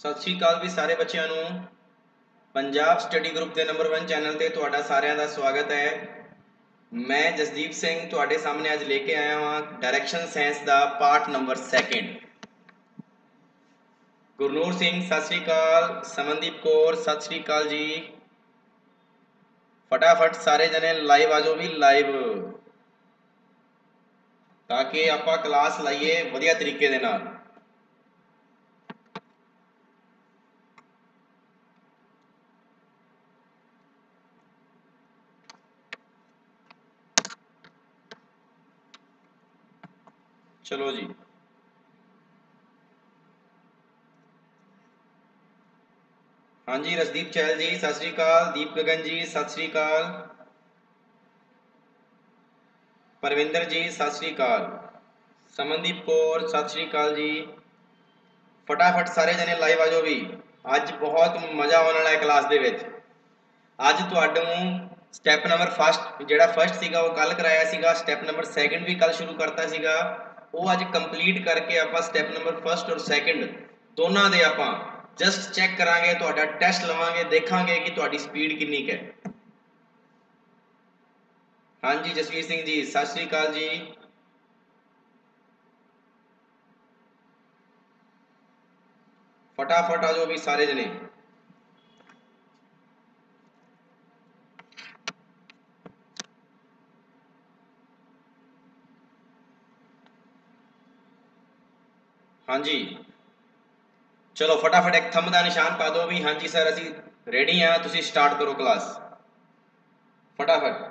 ਸਤਿ ਸ਼੍ਰੀ ਅਕਾਲ ਵੀ ਸਾਰੇ ਬੱਚਿਆਂ ਨੂੰ। ਪੰਜਾਬ ਸਟੱਡੀ ਗਰੁੱਪ ਦੇ ਨੰਬਰ 1 ਚੈਨਲ ਤੇ ਤੁਹਾਡਾ ਸਾਰਿਆਂ ਦਾ ਸਵਾਗਤ ਹੈ। ਮੈਂ ਜਸਦੀਪ ਸਿੰਘ ਤੁਹਾਡੇ ਸਾਹਮਣੇ ਅੱਜ ਲੈ ਕੇ ਆਇਆ ਹਾਂ ਡਾਇਰੈਕਸ਼ਨ ਸਾਇੰਸ ਦਾ ਪਾਰਟ ਨੰਬਰ 2 ਗੁਰਨੂਰ ਸਿੰਘ, ਸਤਿ ਸ਼੍ਰੀ ਅਕਾਲ। ਸਮਨਦੀਪ ਕੌਰ, ਸਤਿ ਸ਼੍ਰੀ ਅਕਾਲ ਜੀ। ਫਟਾਫਟ ਸਾਰੇ ਜਣੇ ਲਾਈਵ ਆ ਜਾਓ ਵੀ ਲਾਈਵ ਤਾਂ ਕਿ ਆਪਾਂ ਕਲਾਸ ਲਾਈਏ ਵਧੀਆ ਤਰੀਕੇ ਦੇ ਨਾਲ। ਚਲੋ ਜੀ। ਹਾਂਜੀ, ਰਸਦੀਪ ਚਹਿਲ ਜੀ, ਸਤਿ ਸ੍ਰੀ ਅਕਾਲ। ਦੀਪ ਗਗਨ ਜੀ, ਸਤਿ ਸ੍ਰੀ ਅਕਾਲ। ਪਰਵਿੰਦਰ ਜੀ, ਸਤਿ ਸ੍ਰੀ ਅਕਾਲ। ਸਮਨਦੀਪ ਕੌਰ, ਸਤਿ ਸ੍ਰੀ ਅਕਾਲ ਜੀ। ਫਟਾਫਟ ਸਾਰੇ ਜਣੇ ਲਾਈਵ ਆ ਜਾਓ ਵੀ। ਅੱਜ ਬਹੁਤ ਮਜ਼ਾ ਆਉਣ ਵਾਲਾ ਹੈ ਕਲਾਸ ਦੇ ਵਿੱਚ। ਅੱਜ ਤੁਹਾਨੂੰ ਸਟੈਪ ਨੰਬਰ ਫਸਟ ਜਿਹੜਾ ਫਸਟ ਸੀਗਾ, ਉਹ ਕੱਲ ਕਰਾਇਆ ਸੀਗਾ। ਸਟੈਪ ਨੰਬਰ ਸੈਕੰਡ ਵੀ ਕੱਲ ਸ਼ੁਰੂ ਕਰਤਾ ਸੀਗਾ। ਉਹ ਅੱਜ ਕੰਪਲੀਟ ਕਰਕੇ ਆਪਾਂ ਸਟੈਪ ਨੰਬਰ ਫਸਟ ਔਰ ਸੈਕੰਡ ਦੋਨਾਂ ਦੇ ਆਪਾਂ ਜਸਟ ਚੈੱਕ ਕਰਾਂਗੇ ਤੁਹਾਡਾ ਟੈਸਟ ਲਵਾਂਗੇ ਦੇਖਾਂਗੇ ਕਿ ਤੁਹਾਡੀ ਸਪੀਡ ਕਿੰਨੀ ਹੈ ਹਾਂਜੀ ਜਸਵੀਰ ਸਿੰਘ ਜੀ ਸਤਿ ਸ੍ਰੀ ਅਕਾਲ ਜੀ ਫਟਾਫਟ ਆ ਜਾਓ ਵੀ ਸਾਰੇ ਜਣੇ ਹਾਂਜੀ। ਚਲੋ ਫਟਾਫਟ ਇੱਕ ਥੰਮ ਦਾ ਨਿਸ਼ਾਨ ਪਾ ਦਿਓ ਵੀ ਹਾਂਜੀ ਸਰ ਅਸੀਂ ਰੈਡੀ ਆ ਤੁਸੀਂ ਸਟਾਰਟ ਕਰੋ ਕਲਾਸ ਫਟਾਫਟ।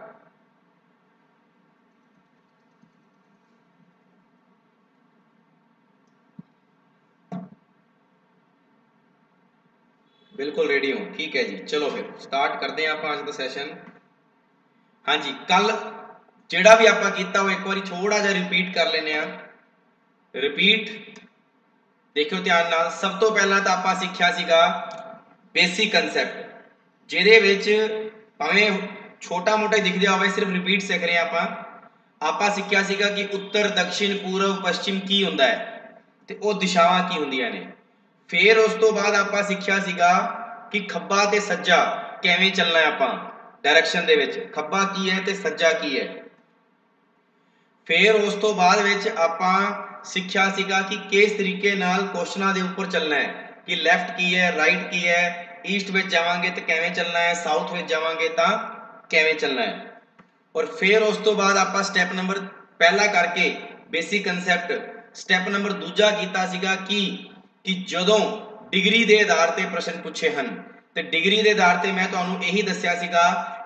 ਬਿਲਕੁਲ ਰੈਡੀ ਹਾਂ, ਠੀਕ ਹੈ ਜੀ। ਚਲੋ ਫਿਰ ਸਟਾਰਟ ਕਰਦੇ ਹਾਂ ਆਪਾਂ ਅੱਜ ਦਾ ਸੈਸ਼ਨ ਹਾਂਜੀ ਕੱਲ ਜਿਹੜਾ ਵੀ ਆਪਾਂ ਕੀਤਾ ਉਹ ਇੱਕ ਵਾਰੀ ਥੋੜਾ ਜਿਹਾ ਰਿਪੀਟ ਕਰ ਲੈਨੇ ਆ ਰਿਪੀਟ ਦੇਖਿਓ ਧਿਆਨ ਨਾਲ, ਸਭ ਤੋਂ ਪਹਿਲਾਂ ਤਾਂ ਆਪਾਂ ਸਿੱਖਿਆ ਸੀਗਾ ਬੇਸਿਕ ਕਨਸੈਪਟ ਜਿਹਦੇ ਵਿੱਚ ਭਾਵੇਂ ਛੋਟਾ ਮੋਟਾ ਦਿਖਦੇ ਹੋਵੇ, ਸਿਰਫ ਰਿਪੀਟ ਸਿੱਖ ਰਹੇ ਆਪਾਂ। ਆਪਾਂ ਸਿੱਖਿਆ ਸੀਗਾ ਕਿ ਉੱਤਰ, ਦਕਸ਼ਿਣ, ਪੂਰਬ, ਪੱਛਮ ਕੀ ਹੁੰਦਾ ਹੈ ਤੇ ਉਹ ਦਿਸ਼ਾਵਾਂ ਕੀ ਹੁੰਦੀਆਂ ਨੇ। ਫਿਰ ਉਸ ਤੋਂ ਬਾਅਦ ਆਪਾਂ ਸਿੱਖਿਆ ਸੀਗਾ ਕਿ ਖੱਬਾ ਤੇ ਸੱਜਾ ਕਿਵੇਂ ਚੱਲਣਾ ਹੈ ਆਪਾਂ ਡਾਇਰੈਕਸ਼ਨ ਦੇ ਵਿੱਚ। ਖੱਬਾ ਕੀ ਹੈ ਤੇ ਸੱਜਾ ਕੀ ਹੈ? ਫਿਰ ਉਸ ਤੋਂ ਬਾਅਦ ਵਿੱਚ ਆਪਾਂ ਸਿੱਖਿਆ ਸੀਗਾ ਕਿ ਕਿਸ ਤਰੀਕੇ ਨਾਲ ਕੁਐਸਚਨਾਂ ਦੇ ਉੱਪਰ ਚੱਲਣਾ ਹੈ, ਕਿ ਲੈਫਟ ਕੀ ਹੈ ਰਾਈਟ ਕੀ ਹੈ ਈਸਟ ਵਿੱਚ ਜਾਵਾਂਗੇ ਤਾਂ ਕਿਵੇਂ ਚੱਲਣਾ ਹੈ ਸਾਊਥ ਵਿੱਚ ਜਾਵਾਂਗੇ ਤਾਂ ਕਿਵੇਂ ਚੱਲਣਾ ਹੈ। ਔਰ ਫਿਰ ਉਸ ਤੋਂ ਬਾਅਦ ਆਪਾਂ ਸਟੈਪ ਨੰਬਰ ਪਹਿਲਾ ਕਰਕੇ ਬੇਸਿਕ ਕਨਸੈਪਟ ਸਟੈਪ ਨੰਬਰ ਦੂਜਾ ਕੀਤਾ ਸੀਗਾ ਕਿ ਕਿ ਜਦੋਂ ਡਿਗਰੀ ਦੇ ਆਧਾਰ ਤੇ ਪ੍ਰਸ਼ਨ ਪੁੱਛੇ ਹਨ, ਤੇ ਡਿਗਰੀ ਦੇ ਆਧਾਰ ਤੇ ਮੈਂ ਤੁਹਾਨੂੰ ਇਹੀ ਦੱਸਿਆ ਸੀਗਾ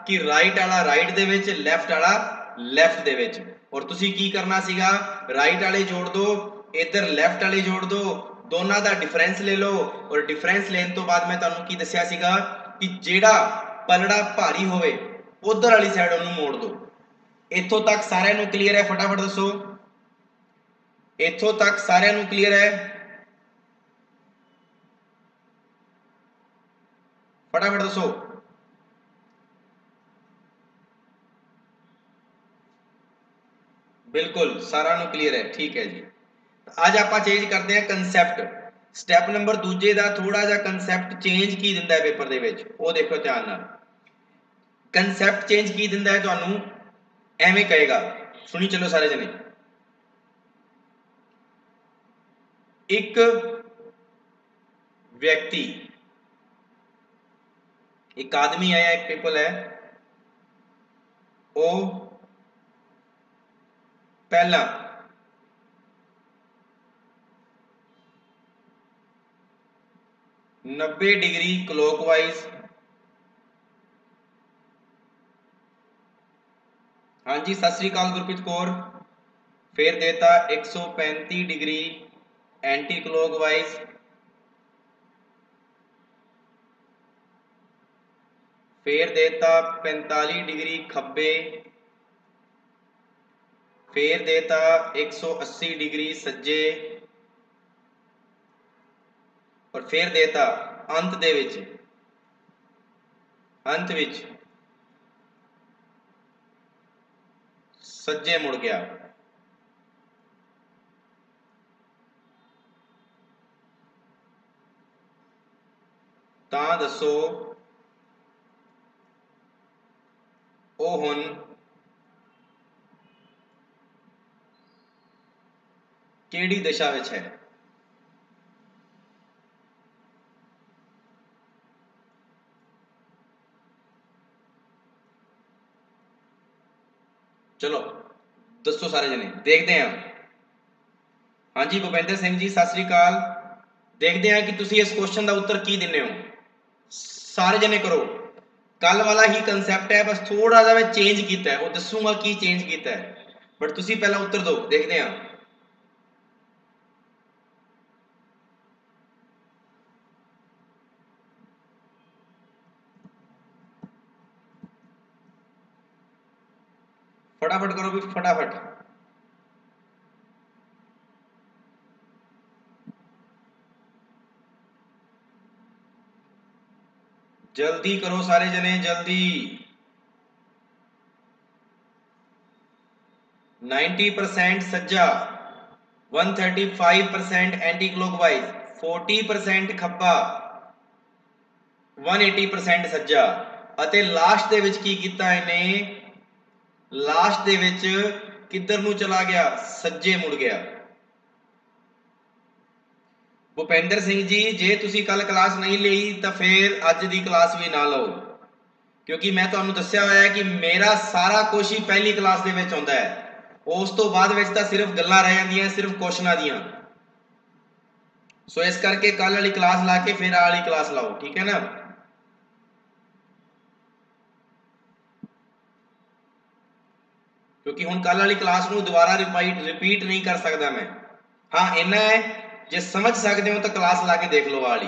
ਕਿ ਰਾਈਟ ਵਾਲਾ ਰਾਈਟ ਦੇ ਵਿੱਚ ਲੈਫਟ ਵਾਲਾ ਲੈਫਟ ਦੇ ਵਿੱਚ। ਔਰ ਤੁਸੀਂ ਕੀ ਕਰਨਾ ਸੀਗਾ? ਰਾਈਟ ਵਾਲੇ ਜੋੜ ਦਿਓ ਇੱਧਰ ਲੈਫਟ ਵਾਲੇ ਜੋੜ ਦਿਓ ਦੋਨਾਂ ਦਾ ਡਿਫਰੈਂਸ ਲੈ ਲਓ। ਔਰ ਡਿਫਰੈਂਸ ਲੈਣ ਤੋਂ ਬਾਅਦ ਮੈਂ ਤੁਹਾਨੂੰ ਕੀ ਦੱਸਿਆ ਸੀਗਾ ਕਿ ਜਿਹੜਾ ਪਲੜਾ ਭਾਰੀ ਹੋਵੇ, ਉਧਰ ਵਾਲੀ ਸਾਈਡ ਉਹਨੂੰ ਮੋੜ ਦਿਓ ਇੱਥੋਂ ਤੱਕ ਸਾਰਿਆਂ ਨੂੰ ਕਲੀਅਰ ਹੈ? ਫਟਾਫਟ ਦੱਸੋ। ਇੱਥੋਂ ਤੱਕ ਸਾਰਿਆਂ ਨੂੰ ਕਲੀਅਰ ਹੈ? ਫਟਾਫਟ ਦੱਸੋ। ਬਿਲਕੁਲ ਸਾਰਾ ਨੂੰ ਕਲੀਅਰ ਹੈ, ਠੀਕ ਹੈ ਜੀ। ਅੱਜ ਆਪਾਂ ਚੇਂਜ ਕਰਦੇ ਹਾਂ ਕਨਸੈਪਟ ਸਟੈਪ ਨੰਬਰ ਦੂਜੇ ਦਾ ਥੋੜਾ ਜਿਹਾ ਕਨਸੈਪਟ ਚੇਂਜ ਕੀ ਦਿੰਦਾ ਹੈ ਪੇਪਰ ਦੇ ਵਿੱਚ? ਉਹ ਦੇਖੋ ਧਿਆਨ ਨਾਲ। ਕਨਸੈਪਟ ਚੇਂਜ ਕੀ ਦਿੰਦਾ ਹੈ ਤੁਹਾਨੂੰ? ਐਵੇਂ ਕਹੇਗਾ। ਸੁਣੀ ਚੱਲੋ ਸਾਰੇ ਜਣੇ। ਇੱਕ ਵਿਅਕਤੀ। ਇੱਕ ਆਦਮੀ ਆਇਆ, ਇੱਕ ਪੀਪਲ ਹੈ। ਉਹ ਪਹਿਲਾ ਨੱਬੇ ਡਿਗਰੀ ਕਲੋਕਵਾਈਜ਼ ਹਾਂਜੀ ਸਤਿ ਸ੍ਰੀ ਅਕਾਲ ਗੁਰਪ੍ਰੀਤ ਕੌਰ ਫਿਰ ਦੇਤਾ 135 ਡਿਗਰੀ ਐਂਟੀ ਕਲੋਕਵਾਈਜ਼ ਫਿਰ ਦੇਤਾ 45 ਡਿਗਰੀ ਖੱਬੇ ਫੇਰ ਦੇਤਾ 180 ਡਿਗਰੀ ਸੱਜੇ। ਔਰ ਫੇਰ ਦੇਤਾ ਅੰਤ ਦੇ ਵਿੱਚ। ਅੰਤ ਵਿੱਚ ਸੱਜੇ ਮੁੜ ਗਿਆ। ਤਾਂ ਦੱਸੋ, ਉਹ ਹੁਣ ਕਿਹੜੀ ਦਿਸ਼ਾ ਵਿੱਚ ਹੈ? ਚਲੋ, ਦੱਸੋ ਸਾਰੇ ਜਣੇ, ਦੇਖਦੇ ਹਾਂ। ਹਾਂਜੀ, ਭੁਪਿੰਦਰ ਸਿੰਘ ਜੀ, ਸਤਿ ਸ੍ਰੀ ਅਕਾਲ। ਦੇਖਦੇ ਹਾਂ ਕਿ ਤੁਸੀਂ ਇਸ ਕੁਐਸਚਨ ਦਾ ਉੱਤਰ ਕੀ ਦਿੰਦੇ ਹੋ। ਸਾਰੇ ਜਣੇ ਕਰੋ। ਕੱਲ ਵਾਲਾ ਹੀ ਕਨਸੈਪਟ ਹੈ, ਬਸ ਥੋੜਾ ਜਿਹਾ ਮੈਂ ਚੇਂਜ ਕੀਤਾ ਹੈ। ਉਹ ਦੱਸੂਗਾ ਕੀ ਚੇਂਜ ਕੀਤਾ ਹੈ। ਬਟ ਤੁਸੀਂ ਪਹਿਲਾਂ ਉੱਤਰ ਦਿਓ, ਦੇਖਦੇ ਹਾਂ। फटाफट करो भी फटाफट जल्दी करो सारे जने जल्दी 90 परसेंट सज्जा 135 परसेंट एंटी क्लॉकवाइज 40 परसेंट ਖੱਬਾ 180 परसेंट ਸੱਜਾ ਅਤੇ ਲਾਸਟ ਦੇ ਵਿੱਚ ਕੀ ਕੀਤਾ ਇਹਨੇ ਲਾਸਟ ਦੇ ਵਿੱਚ ਕਿੱਧਰ ਨੂੰ ਚਲਾ ਗਿਆ? ਸੱਜੇ ਮੁੜ ਗਿਆ। ਭੁਪਿੰਦਰ ਸਿੰਘ ਜੀ, ਜੇ ਤੁਸੀਂ ਕੱਲ ਕਲਾਸ ਨਹੀਂ ਲਈ, ਤਾਂ ਫਿਰ ਅੱਜ ਦੀ ਕਲਾਸ ਵੀ ਨਾ ਲਓ। ਕਿਉਂਕਿ ਮੈਂ ਤੁਹਾਨੂੰ ਦੱਸਿਆ ਹੋਇਆ ਹੈ ਕਿ ਮੇਰਾ ਸਾਰਾ ਕੁਝ ਹੀ ਪਹਿਲੀ ਕਲਾਸ ਦੇ ਵਿੱਚ ਆਉਂਦਾ ਹੈ। ਉਸ ਤੋਂ ਬਾਅਦ ਵਿੱਚ ਤਾਂ ਸਿਰਫ ਗੱਲਾਂ ਰਹਿ ਜਾਂਦੀਆਂ, ਸਿਰਫ ਕੁਐਸਚਨਾਂ ਦੀਆਂ। ਸੋ ਇਸ ਕਰਕੇ ਕੱਲ ਵਾਲੀ ਕਲਾਸ ਲਾ ਕੇ ਫਿਰ ਆ ਵਾਲੀ ਕਲਾਸ ਲਾਓ, ਠੀਕ ਹੈ ਨਾ? ਕਿਉਂਕਿ ਹੁਣ ਕੱਲ ਵਾਲੀ ਕਲਾਸ ਨੂੰ ਦੁਬਾਰਾ ਰਿਪੀਟ ਰਿਪੀਟ ਨਹੀਂ ਕਰ ਸਕਦਾ ਮੈਂ। ਹਾਂ, ਇੰਨਾ ਹੈ, ਜੇ ਸਮਝ ਸਕਦੇ ਹੋ ਤਾਂ ਕਲਾਸ ਲਾ ਕੇ ਦੇਖ ਲਓ ਵਾਲੀ।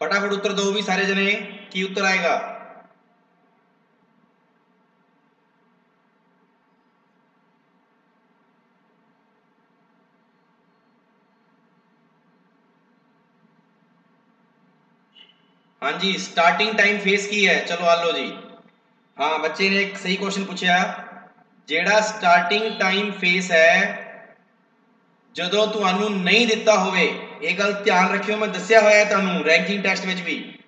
ਫਟਾਫਟ ਉੱਤਰ ਦਿਓ ਵੀ ਸਾਰੇ ਜਣੇ, ਕੀ ਉੱਤਰ ਆਏਗਾ? ਹਾਂਜੀ ਸਟਾਰਟਿੰਗ ਟਾਈਮ ਫੇਸ ਕੀ ਹੈ? ਚਲੋ ਆ ਲਓ ਜੀ। ਹਾਂ, ਬੱਚੇ ਨੇ ਇੱਕ ਸਹੀ ਕੁਐਸਚਨ ਪੁੱਛਿਆ। ਜਿਹੜਾ ਸਟਾਰਟਿੰਗ ਟਾਈਮ ਫੇਸ ਹੈ, ਜਦੋਂ ਤੁਹਾਨੂੰ ਨਹੀਂ ਦਿੱਤਾ ਹੋਵੇ, ਇਹ ਗੱਲ ਧਿਆਨ ਰੱਖਿਓ, ਮੈਂ ਦੱਸਿਆ ਹੋਇਆ ਹੈ ਤੁਹਾਨੂੰ ਰੈਂਕਿੰਗ ਟੈਸਟ ਵਿੱਚ ਵੀ।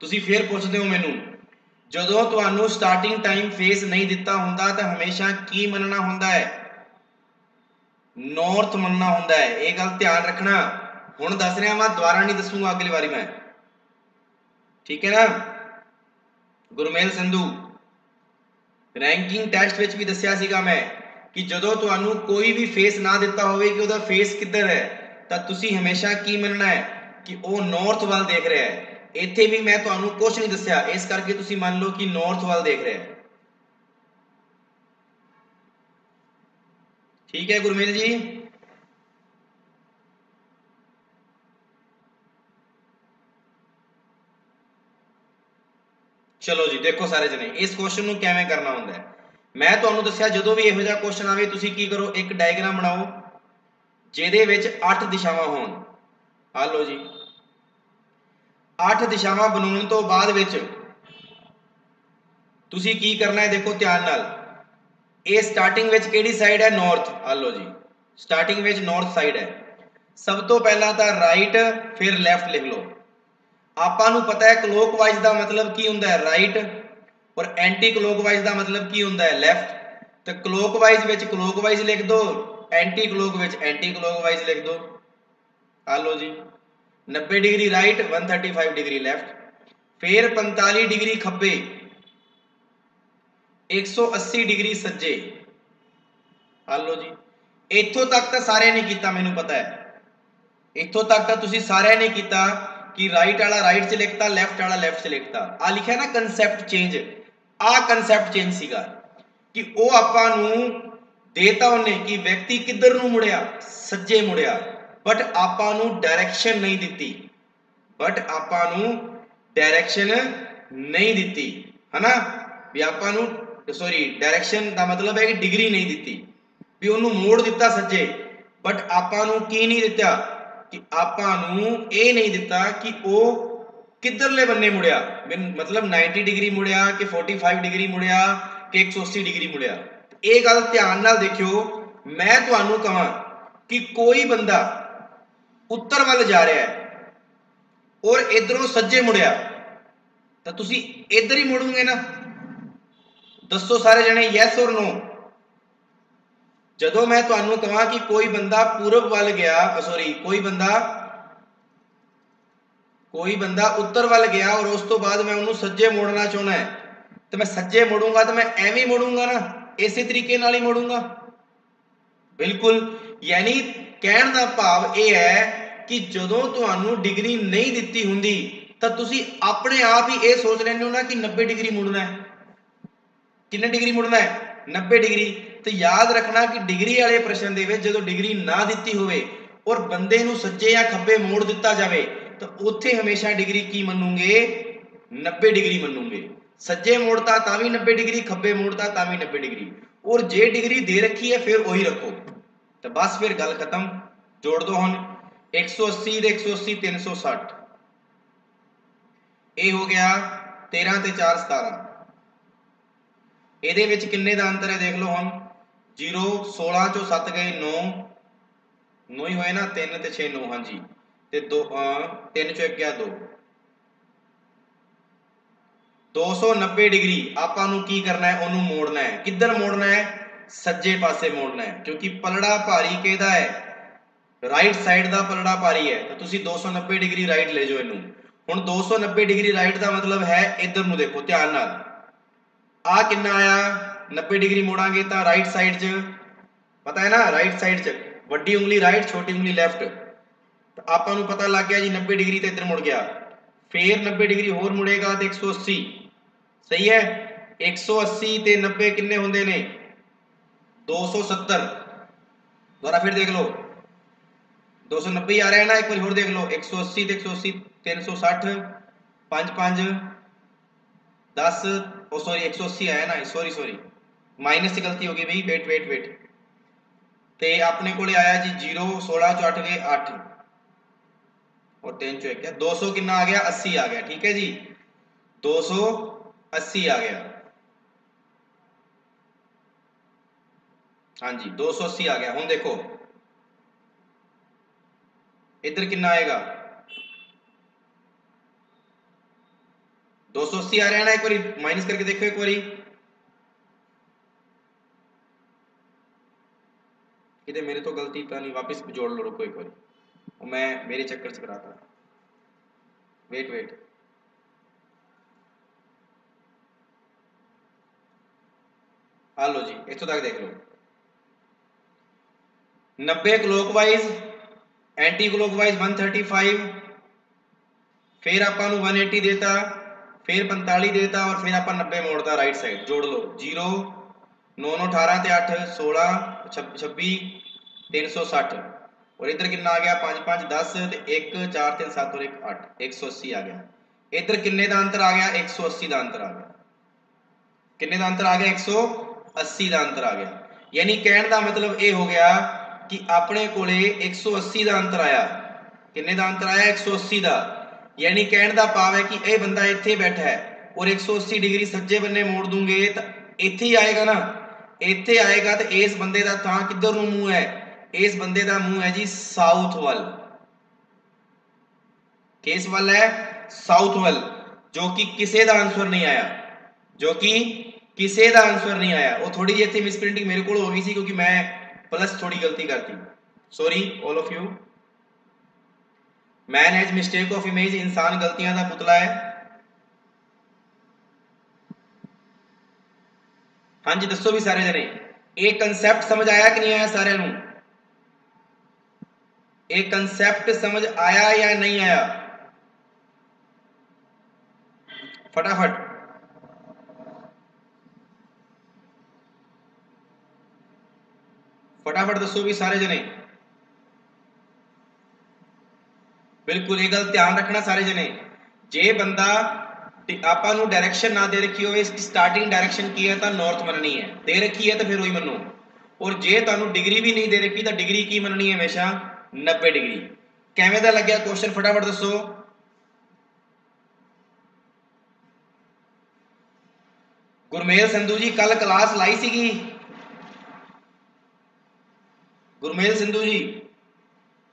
ਤੁਸੀਂ ਫੇਰ ਪੁੱਛਦੇ ਹੋ ਮੈਨੂੰ, ਜਦੋਂ ਤੁਹਾਨੂੰ ਸਟਾਰਟਿੰਗ ਟਾਈਮ ਫੇਸ ਨਹੀਂ ਦਿੱਤਾ ਹੁੰਦਾ, ਤਾਂ ਹਮੇਸ਼ਾ ਕੀ ਮੰਨਣਾ ਹੁੰਦਾ ਹੈ? ਨਾਰਥ ਮੰਨਣਾ ਹੁੰਦਾ ਹੈ। ਇਹ ਗੱਲ ਧਿਆਨ ਰੱਖਣਾ। ਹੁਣ ਦੱਸ ਰਿਹਾ ਮੈਂ ਦੁਬਾਰਾ ਨਹੀਂ ਦੱਸੂਗਾ, ਅਗਲੀ ਵਾਰੀ ਮੈਂ। ਠੀਕ ਹੈ ਨਾ? ਗੁਰਮੇਲ ਸੰਧੂ ਰੈਂਕਿੰਗ ਟੈਸਟ ਵਿੱਚ ਵੀ ਦੱਸਿਆ ਸੀਗਾ ਮੈਂ ਕਿ ਜਦੋਂ ਤੁਹਾਨੂੰ ਕੋਈ ਵੀ ਫੇਸ ਨਾ ਦਿੱਤਾ ਹੋਵੇ ਕਿ ਉਹਦਾ ਫੇਸ ਕਿੱਧਰ ਹੈ, ਤਾਂ ਤੁਸੀਂ ਹਮੇਸ਼ਾ ਕੀ ਮੰਨਣਾ ਹੈ? ਕਿ ਉਹ ਨਾਰਥ ਵੱਲ ਦੇਖ ਰਿਹਾ ਹੈ। ਇੱਥੇ ਵੀ ਮੈਂ ਤੁਹਾਨੂੰ ਕੁਝ ਨਹੀਂ ਦੱਸਿਆ। ਇਸ ਕਰਕੇ ਤੁਸੀਂ ਮੰਨ ਲਓ ਕਿ ਨਾਰਥ ਵੱਲ ਦੇਖ ਰਿਹਾ ਹੈ। ਠੀਕ ਹੈ ਗੁਰਮੇਲ ਜੀ? ਚਲੋ ਜੀ, ਦੇਖੋ ਸਾਰੇ ਜਣੇ, ਇਸ ਕੁਐਸਚਨ ਨੂੰ ਕਿਵੇਂ ਕਰਨਾ ਹੁੰਦਾ ਹੈ? ਮੈਂ ਤੁਹਾਨੂੰ ਦੱਸਿਆ, ਜਦੋਂ ਵੀ ਇਹੋ ਜਿਹਾ ਕੁਐਸਚਨ ਆਵੇ, ਤੁਸੀਂ ਕੀ ਕਰੋ? ਇੱਕ ਡਾਇਗਰਾਮ ਬਣਾਓ, ਜਿਹਦੇ ਵਿੱਚ 8 ਦਿਸ਼ਾਵਾਂ ਹੋਣ। ਆ ਲਓ ਜੀ। 8 ਦਿਸ਼ਾਵਾਂ ਬਣਾਉਣ ਤੋਂ ਬਾਅਦ ਵਿੱਚ ਤੁਸੀਂ ਕੀ ਕਰਨਾ ਹੈ? ਦੇਖੋ ਧਿਆਨ ਨਾਲ। ਇਹ ਸਟਾਰਟਿੰਗ ਵਿੱਚ ਕਿਹੜੀ ਸਾਈਡ ਹੈ? ਨਾਰਥ ਆ ਲਓ ਜੀ। ਸਟਾਰਟਿੰਗ ਵਿੱਚ ਨਾਰਥ ਸਾਈਡ ਹੈ। ਸਭ ਤੋਂ ਪਹਿਲਾਂ ਤਾਂ ਰਾਈਟ ਫਿਰ ਲੈਫਟ ਲਿਖ ਲਓ। ਆਪਾਂ ਨੂੰ ਪਤਾ ਹੈ ਕਲੋਕਵਾਈਜ਼ ਦਾ ਮਤਲਬ ਕੀ ਹੁੰਦਾ ਹੈ ਰਾਈਟ ਔਰ ਐਂਟੀ ਕਲੋਕਵਾਈਜ਼ ਦਾ ਮਤਲਬ ਕੀ ਹੁੰਦਾ ਹੈ ਲੈਫਟ ਤੇ ਕਲੋਕਵਾਈਜ਼ ਵਿੱਚ ਕਲੋਕਵਾਈਜ਼ ਲਿਖ ਦਿਓ ਐਂਟੀ ਕਲੋਕ ਵਿੱਚ ਐਂਟੀ ਕਲੋਕਵਾਈਜ਼ ਲਿਖ ਦਿਓ ਆ ਲਓ ਜੀ 90 ਡਿਗਰੀ ਰਾਈਟ 135 ਡਿਗਰੀ ਲੈਫਟ ਫਿਰ 45 ਡਿਗਰੀ ਖੱਬੇ 180 ਡਿਗਰੀ ਸੱਜੇ। ਆ ਲਓ ਜੀ, ਇੱਥੋਂ ਤੱਕ ਤਾਂ ਸਾਰਿਆਂ ਨੇ ਕੀਤਾ, ਮੈਨੂੰ ਪਤਾ ਹੈ। ਇੱਥੋਂ ਤੱਕ ਤਾਂ ਤੁਸੀਂ ਸਾਰਿਆਂ ਨੇ ਕੀਤਾ। ਕਿ ਰਾਈਟ ਵਾਲਾ ਰਾਈਟ 'ਚ ਲਿਖਤਾ ਲੈਫਟ ਵਾਲਾ ਲੈਫਟ 'ਚ ਲਿਖਤਾ ਆ ਲਿਖਿਆ ਨਾ ਕਨਸੈਪਟ ਚੇਂਜ ਆ ਕਨਸੈਪਟ ਚੇਂਜ ਸੀਗਾ ਕਿ ਉਹ ਆਪਾਂ ਨੂੰ ਦੇਤਾ ਉਹਨੇ ਕਿ ਵਿਅਕਤੀ ਕਿੱਧਰ ਨੂੰ ਮੁੜਿਆ ਸੱਜੇ ਮੁੜਿਆ ਬਟ ਆਪਾਂ ਨੂੰ ਡਾਇਰੈਕਸ਼ਨ ਨਹੀਂ ਦਿੱਤੀ ਬਟ ਆਪਾਂ ਨੂੰ ਡਾਇਰੈਕਸ਼ਨ ਨਹੀਂ ਦਿੱਤੀ ਹਨਾ ਵੀ ਆਪਾਂ ਨੂੰ ਸੌਰੀ ਡਾਇਰੈਕਸ਼ਨ ਦਾ ਮਤਲਬ ਹੈ ਕਿ ਡਿਗਰੀ ਨਹੀਂ ਦਿੱਤੀ ਵੀ ਉਹਨੂੰ ਮੋੜ ਦਿੱਤਾ ਸੱਜੇ ਬਟ ਆਪਾਂ ਨੂੰ ਕੀ ਨਹੀਂ ਦਿੱਤਾ ਕਿ ਆਪਾਂ ਨੂੰ ਇਹ ਨਹੀਂ ਦਿੱਤਾ ਕਿ ਉਹ ਕਿੱਧਰਲੇ ਬੰਨੇ ਮੁੜਿਆ। ਮਤਲਬ 90 ਡਿਗਰੀ ਮੁੜਿਆ ਕਿ 45 ਡਿਗਰੀ ਮੁੜਿਆ ਕਿ 180 ਡਿਗਰੀ ਮੁੜਿਆ। ਇਹ ਗੱਲ ਧਿਆਨ ਨਾਲ ਦੇਖਿਓ। ਮੈਂ ਤੁਹਾਨੂੰ ਕਹਾਂ ਕਿ ਕੋਈ ਬੰਦਾ ਉੱਤਰ ਵੱਲ ਜਾ ਰਿਹਾ ਹੈ ਔਰ ਇਧਰੋਂ ਸੱਜੇ ਮੁੜਿਆ, ਤਾਂ ਤੁਸੀਂ ਇਧਰ ਹੀ ਮੁੜੋਗੇ ਨਾ। ਦੱਸੋ ਸਾਰੇ ਜਣੇ ਯੈਸ ਔਰ ਨੋ ਜਦੋਂ ਮੈਂ ਤੁਹਾਨੂੰ ਕਹਾਂ ਕਿ ਕੋਈ ਬੰਦਾ ਪੂਰਬ ਵੱਲ ਗਿਆ ਸੌਰੀ ਕੋਈ ਬੰਦਾ ਕੋਈ ਬੰਦਾ ਉੱਤਰ ਵੱਲ ਗਿਆ ਔਰ ਉਸ ਤੋਂ ਬਾਅਦ ਮੈਂ ਉਹਨੂੰ ਸੱਜੇ ਮੋੜਨਾ ਚਾਹੁੰਦਾ ਹੈ, ਤੇ ਮੈਂ ਸੱਜੇ ਮੋੜੂੰਗਾ ਤਾਂ ਮੈਂ ਐਵੇਂ ਮੋੜੂੰਗਾ ਨਾ, ਇਸੇ ਤਰੀਕੇ ਨਾਲ ਹੀ ਮੋੜੂੰਗਾ। ਬਿਲਕੁਲ, ਯਾਨੀ ਕਹਿਣ ਦਾ ਭਾਵ ਇਹ ਹੈ ਕਿ ਜਦੋਂ ਤੁਹਾਨੂੰ ਡਿਗਰੀ ਨਹੀਂ ਦਿੱਤੀ ਹੁੰਦੀ, ਤਾਂ ਤੁਸੀਂ ਆਪਣੇ ਆਪ ਹੀ ਇਹ ਸੋਚ ਲੈਂਦੇ ਹੋ ਨਾ ਕਿ 90 ਡਿਗਰੀ ਮੁੜਨਾ ਹੈ। ਕਿੰਨੇ ਡਿਗਰੀ ਮੁੜਨਾ ਹੈ? 90 ਡਿਗਰੀ। ਤੇ ਯਾਦ ਰੱਖਣਾ ਕਿ ਡਿਗਰੀ ਵਾਲੇ ਪ੍ਰਸ਼ਨ ਦੇ ਵਿੱਚ ਜਦੋਂ ਡਿਗਰੀ ਨਾ ਦਿੱਤੀ ਹੋਵੇ ਔਰ ਬੰਦੇ ਨੂੰ ਸੱਜੇ ਜਾਂ ਖੱਬੇ ਮੋੜ ਦਿੱਤਾ ਜਾਵੇ, ਤਾਂ ਉੱਥੇ ਹਮੇਸ਼ਾ ਡਿਗਰੀ ਕੀ ਮੰਨੂਗੇ? 90 ਡਿਗਰੀ ਮੰਨੂਗੇ। ਸੱਜੇ ਮੋੜਤਾ ਤਾਂ ਵੀ 90 ਡਿਗਰੀ, ਖੱਬੇ ਮੋੜਤਾ ਤਾਂ ਵੀ 90 ਡਿਗਰੀ। ਔਰ ਜੇ ਡਿਗਰੀ ਦੇ ਰੱਖੀ ਹੈ, ਫਿਰ ਉਹੀ ਰੱਖੋ। ਤਾਂ ਬਸ ਫਿਰ ਗੱਲ ਖਤਮ। ਜੋੜ ਦੋ ਹੁਣ। 180 ਦੇ 180 360 ਇਹ ਹੋ ਗਿਆ 13 ਤੇ 4 17 ਇਹਦੇ ਵਿੱਚ ਕਿੰਨੇ ਦਾ ਅੰਤਰ ਹੈ, ਦੇਖ ਲਓ ਹੁਣ। 0 16 ਚੋਂ 7 ਗਏ 9 9 ਹੀ ਹੋਏ ਨਾ 3 ਤੇ 6 9 ਹਾਂਜੀ। ਤੇ 2 3 ਚੋਂ 1 ਗਿਆ 2 290 ਡਿਗਰੀ, ਆਪਾਂ ਨੂੰ ਕੀ ਕਰਨਾ ਹੈ? ਉਹਨੂੰ ਮੋੜਨਾ ਹੈ। ਕਿੱਧਰ ਮੋੜਨਾ ਹੈ? ਸੱਜੇ ਪਾਸੇ ਮੋੜਨਾ ਹੈ। ਕਿਉਂਕਿ ਪਲੜਾ ਭਾਰੀ ਕਿਹਦਾ ਹੈ? ਰਾਈਟ ਸਾਈਡ ਦਾ ਪਲੜਾ ਭਾਰੀ ਹੈ। ਤਾਂ ਤੁਸੀਂ 290 ਡਿਗਰੀ ਰਾਈਟ ਲੈ ਜਾਓ ਇਹਨੂੰ। ਹੁਣ 290 ਡਿਗਰੀ ਰਾਈਟ ਦਾ ਮਤਲਬ ਹੈ ਇੱਧਰ ਨੂੰ ਦੇਖੋ, ਧਿਆਨ ਨਾਲ। ਆ ਕਿੰਨਾ ਆਇਆ? 90 ਡਿਗਰੀ ਮੋੜਾਂਗੇ ਤਾਂ ਰਾਈਟ ਸਾਈਡ 'ਚ ਪਤਾ ਹੈ ਨਾ ਰਾਈਟ ਸਾਈਡ 'ਚ ਵੱਡੀ ਉਂਗਲੀ ਰਾਈਟ ਛੋਟੀ ਉਂਗਲੀ ਲੈਫਟ ਤਾਂ ਆਪਾਂ ਨੂੰ ਪਤਾ ਲੱਗ ਗਿਆ ਜੀ 90 ਡਿਗਰੀ ਤੇ ਇੱਧਰ ਮੁੜ ਗਿਆ ਫੇਰ 90 ਡਿਗਰੀ ਹੋਰ ਮੁੜੇਗਾ ਤੇ 180 ਸਹੀ ਹੈ 180 ਤੇ 90 ਕਿੰਨੇ ਹੁੰਦੇ ਨੇ 270 ਦੁਬਾਰਾ ਫਿਰ ਦੇਖ ਲਓ 290 ਆ ਰਿਹਾ ਨਾ ਇੱਕ ਵਾਰ ਹੋਰ ਦੇਖ ਲਓ 180 ਤੇ 180 360 5 5 10 ਉਹ ਸੌਰੀ 180 ਆਇਆ ਨਾ ਸੌਰੀ ਸੌਰੀ ਮਾਈਨਸ ਦੀ ਗਲਤੀ ਹੋ ਗਈ ਬਈ ਵੇਟ ਵੇਟ ਵੇਟ ਤੇ ਆਪਣੇ ਕੋਲੇ ਆਇਆ ਜੀ 0 16 ਚੋਂ 8 ਗਏ 8 ਔਰ 3 ਚੋਂ 1 ਹੈ 200 ਕਿੰਨਾ ਆ ਗਿਆ 80 ਆ ਗਿਆ ਠੀਕ ਹੈ ਜੀ 280 ਆ ਗਿਆ ਹਾਂਜੀ 280 ਆ ਗਿਆ ਹੁਣ ਦੇਖੋ ਇੱਧਰ ਕਿੰਨਾ ਆਏਗਾ 280 ਆ ਰਿਹਾ ਨਾ ਇੱਕ ਵਾਰੀ ਮਾਈਨਸ ਕਰਕੇ ਦੇਖੋ ਇੱਕ ਵਾਰੀ ਕਿਤੇ ਮੇਰੇ ਤੋਂ ਗਲਤੀ ਤਾਂ ਨਹੀਂ ਵਾਪਸ ਜੋੜ ਲਓ ਰੁਕੋ ਇੱਕ ਵਾਰੀ ਉਹ ਮੈਂ ਮੇਰੇ ਚੱਕਰ ਚ ਕਰਾਤਾ ਵੇਟ ਵੇਟ ਆ ਲਓ ਜੀ ਇੱਥੋਂ ਤੱਕ ਦੇਖ ਲਓ 90 ਕਲੋਕਵਾਈਜ਼ ਐਂਟੀ ਕਲੋਕਵਾਈਜ਼ 135 ਫਿਰ ਆਪਾਂ ਨੂੰ 180 ਦੇਤਾ ਫਿਰ 45 ਦੇਤਾ ਔਰ ਫਿਰ ਆਪਾਂ 90 ਮੋੜਦਾ ਰਾਈਟ ਸਾਈਡ ਜੋੜ ਲਓ 0 9 9 18 ਤੇ 8 16 26 360 ਔਰ ਇਧਰ ਕਿੰਨਾ ਆ ਗਿਆ 5 5 10 ਤੇ 1 4 3 7 ਔਰ 1 8 180 ਆ ਗਿਆ ਇਧਰ ਕਿੰਨੇ ਦਾ ਅੰਤਰ ਆ ਗਿਆ 180 ਦਾ ਅੰਤਰ ਆ ਗਿਆ ਕਿੰਨੇ ਦਾ ਅੰਤਰ ਆ ਗਿਆ 180 ਦਾ ਅੰਤਰ ਆ ਗਿਆ ਯਾਨੀ ਕਹਿਣ ਦਾ ਮਤਲਬ ਇਹ ਹੋ ਗਿਆ ਕਿ ਆਪਣੇ ਕੋਲੇ 180 ਦਾ ਅੰਤਰ ਆਇਆ ਕਿੰਨੇ ਦਾ ਅੰਤਰ ਆਇਆ 180 ਦਾ ਯਾਨੀ ਕਹਿਣ ਦਾ ਭਾਵ ਹੈ ਕਿ ਇਹ ਬੰਦਾ ਇੱਥੇ ਬੈਠਾ ਹੈ ਔਰ 180 ਡਿਗਰੀ ਸੱਜੇ ਬੰਨੇ ਮੋੜ ਦੂੰਗੇ ਤਾਂ ਇੱਥੇ ਹੀ ਆਏਗਾ ਨਾ ਇੱਥੇ ਆਏਗਾ ਤੇ ਇਸ ਬੰਦੇ ਦਾ ਥਾਂ ਕਿੱਧਰ ਨੂੰ ਮੂੰਹ ਹੈ? ਇਸ ਬੰਦੇ ਦਾ ਮੂੰਹ ਹੈ ਜੀ ਸਾਊਥ ਵੱਲ। ਕਿਸ ਵੱਲ ਹੈ? ਸਾਊਥ ਵੱਲ, ਜੋ ਕਿ ਕਿਸੇ ਦਾ ਆਨਸਰ ਨਹੀਂ ਆਇਆ। ਜੋ ਕਿ ਕਿਸੇ ਦਾ ਆਨਸਰ ਨਹੀਂ ਆਇਆ। ਉਹ ਥੋੜੀ ਜਿਹੀ ਇੱਥੇ ਮਿਸਪ੍ਰਿੰਟਿੰਗ ਮੇਰੇ ਕੋਲ ਹੋ ਗਈ ਸੀ ਕਿਉਂਕਿ ਮੈਂ ਪਲੱਸ ਥੋੜੀ ਗਲਤੀ ਕਰਤੀ। Sorry 올 of you man has mistake of image ਇਨਸਾਨ ਗਲਤੀਆਂ ਦਾ ਪੁਤਲਾ ਹੈ। ਹਾਂਜੀ, ਦੱਸੋ ਵੀ ਸਾਰੇ ਜਣੇ। ਇਹ ਕਨਸੈਪਟ ਸਮਝ ਆਇਆ ਕਿ ਨਹੀਂ ਆਇਆ ਸਾਰਿਆਂ ਨੂੰ? ਇਹ ਕਨਸੈਪਟ ਸਮਝ ਆਇਆ ਜਾਂ ਨਹੀਂ ਆਇਆ? ਫਟਾਫਟ। ਫਟਾਫਟ ਦੱਸੋ ਵੀ ਸਾਰੇ ਜਣੇ। ਬਿਲਕੁਲ ਇਹ ਗੱਲ ਧਿਆਨ ਰੱਖਣਾ ਸਾਰੇ ਜਣੇ। ਜੇ ਬੰਦਾ ਆਪਾਂ ਨੂੰ ਡਾਇਰੈਕਸ਼ਨ ਨਾ ਦੇ ਰੱਖੀ ਹੋਵੇ ਸਟਾਰਟਿੰਗ ਡਾਇਰੈਕਸ਼ਨ ਕੀ ਹੈ, ਤਾਂ ਨਾਰਥ ਮੰਨਣੀ ਹੈ। ਦੇ ਰੱਖੀ ਹੈ ਤਾਂ ਫਿਰ ਉਹੀ ਮੰਨੋ। ਔਰ ਜੇ ਤੁਹਾਨੂੰ ਡਿਗਰੀ ਵੀ ਨਹੀਂ ਦੇ ਰੱਖੀ, ਤਾਂ ਡਿਗਰੀ ਕੀ ਮੰਨਣੀ ਹੈ ਹਮੇਸ਼ਾ? 90 ਡਿਗਰੀ ਕਿਵੇਂ ਦਾ ਲੱਗਿਆ ਕੁਐਸਚਨ ਫਟਾਫਟ ਦੱਸੋ। ਗੁਰਮੇਲ ਸੰਧੂ ਜੀ ਕੱਲ ਕਲਾਸ ਲਾਈ ਸੀਗੀ? ਗੁਰਮੇਲ ਸੰਧੂ ਜੀ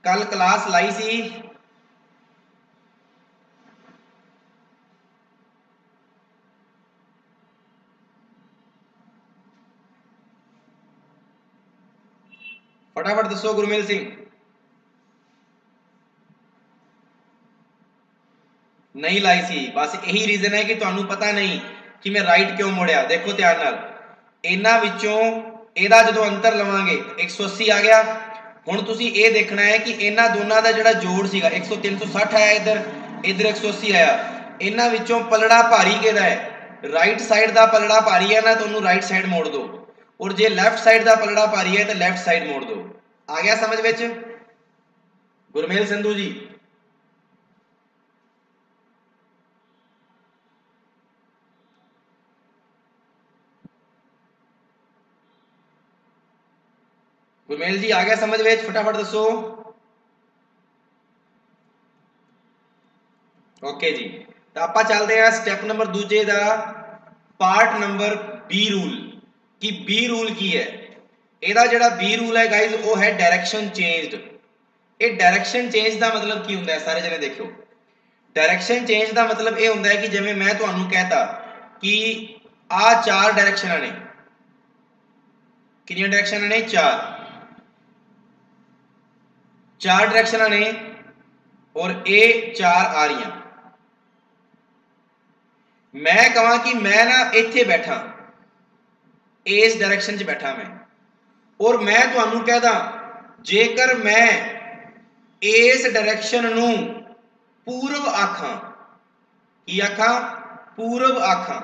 ਕੱਲ ਕਲਾਸ ਲਾਈ ਸੀ? ਫਟਾਫਟ ਦੱਸੋ ਗੁਰਮੇਲ ਸਿੰਘ ਨਹੀਂ ਲਾਈ ਸੀ ਬਸ ਇਹੀ ਰੀਜ਼ਨ ਹੈ ਕਿ ਤੁਹਾਨੂੰ ਪਤਾ ਨਹੀਂ ਕਿ ਮੈਂ ਰਾਈਟ ਕਿਉਂ ਮੋੜਿਆ ਦੇਖੋ ਧਿਆਨ ਨਾਲ ਇਹਨਾਂ ਵਿੱਚੋਂ ਇਹਦਾ ਜਦੋਂ ਅੰਤਰ ਲਵਾਂਗੇ 180 ਆ ਗਿਆ ਹੁਣ ਤੁਸੀਂ ਇਹ ਦੇਖਣਾ ਹੈ ਕਿ ਇਹਨਾਂ ਦੋਨਾਂ ਦਾ ਜਿਹੜਾ ਜੋੜ ਸੀਗਾ 100 360 ਆਇਆ ਇੱਧਰ ਇੱਧਰ 180 ਆਇਆ ਇਹਨਾਂ ਵਿੱਚੋਂ ਪਲੜਾ ਭਾਰੀ ਕਿਹਦਾ ਹੈ ਰਾਈਟ ਸਾਈਡ ਦਾ ਪਲੜਾ ਭਾਰੀ ਹੈ ਨਾ ਤੁਹਾਨੂੰ ਰਾਈਟ ਸਾਈਡ ਮੋੜ ਦਿਓ ਔਰ ਜੇ ਲੈਫਟ ਸਾਈਡ ਦਾ ਪਲੜਾ ਭਾਰੀ ਹੈ ਤਾਂ ਲੈਫਟ ਸਾਈਡ ਮੋੜ ਦਿਓ ਆ ਗਿਆ ਸਮਝ ਵਿੱਚ? ਗੁਰਮੇਲ ਸੰਧੂ ਜੀ। ਗੁਰਮੇਲ ਜੀ, ਆ ਗਿਆ ਸਮਝ ਵਿੱਚ? ਫਟਾਫਟ ਦੱਸੋ। ਓਕੇ ਜੀ। ਤਾਂ ਆਪਾਂ ਚੱਲਦੇ ਹਾਂ ਸਟੈਪ ਨੰਬਰ ਦੂਜੇ ਦਾ। ਪਾਰਟ ਨੰਬਰ ਬੀ ਰੂਲ ਕਿ ਬੀ ਰੂਲ ਕੀ ਹੈ? ਇਹਦਾ ਜਿਹੜਾ ਬੀ ਰੂਲ ਹੈ ਗਾਇਜ਼ ਉਹ ਹੈ ਡਾਇਰੈਕਸ਼ਨ ਚੇਂਜਡ ਇਹ ਡਾਇਰੈਕਸ਼ਨ ਚੇਂਜ ਦਾ ਮਤਲਬ ਕੀ ਹੁੰਦਾ ਹੈ? ਸਾਰੇ ਜਣੇ ਦੇਖਿਓ। ਡਾਇਰੈਕਸ਼ਨ ਚੇਂਜ ਦਾ ਮਤਲਬ ਇਹ ਹੁੰਦਾ ਹੈ ਕਿ ਜਿਵੇਂ ਮੈਂ ਤੁਹਾਨੂੰ ਕਹਤਾ ਕਿ ਆ ਚਾਰ ਡਾਇਰੈਕਸ਼ਨਾਂ ਨੇ। ਕਿੰਨੀਆਂ ਡਾਇਰੈਕਸ਼ਨਾਂ ਨੇ? ਚਾਰ। ਚਾਰ ਡਾਇਰੈਕਸ਼ਨਾਂ ਨੇ ਔਰ ਇਹ ਚਾਰ ਆ ਰਹੀਆਂ। ਮੈਂ ਕਹਾਂ ਕਿ ਮੈਂ ਨਾ ਇੱਥੇ ਬੈਠਾ। ਇਸ ਡਾਇਰੈਕਸ਼ਨ 'ਚ ਬੈਠਾ ਮੈਂ। ਔਰ ਮੈਂ ਤੁਹਾਨੂੰ ਕਹਦਾ ਜੇਕਰ ਮੈਂ ਇਸ ਡਾਇਰੈਕਸ਼ਨ ਨੂੰ ਪੂਰਬ ਆਖਾਂ, ਕੀ ਆਖਾਂ? ਪੂਰਬ ਆਖਾਂ।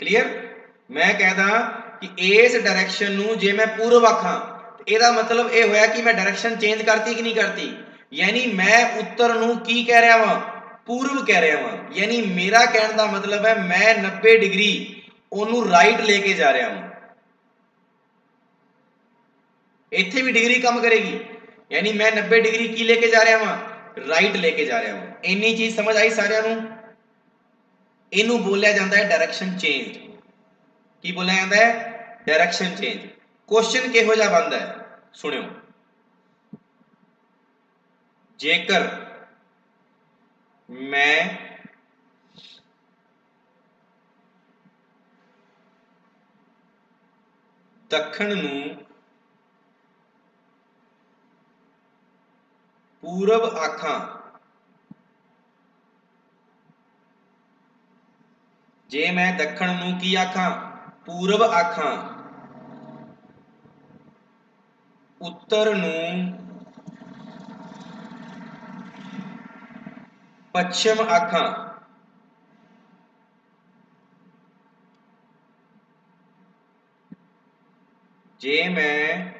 ਕਲੀਅਰ ਮੈਂ ਕਹਦਾ ਕਿ ਇਸ ਡਾਇਰੈਕਸ਼ਨ ਨੂੰ ਜੇ ਮੈਂ ਪੂਰਬ ਆਖਾਂ ਇਹਦਾ ਮਤਲਬ ਇਹ ਹੋਇਆ ਕਿ ਮੈਂ ਡਾਇਰੈਕਸ਼ਨ ਚੇਂਜ ਕਰਤੀ ਕਿ ਨਹੀਂ ਕਰਤੀ? ਯਾਨੀ ਮੈਂ ਉੱਤਰ ਨੂੰ ਕੀ ਕਹਿ ਰਿਹਾ ਵਾਂ? ਪੂਰਬ ਕਹਿ ਰਿਹਾ ਵਾਂ। ਯਾਨੀ ਮੇਰਾ ਕਹਿਣ ਦਾ ਮਤਲਬ ਹੈ, ਮੈਂ 90 ਡਿਗਰੀ ਉਹਨੂੰ ਰਾਈਟ ਲੈ ਕੇ ਜਾ ਰਿਹਾ ਵਾਂ। ਇੱਥੇ ਵੀ ਡਿਗਰੀ ਕੰਮ ਕਰੇਗੀ। ਯਾਨੀ ਮੈਂ 90 ਡਿਗਰੀ ਕੀ ਲੈ ਕੇ ਜਾ ਰਿਹਾ ਵਾਂ? ਰਾਈਟ ਲੈ ਕੇ ਜਾ ਰਿਹਾ ਵਾਂ। ਇੰਨੀ ਚੀਜ਼ ਸਮਝ ਆਈ ਸਾਰਿਆਂ ਨੂੰ? ਇਹਨੂੰ ਬੋਲਿਆ ਜਾਂਦਾ ਹੈ ਡਾਇਰੈਕਸ਼ਨ ਚੇਂਜ ਕੀ ਬੋਲਿਆ ਜਾਂਦਾ ਹੈ? ਡਾਇਰੈਕਸ਼ਨ ਚੇਂਜ ਕੁਐਸਚਨ ਕਿਹੋ ਜਿਹਾ ਬਣਦਾ ਹੈ? ਸੁਣਿਓ। ਜੇਕਰ ਮੈਂ ਦੱਖਣ ਨੂੰ ਪੂਰਬ ਆਖਾਂ ਜੇ ਮੈਂ ਦੱਖਣ ਨੂੰ ਕੀ ਆਖਾਂ? ਪੂਰਬ ਆਖਾਂ। ਉੱਤਰ ਨੂੰ ਪੱਛਮ ਆਖਾਂ ਜੇ ਮੈਂ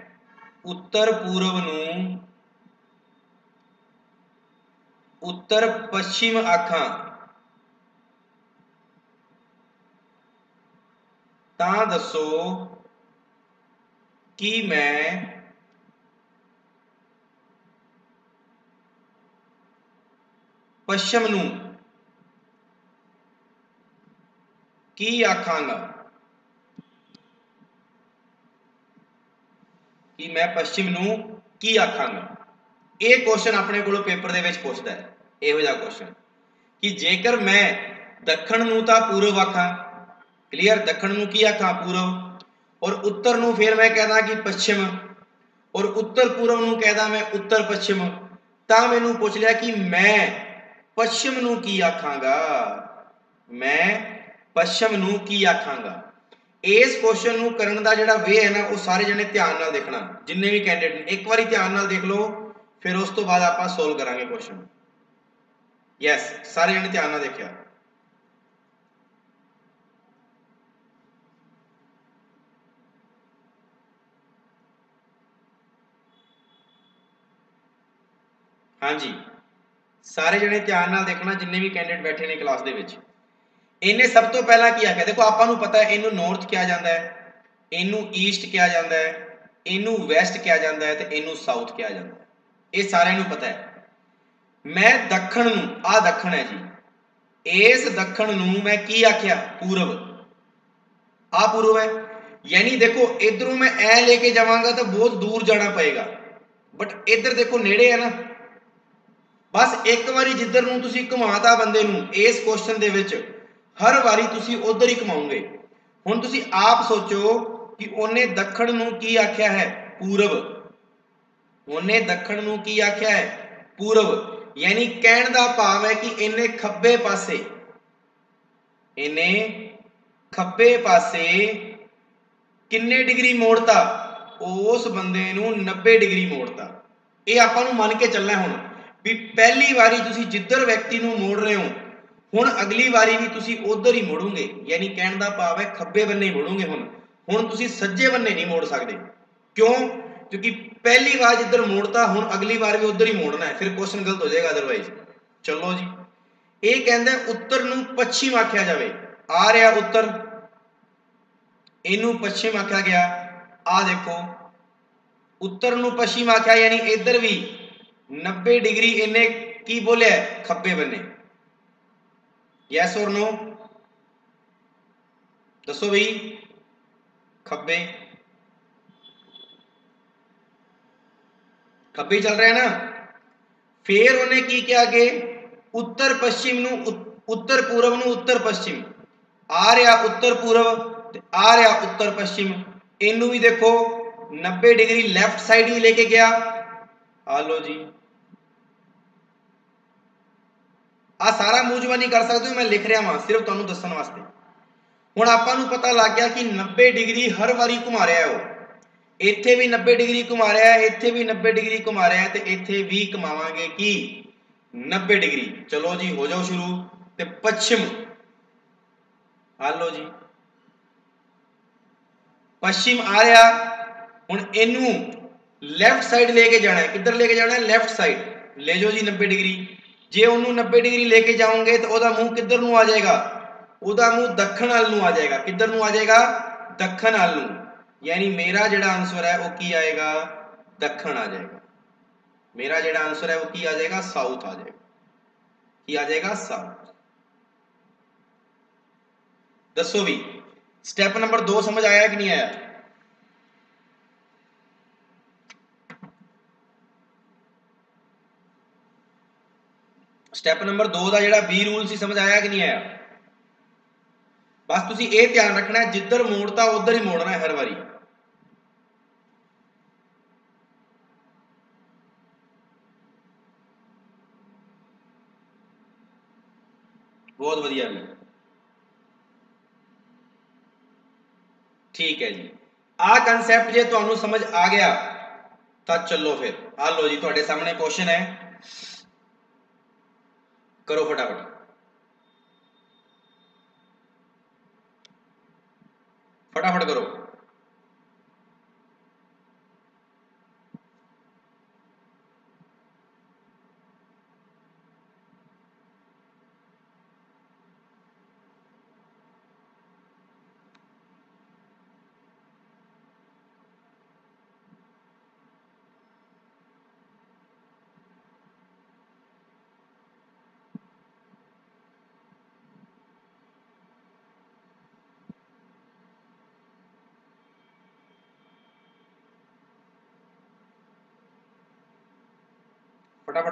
ਉੱਤਰ ਪੂਰਬ ਨੂੰ ਉੱਤਰ ਪੱਛਮ ਆਖਾਂ ਤਾਂ ਦੱਸੋ ਕਿ ਮੈਂ ਪੱਛਮ ਨੂੰ ਕੀ ਆਖਾਂਗਾ? ਕਿ ਮੈਂ ਪੱਛਮ ਨੂੰ ਕੀ ਆਖਾਂਗਾ? ਇਹ ਕੁਐਸਚਨ ਆਪਣੇ ਕੋਲੋਂ ਪੇਪਰ ਦੇ ਵਿੱਚ ਪੁੱਛਦਾ ਹੈ। ਇਹੋ ਜਿਹਾ ਕੁਐਸਚਨ ਕਿ ਜੇਕਰ ਮੈਂ ਦੱਖਣ ਨੂੰ ਤਾਂ ਪੂਰਬ ਆਖਾਂ ਕਲੀਅਰ ਦੱਖਣ ਨੂੰ ਕੀ ਆਖਾਂ, ਪੂਰਬ? ਔਰ ਉੱਤਰ ਨੂੰ ਫਿਰ ਮੈਂ ਕਹਦਾ ਕਿ ਪੱਛਮ। ਔਰ ਉੱਤਰ ਪੂਰਬ ਨੂੰ ਕਹਦਾ ਮੈਂ ਉੱਤਰ ਪੱਛਮ ਤਾਂ ਮੈਨੂੰ ਪੁੱਛ ਲਿਆ ਕਿ ਮੈਂ ਪੱਛਮ ਨੂੰ ਕੀ ਆਖਾਂਗਾ ਮੈਂ ਪੱਛਮ ਨੂੰ ਕੀ ਆਖਾਂਗਾ ਇਸ ਕੁਐਸਚਨ ਨੂੰ ਕਰਨ ਦਾ ਜਿਹੜਾ ਵੇ ਹੈ ਨਾ ਉਹ ਸਾਰੇ ਜਣੇ ਧਿਆਨ ਨਾਲ ਦੇਖਣਾ ਜਿੰਨੇ ਵੀ ਕੈਂਡੀਡੇਟ ਨੇ ਇੱਕ ਵਾਰੀ ਧਿਆਨ ਨਾਲ ਦੇਖ ਲਓ ਫਿਰ ਉਸ ਤੋਂ ਬਾਅਦ ਆਪਾਂ ਸੋਲਵ ਕਰਾਂਗੇ ਕੁਐਸਚਨ ਯੈਸ ਸਾਰੇ ਜਣੇ ਧਿਆਨ ਨਾਲ ਦੇਖਿਆ ਹਾਂਜੀ ਸਾਰੇ ਜਣੇ ਧਿਆਨ ਨਾਲ ਦੇਖਣਾ ਜਿੰਨੇ ਵੀ ਕੈਂਡੀਡੇਟ ਬੈਠੇ ਨੇ ਕਲਾਸ ਦੇ ਵਿੱਚ। ਇਹਨੇ ਸਭ ਤੋਂ ਪਹਿਲਾਂ ਕੀ ਆਖਿਆ? ਦੇਖੋ, ਆਪਾਂ ਨੂੰ ਪਤਾ ਹੈ, ਇਹਨੂੰ ਨਾਰਥ ਕਿਹਾ ਜਾਂਦਾ ਹੈ, ਇਹਨੂੰ ਈਸਟ ਕਿਹਾ ਜਾਂਦਾ ਹੈ, ਇਹਨੂੰ ਵੈਸਟ ਕਿਹਾ ਜਾਂਦਾ ਹੈ ਤੇ ਇਹਨੂੰ ਸਾਊਥ ਕਿਹਾ ਜਾਂਦਾ ਹੈ। ਇਹ ਸਾਰਿਆਂ ਨੂੰ ਪਤਾ ਹੈ। ਮੈਂ ਦੱਖਣ ਨੂੰ ਆ ਦੱਖਣ ਹੈ ਜੀ। ਇਸ ਦੱਖਣ ਨੂੰ ਮੈਂ ਕੀ ਆਖਿਆ? ਪੂਰਬ। ਆ ਪੂਰਬ ਹੈ। ਯਾਨੀ ਦੇਖੋ, ਇਧਰੋਂ ਮੈਂ ਐ ਲੈ ਕੇ ਜਾਵਾਂਗਾ ਤਾਂ ਬਹੁਤ ਦੂਰ ਜਾਣਾ ਪਏਗਾ। ਬਟ ਇੱਧਰ ਦੇਖੋ ਨੇੜੇ ਹੈ ਨਾ। ਬਸ ਇੱਕ ਵਾਰੀ ਜਿੱਧਰ ਨੂੰ ਤੁਸੀਂ ਘੁਮਾਤਾ ਬੰਦੇ ਨੂੰ, ਇਸ ਕੁਐਸਚਨ ਦੇ ਵਿੱਚ ਹਰ ਵਾਰੀ ਤੁਸੀਂ ਉਧਰ ਹੀ ਘਮਾਉਂਗੇ। ਹੁਣ ਤੁਸੀਂ ਆਪ ਸੋਚੋ ਕਿ ਉਹਨੇ ਦੱਖਣ ਨੂੰ ਕੀ ਆਖਿਆ ਹੈ? ਪੂਰਬ। ਉਹਨੇ ਦੱਖਣ ਨੂੰ ਕੀ ਆਖਿਆ ਹੈ? ਪੂਰਬ। ਯਾਨੀ ਕਹਿਣ ਦਾ ਭਾਵ ਹੈ ਕਿ ਇਹਨੇ ਖੱਬੇ ਪਾਸੇ, ਇਹਨੇ ਖੱਬੇ ਪਾਸੇ ਕਿੰਨੇ ਡਿਗਰੀ ਮੋੜਤਾ? ਉਸ ਬੰਦੇ ਨੂੰ 90 ਡਿਗਰੀ ਮੋੜਤਾ। ਇਹ ਆਪਾਂ ਨੂੰ ਮੰਨ ਕੇ ਚੱਲਣਾ ਹੁਣ। ਵੀ ਪਹਿਲੀ ਵਾਰੀ ਤੁਸੀਂ ਜਿੱਧਰ ਵਿਅਕਤੀ ਨੂੰ ਮੋੜ ਰਹੇ ਹੋ, ਹੁਣ ਅਗਲੀ ਵਾਰੀ ਵੀ ਤੁਸੀਂ ਉਧਰ ਹੀ ਮੋੜੋਗੇ, ਯਾਨੀ ਕਹਿਣ ਦਾ ਭਾਵ ਹੈ ਖੱਬੇ ਬੰਨੇ ਮੋੜੋਗੇ ਹੁਣ ਹੁਣ ਤੁਸੀਂ ਸੱਜੇ ਬੰਨੇ ਨਹੀਂ ਮੋੜ ਸਕਦੇ। ਕਿਉਂ? ਕਿਉਂਕਿ ਪਹਿਲੀ ਵਾਰ ਜਿੱਧਰ ਮੋੜਤਾ, ਹੁਣ ਅਗਲੀ ਵਾਰ ਵੀ ਉਧਰ ਹੀ ਮੋੜਨਾ ਹੈ, ਫਿਰ ਕੁਐਸਚਨ ਗਲਤ ਹੋ ਜਾਏਗਾ ਅਦਰਵਾਈਜ਼ ਚਲੋ ਜੀ। ਇਹ ਕਹਿੰਦਾ ਉੱਤਰ ਨੂੰ ਪੱਛਮ ਆਖਿਆ ਜਾਵੇ। ਆ ਰਿਹਾ ਉੱਤਰ। ਇਹਨੂੰ ਪੱਛਮ ਆਖਿਆ ਗਿਆ। ਆ ਦੇਖੋ। ਉੱਤਰ ਨੂੰ ਪੱਛਮ ਆਖਿਆ, ਯਾਨੀ ਇੱਧਰ ਵੀ। 90 ਡਿਗਰੀ ਇਹਨੇ ਕੀ ਬੋਲਿਆ ਖੱਬੇ ਬੰਨੇ। ਯੈਸ অর ਨੋ ਦੱਸੋ ਬਈ। ਖੱਬੇ। ਖੱਬੇ ਚੱਲ ਰਿਹਾ ਨਾ। ਫੇਰ ਉਹਨੇ ਕੀ ਕਿਹਾ ਕਿ ਉੱਤਰ ਪੱਛਮ ਨੂੰ ਉੱਤਰ ਪੂਰਬ ਨੂੰ ਉੱਤਰ ਪੱਛਮ। ਆ ਰਿਹਾ ਉੱਤਰ ਪੂਰਬ ਤੇ ਆ ਰਿਹਾ ਉੱਤਰ ਪੱਛਮ। ਇਹਨੂੰ ਵੀ ਦੇਖੋ। 90 ਡਿਗਰੀ ਲੈਫਟ ਸਾਈਡ ਹੀ ਲੈ ਕੇ ਗਿਆ। ਆ ਲੋ ਜੀ। ਆ ਸਾਰਾ ਮੂੰਹ ਨਹੀਂ ਕਰ ਸਕਦੇ ਮੈਂ ਲਿਖ ਰਿਹਾ ਹਾਂ ਸਿਰਫ ਤੁਹਾਨੂੰ ਦੱਸਣ ਵਾਸਤੇ। ਹੁਣ ਆਪਾਂ ਨੂੰ ਪਤਾ ਲੱਗ ਗਿਆ ਕਿ 90 ਡਿਗਰੀ ਹਰ ਵਾਰੀ ਘੁਮਾ ਰਿਹਾ ਹੈ ਉਹ। ਇੱਥੇ ਵੀ 90 ਡਿਗਰੀ ਘੁਮਾ ਰਿਹਾ ਹੈ, ਇੱਥੇ ਵੀ 90 ਡਿਗਰੀ ਘੁਮਾ ਰਿਹਾ ਹੈ ਤੇ ਇੱਥੇ ਵੀ ਘੁਮਾਵਾਂਗੇ ਕੀ? 90 ਡਿਗਰੀ। ਚਲੋ ਜੀ, ਹੋ ਜਾਓ ਸ਼ੁਰੂ ਤੇ ਪੱਛਮ। ਹਾਲੋ ਜੀ। ਪੱਛਮ ਆ ਰਿਹਾ। ਹੁਣ ਇਹਨੂੰ ਲੈਫਟ ਸਾਈਡ ਲੈ ਕੇ ਜਾਣਾ ਹੈ। ਕਿੱਧਰ ਲੈ ਕੇ ਜਾਣਾ ਹੈ? ਲੈਫਟ ਸਾਈਡ ਲੈ ਜਾਓ ਜੀ 90 ਡਿਗਰੀ। ਜੇ ਉਹਨੂੰ 90 ਡਿਗਰੀ ਲੈ ਕੇ ਜਾਓਗੇ ਤਾਂ ਉਹਦਾ ਮੂੰਹ ਕਿੱਧਰ ਨੂੰ ਆ ਜਾਏਗਾ? ਉਹਦਾ ਮੂੰਹ ਦੱਖਣ ਵੱਲ ਨੂੰ ਆ ਜਾਏਗਾ। ਕਿੱਧਰ ਨੂੰ ਆ ਜਾਏਗਾ? ਦੱਖਣ ਵੱਲ ਨੂੰ। ਯਾਨੀ ਮੇਰਾ ਜਿਹੜਾ ਆਨਸਰ ਹੈ ਉਹ ਕੀ ਆਏਗਾ? ਦੱਖਣ ਆ ਜਾਏਗਾ। ਮੇਰਾ ਜਿਹੜਾ ਆਨਸਰ ਹੈ ਉਹ ਕੀ ਆ ਜਾਏਗਾ? ਸਾਊਥ ਆ ਜਾਏਗਾ। ਕੀ ਆ ਜਾਏਗਾ? ਸਾਊਥ ਦੱਸੋ ਵੀ। ਸਟੈਪ ਨੰਬਰ 2 ਸਮਝ ਆਇਆ ਕਿ ਨਹੀਂ ਆਇਆ? ਸਟੈਪ ਨੰਬਰ 2 ਦਾ ਜਿਹੜਾ ਬੀ ਰੂਲ ਸੀ, ਸਮਝ ਆਇਆ ਕਿ ਨਹੀਂ ਆਇਆ? ਬਸ ਤੁਸੀਂ ਇਹ ਧਿਆਨ ਰੱਖਣਾ ਹੈ ਜਿੱਧਰ ਮੋੜਤਾ, ਉਧਰ ਹੀ ਮੋੜਨਾ ਹੈ ਹਰ ਵਾਰੀ। ਬਹੁਤ ਵਧੀਆ ਵੀ ਠੀਕ ਹੈ ਜੀ। ਆਹ ਕਨਸੈਪਟ ਜੇ ਤੁਹਾਨੂੰ ਸਮਝ ਆ ਗਿਆ, ਤਾਂ ਚੱਲੋ ਫਿਰ। ਆ ਲਓ ਜੀ, ਤੁਹਾਡੇ ਸਾਹਮਣੇ ਕੁਐਸਚਨ ਹੈ। ਕਰੋ ਫਟਾਫਟ। ਫਟਾਫਟ ਕਰੋ।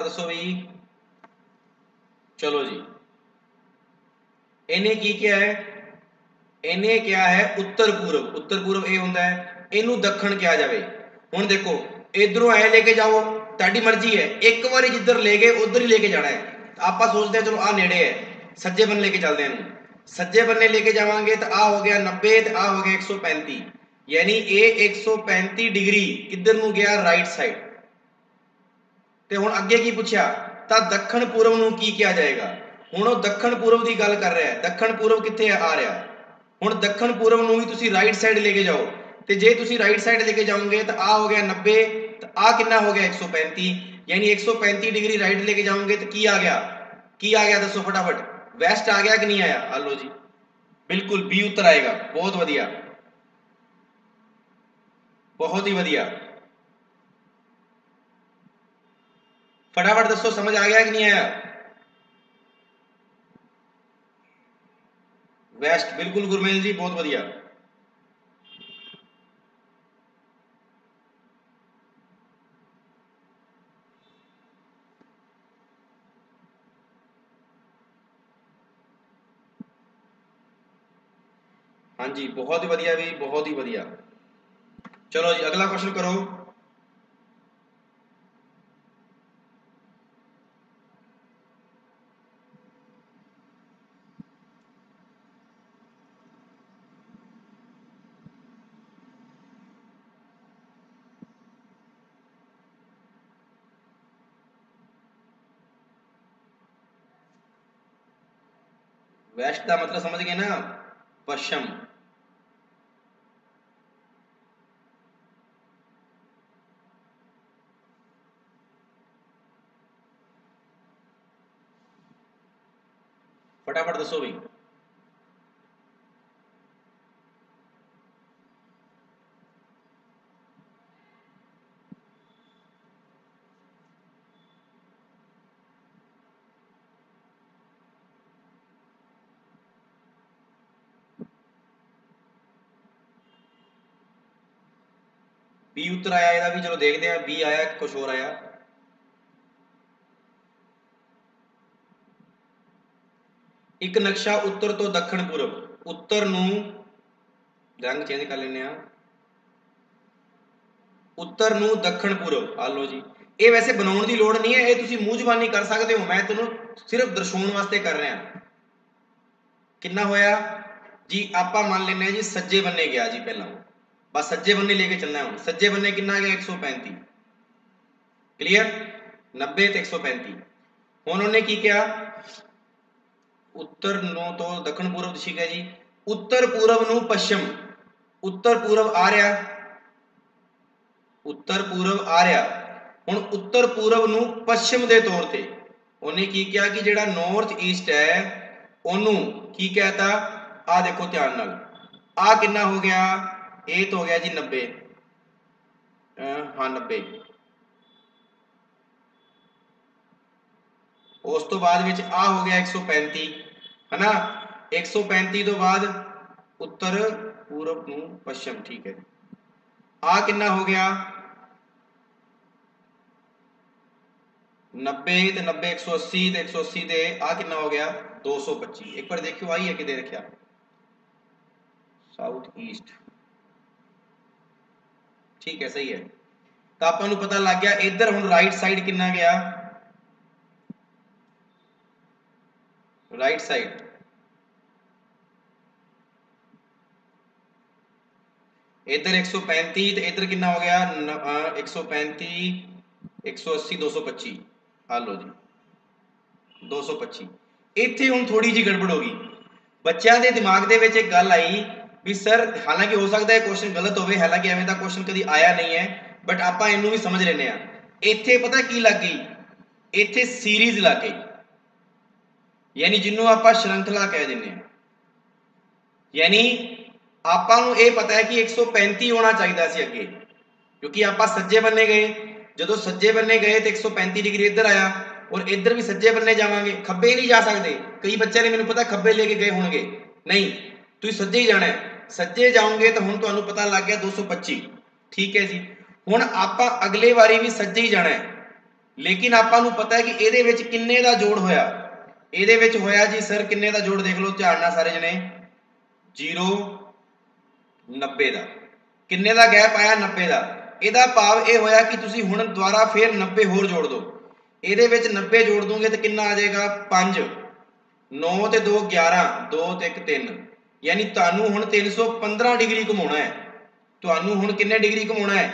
ਦੱਸੋ ਬਈ ਚਲੋ ਜੀ। ਇਹਨੇ ਕੀ ਕਿਹਾ ਹੈ? ਇਹਨੇ ਕਿਹਾ ਹੈ ਉੱਤਰ ਪੂਰਬ। ਉੱਤਰ ਪੂਰਬ ਇਹ ਹੁੰਦਾ ਹੈ, ਇਹਨੂੰ ਦੱਖਣ ਕਿਹਾ ਜਾਵੇ। ਹੁਣ ਦੇਖੋ, ਇਧਰੋਂ ਐ ਲੈ ਕੇ ਜਾਓ, ਤੁਹਾਡੀ ਮਰਜ਼ੀ ਹੈ। ਇੱਕ ਵਾਰੀ ਜਿੱਧਰ ਲੈ ਗਏ, ਉਧਰ ਹੀ ਲੈ ਕੇ ਜਾਣਾ ਹੈ। ਆਪਾਂ ਸੋਚਦੇ ਚਲੋ ਆ ਨੇੜੇ ਹੈ, ਸੱਜੇ ਬੰਨੇ ਲੈ ਕੇ ਚੱਲਦੇ ਹਾਂ ਸੱਜੇ ਬੰਨੇ ਲੈ ਕੇ ਜਾਵਾਂਗੇ ਤਾਂ ਆ ਹੋ ਗਿਆ 90 ਤੇ ਆ ਹੋ ਗਿਆ 135 ਯਾਨੀ ਇਹ 135 ਡਿਗਰੀ ਕਿੱਧਰ ਨੂੰ ਗਿਆ? ਰਾਈਟ ਸਾਈਡ ਤੇ ਹੁਣ ਅੱਗੇ ਕੀ ਪੁੱਛਿਆ? ਤਾਂ ਦੱਖਣ ਪੂਰਬ ਨੂੰ ਕੀ ਕਿਹਾ ਜਾਏਗਾ? ਹੁਣ ਉਹ ਦੱਖਣ ਪੂਰਬ ਦੀ ਗੱਲ ਕਰ ਰਿਹਾ ਹੈ। ਦੱਖਣ ਪੂਰਬ ਕਿੱਥੇ ਆ ਰਿਹਾ? ਹੁਣ ਦੱਖਣ ਪੂਰਬ ਨੂੰ ਵੀ ਤੁਸੀਂ ਰਾਈਟ ਸਾਈਡ ਲੈ ਕੇ ਜਾਓ। ਤੇ ਜੇ ਤੁਸੀਂ ਰਾਈਟ ਸਾਈਡ ਲੈ ਕੇ ਜਾਓਗੇ, ਤਾਂ ਆ ਹੋ ਗਿਆ 90 ਤਾਂ ਆ ਕਿੰਨਾ ਹੋ ਗਿਆ? 135 ਯਾਨੀ 135 ਡਿਗਰੀ ਰਾਈਟ ਲੈ ਕੇ ਜਾਓਗੇ, ਤਾਂ ਕੀ ਆ ਗਿਆ? ਕੀ ਆ ਗਿਆ ਦੱਸੋ ਫਟਾਫਟ। ਵੈਸਟ ਆ ਗਿਆ ਕਿ ਨਹੀਂ ਆਇਆ? ਆ ਲੋ ਜੀ। ਬਿਲਕੁਲ ਬੀ ਉੱਤਰ ਆਏਗਾ। ਬਹੁਤ ਵਧੀਆ। ਬਹੁਤ ਹੀ ਵਧੀਆ। फटाफट दोस्तों समझ आ गया कि नहीं आया? वेस्ट बिल्कुल गुरमेल जी, बहुत बढ़िया। हाँ जी, बहुत ही बढ़िया भी, बहुत ही बढ़िया। चलो जी, अगला क्वेश्चन करो। ਦਾ ਮਤਲਬ ਸਮਝ ਗਏ ਨਾ? ਪਸ਼ਮ। ਫਟਾਫਟ ਦੱਸੋ ਵੀ ਬੀ ਉੱਤਰ ਆਇਆ, ਇਹਦਾ ਵੀ ਚਲੋ ਦੇਖਦੇ ਆ ਬੀ ਆਇਆ ਕੁਝ ਹੋਰ ਆਇਆ। ਇੱਕ ਨਕਸ਼ਾ ਉੱਤਰ ਤੋਂ ਦੱਖਣ ਪੂਰਬ, ਉੱਤਰ ਨੂੰ ਰੰਗ ਚੇਂਜ ਕਰ ਲੈਂਦੇ ਆ ਉੱਤਰ ਨੂੰ ਦੱਖਣ ਪੂਰਬ ਆ ਲਓ ਜੀ। ਇਹ ਵੈਸੇ ਬਣਾਉਣ ਦੀ ਲੋੜ ਨਹੀਂ ਹੈ, ਇਹ ਤੁਸੀਂ ਮੂੰਹ ਜ਼ਬਾਨੀ ਕਰ ਸਕਦੇ ਹੋ, ਮੈਂ ਤੁਹਾਨੂੰ ਸਿਰਫ ਦਰਸਾਉਣ ਵਾਸਤੇ ਕਰ ਰਿਹਾ। ਕਿੰਨਾ ਹੋਇਆ? ਜੀ, ਆਪਾਂ ਮੰਨ ਲੈਂਦੇ ਆ ਜੀ, ਸੱਜੇ ਬੰਨੇ ਗਿਆ ਜੀ ਪਹਿਲਾਂ। ਬਸ ਸੱਜੇ ਬੰਨੇ ਲੈ ਕੇ ਚੱਲਣਾ ਹੁਣ। ਸੱਜੇ ਬੰਨੇ ਕਿੰਨਾ ਗਿਆ? 135 ਕਲੀਅਰ 90 ਤੇ 135 ਹੁਣ ਉਹਨੇ ਕੀ ਕਿਹਾ? ਉੱਤਰ ਨੂੰ ਤੋਂ ਦੱਖਣ ਪੂਰਬ ਦਿਸ਼ਾ ਹੈ ਜੀ। ਉੱਤਰ ਪੂਰਬ ਨੂੰ ਪੱਛਮ। ਉੱਤਰ ਪੂਰਬ ਆ ਰਿਹਾ। ਉੱਤਰ ਪੂਰਬ ਆ ਰਿਹਾ। ਹੁਣ ਉੱਤਰ ਪੂਰਬ ਨੂੰ ਪੱਛਮ ਦੇ ਤੌਰ ਤੇ ਉਹਨੇ ਕੀ ਕਿਹਾ ਕਿ ਜਿਹੜਾ ਨਾਰਥ ਈਸਟ ਹੈ, ਉਹਨੂੰ ਕੀ ਕਹਤਾ? ਆ ਦੇਖੋ ਧਿਆਨ ਨਾਲ। ਆ ਕਿੰਨਾ ਹੋ ਗਿਆ? ਇਹ ਤਾਂ ਹੋ ਗਿਆ ਜੀ 90 ਹਾਂ 90 ਉਸ ਤੋਂ ਬਾਅਦ ਵਿੱਚ ਆ ਹੋ ਗਿਆ 135 ਹਨਾ? 135 ਤੋਂ ਬਾਅਦ ਉੱਤਰ ਪੂਰਬ ਨੂੰ ਪੱਛਮ, ਠੀਕ ਹੈ ਆ ਕਿੰਨਾ ਹੋ ਗਿਆ? 90 ਤੇ 90 180 ਤੇ 180 ਤੇ ਆ ਕਿੰਨਾ ਹੋ ਗਿਆ? 225 ਇੱਕ ਵਾਰ ਦੇਖਿਓ ਆਈ ਹੈ ਕਿਤੇ ਰੱਖਿਆ। South east. ਠੀਕ ਹੈ, ਸਹੀ ਹੈ। ਤਾਂ ਆਪਾਂ ਨੂੰ ਪਤਾ ਲੱਗ ਗਿਆ, ਇੱਧਰ ਹੁਣ ਰਾਈਟ ਸਾਈਡ ਕਿੰਨਾ ਗਿਆ? ਰਾਈਟ ਸਾਈਡ ਇੱਧਰ 135 ਤੇ ਇੱਧਰ ਕਿੰਨਾ ਹੋ ਗਿਆ? 135 180 225 ਆ ਲਓ ਜੀ 225 ਇੱਥੇ ਹੁਣ ਥੋੜੀ ਜੀ ਗੜਬੜ ਹੋ ਗਈ। ਬੱਚਿਆਂ ਦੇ ਦਿਮਾਗ ਦੇ ਵਿੱਚ ਇੱਕ ਗੱਲ ਆਈ ਵੀ ਸਰ ਹਾਲਾਂਕਿ ਹੋ ਸਕਦਾ ਹੈ ਕੁਐਸਚਨ ਗਲਤ ਹੋਵੇ, ਹਾਲਾਂਕਿ ਐਵੇਂ ਦਾ ਕੁਐਸਚਨ ਕਦੀ ਆਇਆ ਨਹੀਂ ਹੈ ਬਟ ਆਪਾਂ ਇਹਨੂੰ ਵੀ ਸਮਝ ਲੈਨੇ ਆ ਇੱਥੇ ਪਤਾ ਕੀ ਲੱਗ ਗਈ? ਇੱਥੇ ਸੀਰੀਜ਼ ਲੱਗ ਗਈ। ਯਾਨੀ ਜਿਹਨੂੰ ਆਪਾਂ ਸ਼੍ਰੰਖਲਾ ਕਹਿ ਦਿੰਨੇ ਆ ਯਾਨੀ ਆਪਾਂ ਨੂੰ ਇਹ ਪਤਾ ਹੈ ਕਿ 135 ਹੋਣਾ ਚਾਹੀਦਾ ਸੀ ਅੱਗੇ, ਕਿਉਂਕਿ ਆਪਾਂ ਸੱਜੇ ਬੰਨੇ ਗਏ। ਜਦੋਂ ਸੱਜੇ ਬੰਨੇ ਗਏ ਤੇ 135 ਡਿਗਰੀ ਇੱਧਰ ਆਇਆ, ਔਰ ਇੱਧਰ ਵੀ ਸੱਜੇ ਬੰਨੇ ਜਾਵਾਂਗੇ, ਖੱਬੇ ਨਹੀਂ ਜਾ ਸਕਦੇ। ਕਈ ਬੱਚਿਆਂ ਨੇ ਮੈਨੂੰ ਪਤਾ ਖੱਬੇ ਲੈ ਕੇ ਗਏ ਹੋਣਗੇ। ਨਹੀਂ, ਤੁਸੀਂ ਸੱਜੇ ਹੀ ਜਾਣਾ ਹੈ। ਸੱਜੇ ਜਾਓਗੇ ਤਾਂ ਹੁਣ ਤੁਹਾਨੂੰ ਪਤਾ ਲੱਗ ਗਿਆ 225 ਠੀਕ ਹੈ ਜੀ। ਹੁਣ ਆਪਾਂ ਅਗਲੇ ਵਾਰੀ ਵੀ ਸੱਜੇ ਹੀ ਜਾਣਾ ਹੈ। ਲੇਕਿਨ ਆਪਾਂ ਨੂੰ ਪਤਾ ਹੈ ਕਿ ਇਹਦੇ ਵਿੱਚ ਕਿੰਨੇ ਦਾ ਜੋੜ ਹੋਇਆ। ਇਹਦੇ ਵਿੱਚ ਹੋਇਆ ਜੀ ਸਰ ਕਿੰਨੇ ਦਾ ਜੋੜ ਦੇਖ ਲਓ ਧਿਆਨ ਨਾਲ ਸਾਰੇ ਜਣੇ। 0 90 ਦਾ। ਕਿੰਨੇ ਦਾ ਗੈਪ ਆਇਆ? 90 ਦਾ। ਇਹਦਾ ਭਾਵ ਇਹ ਹੋਇਆ ਕਿ ਤੁਸੀਂ ਹੁਣ ਦੁਬਾਰਾ ਫੇਰ 90 ਹੋਰ ਜੋੜ ਦਿਓ। ਇਹਦੇ ਵਿੱਚ 90 ਜੋੜ ਦੋਗੇ ਤਾਂ ਕਿੰਨਾ ਆ ਜਾਏਗਾ? 5 9 ਤੇ 2 11 2 ਤੇ 1 3 ਯਾਨੀ ਤੁਹਾਨੂੰ ਹੁਣ 315 ਡਿਗਰੀ ਘੁਮਾਉਣਾ ਹੈ। ਤੁਹਾਨੂੰ ਹੁਣ ਕਿੰਨੇ ਡਿਗਰੀ ਘੁਮਾਉਣਾ ਹੈ?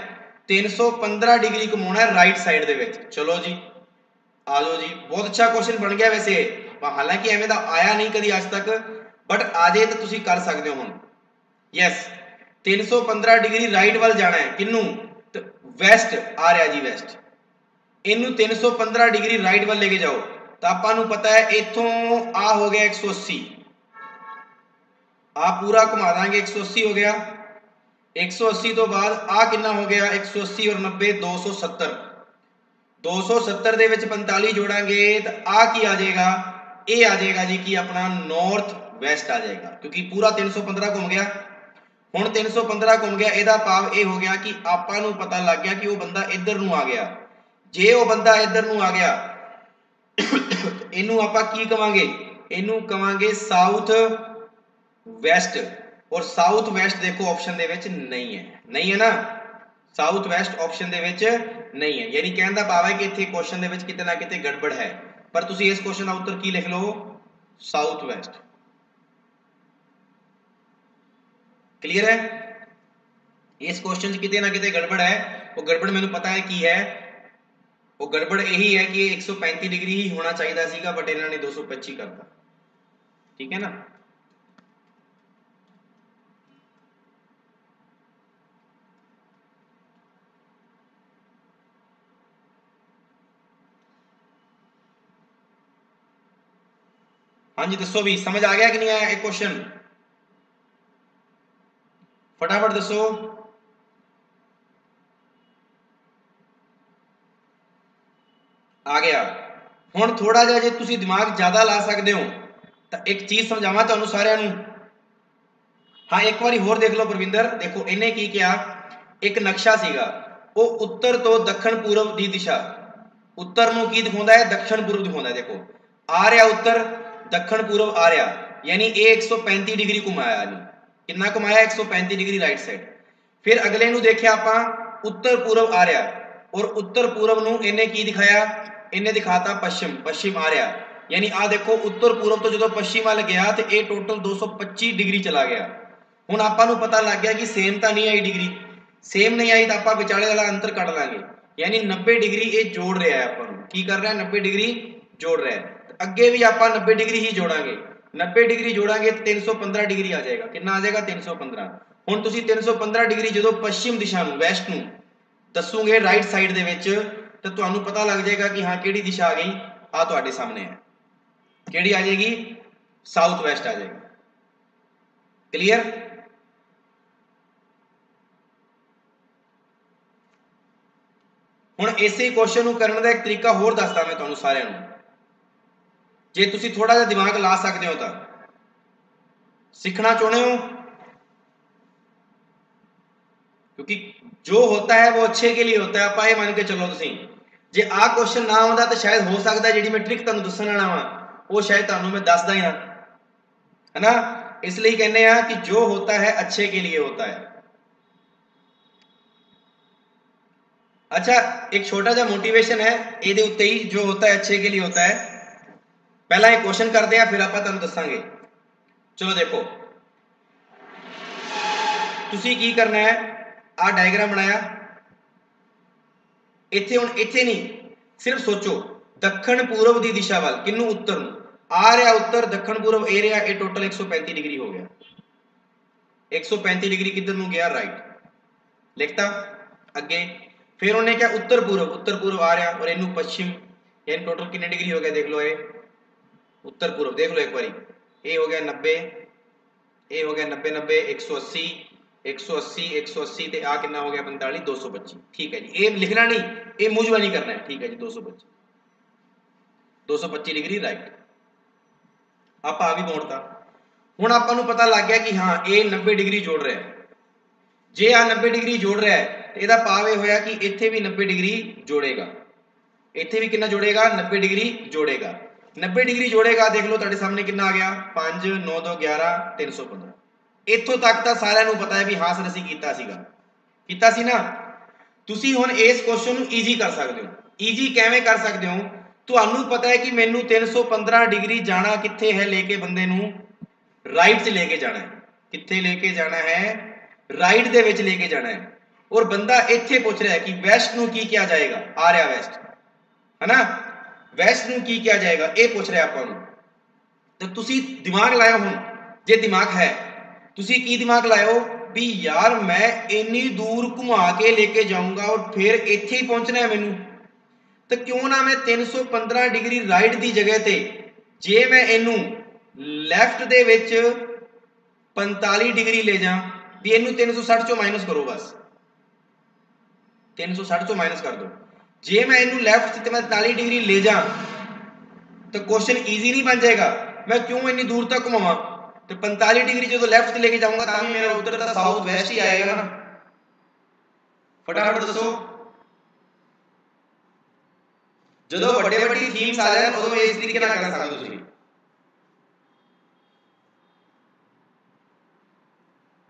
315 ਡਿਗਰੀ ਘੁਮਾਉਣਾ ਹੈ ਰਾਈਟ ਸਾਈਡ ਦੇ ਵਿੱਚ। ਚਲੋ ਜੀ, ਆ ਜਾਓ ਜੀ। ਬਹੁਤ ਅੱਛਾ ਕੁਐਸਚਨ ਬਣ ਗਿਆ ਵੈਸੇ। ਹਾਲਾਂਕਿ ਐਵੇਂ ਦਾ ਆਇਆ ਨਹੀਂ ਕਦੀ ਅੱਜ ਤੱਕ ਬਟ ਆ ਜੇ ਤਾਂ ਤੁਸੀਂ ਕਰ ਸਕਦੇ ਹੋ ਹੁਣ। ਯੈਸ 315 ਡਿਗਰੀ ਰਾਈਟ ਵੱਲ ਜਾਣਾ ਹੈ। ਕਿੰਨੂੰ ਵੈਸਟ ਆ ਰਿਹਾ ਜੀ ਵੈਸਟ ਇਹਨੂੰ 315 ਡਿਗਰੀ ਰਾਈਟ ਵੱਲ ਲੈ ਕੇ ਜਾਓ। ਤਾਂ ਆਪਾਂ ਨੂੰ ਪਤਾ ਹੈ, ਇੱਥੋਂ ਆ ਹੋ ਗਿਆ 180 ਆ ਪੂਰਾ ਘੁਮਾ ਦਾਂਗੇ 180 ਹੋ ਗਿਆ। 180 ਤੋਂ ਬਾਅਦ ਆ ਕਿੰਨਾ ਹੋ ਗਿਆ? 180 ਔਰ 90 270 270 ਦੇ ਵਿੱਚ 45 ਜੋੜਾਂਗੇ ਤਾਂ ਆ ਕੀ ਆ ਜਾਏਗਾ? ਇਹ ਆ ਜਾਏਗਾ ਜੀ ਕੀ ਆਪਣਾ ਨਾਰਥ ਵੈਸਟ ਆ ਜਾਏਗਾ, ਕਿਉਂਕਿ ਪੂਰਾ 315 ਘੁੰਮ ਗਿਆ। ਹੁਣ 315 ਘੁੰਮ ਗਿਆ, ਇਹਦਾ ਭਾਵ ਇਹ ਹੋ ਗਿਆ ਕਿ ਆਪਾਂ ਨੂੰ ਪਤਾ ਲੱਗ ਗਿਆ ਕਿ ਉਹ ਬੰਦਾ ਇੱਧਰ ਨੂੰ ਆ ਗਿਆ। ਜੇ ਉਹ ਬੰਦਾ ਇੱਧਰ ਨੂੰ ਆ ਗਿਆ, ਇਹਨੂੰ ਆਪਾਂ ਕੀ ਕਵਾਂਗੇ? ਇਹਨੂੰ ਕਵਾਂਗੇ ਸਾਊਥ ਵੈਸਟ। ਔਰ ਸਾਊਥ ਵੈਸਟ ਦੇਖੋ ਆਪਸ਼ਨ ਦੇ ਵਿੱਚ ਨਹੀਂ ਹੈ। ਨਹੀਂ ਹੈ ਨਾ? ਸਾਊਥ ਵੈਸਟ ਆਪਸ਼ਨ ਦੇ ਵਿੱਚ ਨਹੀਂ ਹੈ। ਯਾਨੀ ਕਹਿਣ ਦਾ ਭਾਵ ਹੈ ਕਿ ਇੱਥੇ ਕੁਐਸਚਨ ਦੇ ਵਿੱਚ ਕਿਤੇ ਨਾ ਕਿਤੇ ਗੜਬੜ ਹੈ। ਪਰ ਤੁਸੀਂ ਇਸ ਕੁਐਸਚਨ ਦਾ ਉੱਤਰ ਕੀ ਲਿਖ ਲਓ? South West. ਕਲੀਅਰ ਹੈ? ਇਸ ਕੁਐਸਚਨ 'ਚ ਕਿਤੇ ਨਾ ਕਿਤੇ ਗੜਬੜ ਹੈ। ਉਹ ਗੜਬੜ ਮੈਨੂੰ ਪਤਾ ਹੈ ਕੀ ਹੈ। ਉਹ ਗੜਬੜ ਇਹੀ ਹੈ ਕਿ 135 ਡਿਗਰੀ ਹੀ ਹੋਣਾ ਚਾਹੀਦਾ ਸੀਗਾ ਬਟ ਇਹਨਾਂ ਨੇ 225 ਕਰਤਾ। ਠੀਕ ਹੈ ਨਾ? ਹਾਂਜੀ, ਦੱਸੋ ਵੀ, ਸਮਝ ਆ ਗਿਆ ਕਿ ਨਹੀਂ ਆਇਆ ਇਹ ਕੁਐਸਚਨ ਫਟਾਫਟ ਦੱਸੋ। ਆ ਗਿਆ। ਹੁਣ ਥੋੜਾ ਜਿਹਾ ਜੇ ਤੁਸੀਂ ਦਿਮਾਗ ਜ਼ਿਆਦਾ ਲਾ ਸਕਦੇ ਹੋ, ਤਾਂ ਇੱਕ ਚੀਜ਼ ਸਮਝਾਵਾਂ ਤੁਹਾਨੂੰ ਸਾਰਿਆਂ ਨੂੰ। ਹਾਂ, ਇੱਕ ਵਾਰੀ ਹੋਰ ਦੇਖ ਲਓ ਪ੍ਰਵਿੰਦਰ। ਦੇਖੋ, ਇਹਨੇ ਕੀ ਕਿਹਾ? ਇੱਕ ਨਕਸ਼ਾ ਸੀਗਾ। ਉਹ ਉੱਤਰ ਤੋਂ ਦੱਖਣ ਪੂਰਬ ਦੀ ਦਿਸ਼ਾ। ਉੱਤਰ ਨੂੰ ਕੀ ਦਿਖਾਉਂਦਾ ਹੈ? ਦੱਖਣ ਪੂਰਬ ਦਿਖਾਉਂਦਾ ਹੈ, ਦੇਖੋ। ਆ ਰਿਹਾ ਉੱਤਰ। ਦੱਖਣ ਪੂਰਬ ਆ ਰਿਹਾ, ਯਾਨੀ ਇਹ 135 ਡਿਗਰੀ ਘੁਮਾਇਆ ਜੀ ਕਿੰਨਾ ਘੁਮਾਇਆ? 135 ਡਿਗਰੀ ਰਾਈਟ ਸਾਈਡ ਫਿਰ ਅਗਲੇ ਨੂੰ ਦੇਖਿਆ ਆਪਾਂ, ਉੱਤਰ ਪੂਰਬ ਆ ਔਰ ਉੱਤਰ ਪੂਰਬ ਨੂੰ ਇਹਨੇ ਕੀ ਦਿਖਾਇਆ? ਇਹਨੇ ਦਿਖਾਤਾ ਪੱਛਮ ਪੱਛਮ ਆ ਯਾਨੀ ਆ ਦੇਖੋ, ਉੱਤਰ ਪੂਰਬ ਤੋਂ ਜਦੋਂ ਪੱਛਮ ਵੱਲ ਗਿਆ ਤੇ ਇਹ ਟੋਟਲ 225 ਡਿਗਰੀ ਚਲਾ ਗਿਆ। ਹੁਣ ਆਪਾਂ ਨੂੰ ਪਤਾ ਲੱਗ ਗਿਆ ਕਿ ਸੇਮ ਤਾਂ ਨਹੀਂ ਆਈ ਡਿਗਰੀ। ਸੇਮ ਨਹੀਂ ਆਈ ਤਾਂ ਆਪਾਂ ਵਿਚਾਲੇ ਵਾਲਾ ਅੰਤਰ ਕੱਢ ਲਾਂਗੇ। ਯਾਨੀ 90 ਡਿਗਰੀ ਇਹ ਜੋੜ ਰਿਹਾ ਹੈ ਆਪਾਂ ਨੂੰ। ਕੀ ਕਰ ਰਿਹਾ? 90 ਡਿਗਰੀ ਜੋੜ ਰਿਹਾ ਹੈ। ਅੱਗੇ ਵੀ ਆਪਾਂ 90 ਡਿਗਰੀ ਹੀ ਜੋੜਾਂਗੇ। 90 ਡਿਗਰੀ ਜੋੜਾਂਗੇ ਤੇ 315 ਡਿਗਰੀ ਆ ਜਾਏਗਾ। ਕਿੰਨਾ ਆ ਜਾਏਗਾ? 315 ਹੁਣ ਤੁਸੀਂ 315 ਡਿਗਰੀ ਜਦੋਂ ਪੱਛਮ ਦਿਸ਼ਾ ਨੂੰ, ਵੈਸਟ ਨੂੰ ਦੱਸੋਗੇ ਰਾਈਟ ਸਾਈਡ ਦੇ ਵਿੱਚ, ਤਾਂ ਤੁਹਾਨੂੰ ਪਤਾ ਲੱਗ ਜਾਏਗਾ ਕਿ ਹਾਂ, ਕਿਹੜੀ ਦਿਸ਼ਾ ਆ ਗਈ? ਆ ਤੁਹਾਡੇ ਸਾਹਮਣੇ ਹੈ। ਕਿਹੜੀ ਆ ਜਾਏਗੀ? ਸਾਊਥ ਵੈਸਟ ਆ ਜਾਏਗੀ। ਕਲੀਅਰ ਹੁਣ ਇਸੇ ਕੁਐਸਚਨ ਨੂੰ ਕਰਨ ਦਾ ਇੱਕ ਤਰੀਕਾ ਹੋਰ ਦੱਸਦਾ ਮੈਂ ਤੁਹਾਨੂੰ ਸਾਰਿਆਂ ਨੂੰ। ਜੇ ਤੁਸੀਂ ਥੋੜਾ ਜਿਹਾ ਦਿਮਾਗ ਲਾ ਸਕਦੇ ਹੋ ਤਾਂ ਸਿੱਖਣਾ ਚਾਹੁੰਦੇ ਹੋ क्योंकि जो होता है वो अच्छे के लिए होता है ਆਪਾਂ ਇਹ ਮੰਨ ਕੇ ਚੱਲੋ ਤੁਸੀਂ ਜੇ ਆਹ ਕੁਐਸਚਨ ਨਾ ਆਉਂਦਾ ਤਾਂ ਸ਼ਾਇਦ ਹੋ ਸਕਦਾ ਜਿਹੜੀ ਮੈਂ ਟ੍ਰਿਕ ਤੁਹਾਨੂੰ ਦੱਸਣ ਵਾਲਾ ਵਾਂ ਉਹ ਸ਼ਾਇਦ ਤੁਹਾਨੂੰ ਮੈਂ ਦੱਸਦਾ ਹੀ ਨਾ ਹੈਨਾ ਇਸ ਲਈ ਕਹਿੰਦੇ ਆ ਕਿ ਜੋ ਹੋਤਾ ਹੈ ਅੱਛੇ ਕੇ लिए होता है अच्छा एक छोटा सा मोटिवेशन है ਇਹਦੇ ਉੱਤੇ ਹੀ ਜੋ ਹੋਤਾ ਹੈ ਅੱਛੇ ਕੇ ਲਈ ਹੋਤਾ ਹੈ ਪਹਿਲਾਂ ਇਹ ਕੁਐਸਚਨ ਕਰਦੇ ਆ ਫਿਰ ਆਪਾਂ ਤੁਹਾਨੂੰ ਦੱਸਾਂਗੇ। ਚਲੋ ਦੇਖੋ। ਤੁਸੀਂ ਕੀ ਕਰਨਾ ਹੈ? ਆ ਡਾਇਗਰਾਮ ਬਣਾਇਆ। ਇੱਥੇ ਹੁਣ, ਇੱਥੇ ਨਹੀਂ, ਸਿਰਫ ਸੋਚੋ। ਦੱਖਣ ਪੂਰਬ ਦੀ ਦਿਸ਼ਾ ਵੱਲ ਕਿੰਨੂੰ ਉੱਤਰ ਨੂੰ? ਆ ਰਿਹਾ ਉੱਤਰ, ਦੱਖਣ ਪੂਰਬ, ਇਹ ਰਿਹਾ, ਇਹ ਟੋਟਲ 135 ਡਿਗਰੀ ਹੋ ਗਿਆ। 135 ਡਿਗਰੀ ਕਿੱਧਰ ਨੂੰ ਗਿਆ? ਰਾਈਟ ਲਿਖਤਾ, ਅੱਗੇ। ਫਿਰ ਉਹਨੇ ਕਿਹਾ ਉੱਤਰ ਪੂਰਬ ਉੱਤਰ ਪੂਰਬ ਆ ਰਿਹਾ ਔਰ ਇਹਨੂੰ ਪੱਛਮ। ਯਾਨੀ ਟੋਟਲ ਕਿੰਨੇ ਡਿਗਰੀ ਹੋ ਗਿਆ? ਦੇਖ ਲਓ ਇਹ। ਉੱਤਰ ਪੂਰਬ, ਦੇਖ ਲਓ ਇੱਕ ਵਾਰੀ। ਇਹ ਹੋ ਗਿਆ 90 ਇਹ ਹੋ ਗਿਆ 90 90 180 180 180 ਤੇ ਆ ਕਿੰਨਾ ਹੋ ਗਿਆ? 45 225 ਠੀਕ ਹੈ ਜੀ। ਇਹ ਲਿਖਣਾ ਨਹੀਂ, ਇਹ ਮੂਝਵਾ ਨਹੀਂ ਕਰਨਾ ਹੈ। ਠੀਕ ਹੈ ਜੀ 225 225 ਡਿਗਰੀ ਰਾਈਟ ਆਪਾਂ ਆ ਵੀ ਮੋੜਤਾ ਹੁਣ ਆਪਾਂ ਨੂੰ ਪਤਾ ਲੱਗ ਗਿਆ ਕਿ ਹਾਂ, ਇਹ 90 ਡਿਗਰੀ ਜੋੜ ਰਿਹਾ ਹੈ। ਜੇ ਆ 90 ਡਿਗਰੀ ਜੋੜ ਰਿਹਾ ਹੈ, ਤੇ ਇਹਦਾ ਭਾਵ ਇਹ ਹੋਇਆ ਕਿ ਇੱਥੇ ਵੀ 90 ਡਿਗਰੀ ਜੋੜੇਗਾ। ਇੱਥੇ ਵੀ ਕਿੰਨਾ ਜੋੜੇਗਾ? 90 ਡਿਗਰੀ ਜੋੜੇਗਾ। 90 ਡਿਗਰੀ ਜੋੜੇਗਾ, ਦੇਖ ਲਓ ਤੁਹਾਡੇ ਸਾਹਮਣੇ ਕਿੰਨਾ ਆ ਗਿਆ। 5 9 2 11 315 ਇੱਥੋਂ ਤੱਕ ਤਾਂ ਸਾਰਿਆਂ ਨੂੰ ਪਤਾ ਹੈ ਵੀ ਹਾਂ ਅਸੀਂ ਕੀਤਾ ਸੀਗਾ। ਕੀਤਾ ਸੀ ਨਾ? ਤੁਸੀਂ ਹੁਣ ਇਸ ਕੁਐਸਚਨ ਨੂੰ ਈਜ਼ੀ ਕਰ ਸਕਦੇ ਹੋ। ਈਜ਼ੀ ਕਿਵੇਂ ਕਰ ਸਕਦੇ ਹੋ? ਤੁਹਾਨੂੰ ਪਤਾ ਹੈ ਕਿ ਮੈਨੂੰ 315 ਡਿਗਰੀ ਜਾਣਾ ਕਿੱਥੇ ਹੈ ਲੈ ਕੇ ਬੰਦੇ ਨੂੰ? ਰਾਈਟ 'ਚ ਲੈ ਕੇ ਜਾਣਾ ਹੈ। ਕਿੱਥੇ ਲੈ ਕੇ ਜਾਣਾ ਹੈ? ਰਾਈਟ ਦੇ ਵਿੱਚ ਲੈ ਕੇ ਜਾਣਾ ਹੈ। ਔਰ ਬੰਦਾ ਇੱਥੇ ਪੁੱਛ ਰਿਹਾ ਹੈ ਕਿ ਵੈਸਟ ਨੂੰ ਕੀ ਕਿਹਾ ਜਾਏਗਾ? ਆ ਰਿਹਾ ਵੈਸਟ ਹੈਨਾ? ਵੈਸਟ ਨੂੰ ਕੀ ਕਿਹਾ ਜਾਏਗਾ? ਇਹ ਪੁੱਛ ਰਿਹਾ ਆਪਾਂ ਨੂੰ। ਤੇ ਤੁਸੀਂ ਦਿਮਾਗ ਲਾਇਆ ਹੁਣ, ਜੇ ਦਿਮਾਗ ਹੈ। ਤੁਸੀਂ ਕੀ ਦਿਮਾਗ ਲਾਇਓ? ਵੀ ਯਾਰ ਮੈਂ ਇੰਨੀ ਦੂਰ ਘੁਮਾ ਕੇ ਲੈ ਕੇ ਜਾਊਂਗਾ ਔਰ ਫਿਰ ਇੱਥੇ ਹੀ ਪਹੁੰਚਣਾ ਹੈ ਮੈਨੂੰ। ਤਾਂ ਕਿਉਂ ਨਾ ਮੈਂ 315 ਡਿਗਰੀ ਰਾਈਟ ਦੀ ਜਗ੍ਹਾ ਤੇ, ਜੇ ਮੈਂ ਇਹਨੂੰ ਲੈਫਟ ਦੇ ਵਿੱਚ 45 ਡਿਗਰੀ ਲੈ ਜਾ ਵੀ ਇਹਨੂੰ 360 ਚੋਂ ਮਾਈਨਸ ਕਰੋ ਬਸ। 360 ਚੋਂ ਮਾਈਨਸ ਕਰ ਦਿਓ। ਜੇ ਮੈਂ ਇਹਨੂੰ ਲੈਫਟ ਤੇ ਮੈਂ 43 ਡਿਗਰੀ ਲੈ ਜਾ, ਤਾਂ ਕੁਐਸਚਨ ਈਜ਼ੀ ਨਹੀਂ ਬਣ ਜਾਏਗਾ। ਮੈਂ ਕਿਉਂ ਇੰਨੀ ਦੂਰ ਤੱਕ ਘੁਮਾਵਾਂ? ਤੇ 45 ਡਿਗਰੀ ਜਦੋਂ ਲੈਫਟ ਲੈ ਕੇ ਜਾਊਂਗਾ, ਤਾਂ ਵੀ ਮੇਰਾ ਉਧਰ ਦਾ ਸਾਊਥ ਵੈਸਟ ਹੀ ਆਏਗਾ ਨਾ। ਫਟਾਫਟ ਦੱਸੋ। ਜਦੋਂ ਵੱਡੇ ਵੱਡੀ ਥੀਮਸ ਆ ਜਾਣ, ਉਦੋਂ ਇਸ ਤਰੀਕੇ ਨਾਲ ਕਰ ਸਕਦੇ ਹੋ ਤੁਸੀਂ।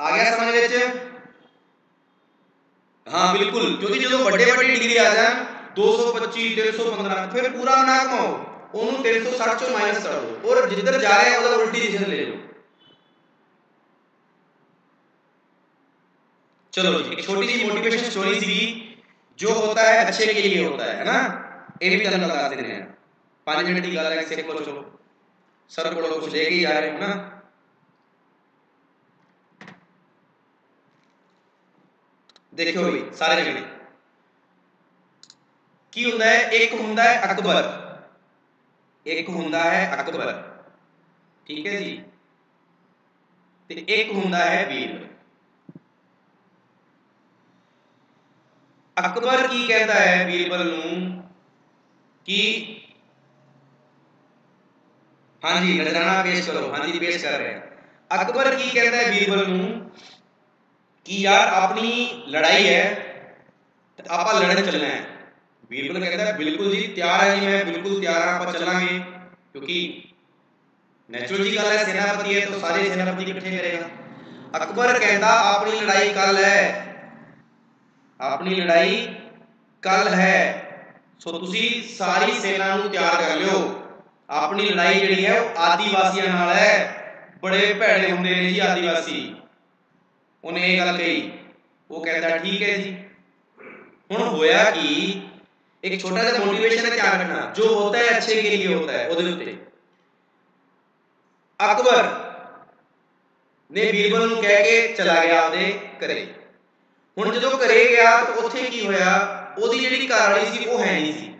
ਆ ਗਿਆ ਸਮਝ ਵਿੱਚ? ਹਾਂ, ਬਿਲਕੁਲ। ਕਿਉਂਕਿ ਜਦੋਂ ਵੱਡੇ ਵੱਡੇ ਡਿਗਰੀ ਆ ਜਾਣ 225 315 ਫਿਰ ਪੂਰਾ ਨਾ ਕਮਾਓ ਉਹਨੂੰ 360 ਚੋਂ ਮਾਈਨਸ ਕਰ ਦਿਓ ਔਰ ਜਿੱਧਰ ਜਾ ਰਿਹਾ ਉਹਦਾ ਉਲਟੀ ਡਿਸੀਜਨ ਲੈ ਲਓ चलो जी एक छोटी सी मोटिवेशन स्टोरी सी जो होता है अच्छे के लिए होता है ना ये भी ਤੁਹਾਨੂੰ ਬਤਾ ਦਿੰਦੇ ਆ 5 ਮਿੰਟ ਦੀ ਗੱਲ ਹੈ ਸਿੱਖ ਲਓ ਚਲੋ ਸਰ ਕੋਲੋਂ ਕੁਝ ਲੈ ਕੇ ਜਾ ਰਹੇ ਹੋ ਨਾ ਦੇਖਿਓ ਵੀ ਸਾਰੇ ਜਣੇ ਕੀ ਹੁੰਦਾ ਹੈ ਇੱਕ ਹੁੰਦਾ ਹੈ ਅਕਬਰ ਇੱਕ ਹੁੰਦਾ ਹੈ ਅਕਬਰ ਠੀਕ ਹੈ ਜੀ ਤੇ ਇੱਕ ਹੁੰਦਾ ਹੈ ਬੀਰਬਲ ਅਕਬਰ ਕੀ ਕਹਿੰਦਾ ਹੈ ਬੀਰਬਲ ਨੂੰ ਕਿ ਹਾਂਜੀ ਨਜ਼ਰਾਨਾ ਪੇਸ਼ ਕਰੋ ਹਾਂਜੀ ਪੇਸ਼ ਕਰ ਰਹੇ ਹਾਂ ਅਕਬਰ ਕੀ ਕਹਿੰਦਾ ਹੈ ਬੀਰਬਲ ਨੂੰ ਕਿ ਯਾਰ ਆਪਣੀ ਲੜਾਈ ਹੈ ਤੇ ਆਪਾਂ ਲੜਨ ਚੱਲਣਾ ਹੈ ਬੀਰਬਲ ਕਹਿੰਦਾ ਬਿਲਕੁਲ ਜੀ, ਤਿਆਰ ਹੈ ਜੀ ਮੈਂ, ਬਿਲਕੁਲ ਤਿਆਰ ਹਾਂ, ਆਪਾਂ ਚੱਲਾਂਗੇ। ਕਿਉਂਕਿ ਨੈਚੁਰਲ ਜੀ ਗੱਲ ਹੈ, ਸੈਨਾਪਤੀ ਹੈ, ਤਾਂ ਸਾਰੇ ਸੈਨਾਪਤੀ ਇਕੱਠੇ ਕਰੇਗਾ। ਅਕਬਰ ਕਹਿੰਦਾ, ਆਪਣੀ ਲੜਾਈ ਕੱਲ ਹੈ। ਆਪਣੀ ਲੜਾਈ ਕੱਲ ਹੈ। ਸੋ ਤੁਸੀਂ ਸਾਰੀ ਸੈਨਾ ਨੂੰ ਤਿਆਰ ਕਰ ਲਿਓ। ਆਪਣੀ ਲੜਾਈ ਜਿਹੜੀ ਹੈ, ਉਹ ਆਦੀਵਾਸੀਆਂ ਨਾਲ ਹੈ। ਬੜੇ ਭੈੜੇ ਹੁੰਦੇ ਨੇ ਜੀ ਆਦੀਵਾਸੀ। ਉਹਨੇ ਇਹ ਗੱਲ ਕਹੀ। ਉਹ ਕਹਿੰਦਾ, ਠੀਕ ਹੈ ਜੀ। ਹੁਣ ਹੋਇਆ ਕਿ? ਇੱਕ ਛੋਟਾ ਜਿਹਾ ਮੋਟੀਵੇਸ਼ਨ ਹੈ ਧਿਆਨ ਰੱਖਣਾ। ਜੋ ਹੋਤਾ ਹੈ, ਅੱਛੇ ਕੇ ਲਈ ਹੋਤਾ ਹੈ, ਉਹਦੇ ਉੱਤੇ। ਅਕਬਰ ਨੇ ਬੀਰਬਲ ਨੂੰ ਕਹਿ ਕੇ ਚਲਾ ਗਿਆ ਉਹਦੇ ਘਰੇ। ਹੁਣ ਜਦੋਂ ਘਰੇ ਗਿਆ ਤਾਂ ਉੱਥੇ ਕੀ ਹੋਇਆ? ਉਹਦੀ ਜਿਹੜੀ ਘਰ ਸੀ, ਉਹ ਹੈ ਨਹੀਂ ਸੀ।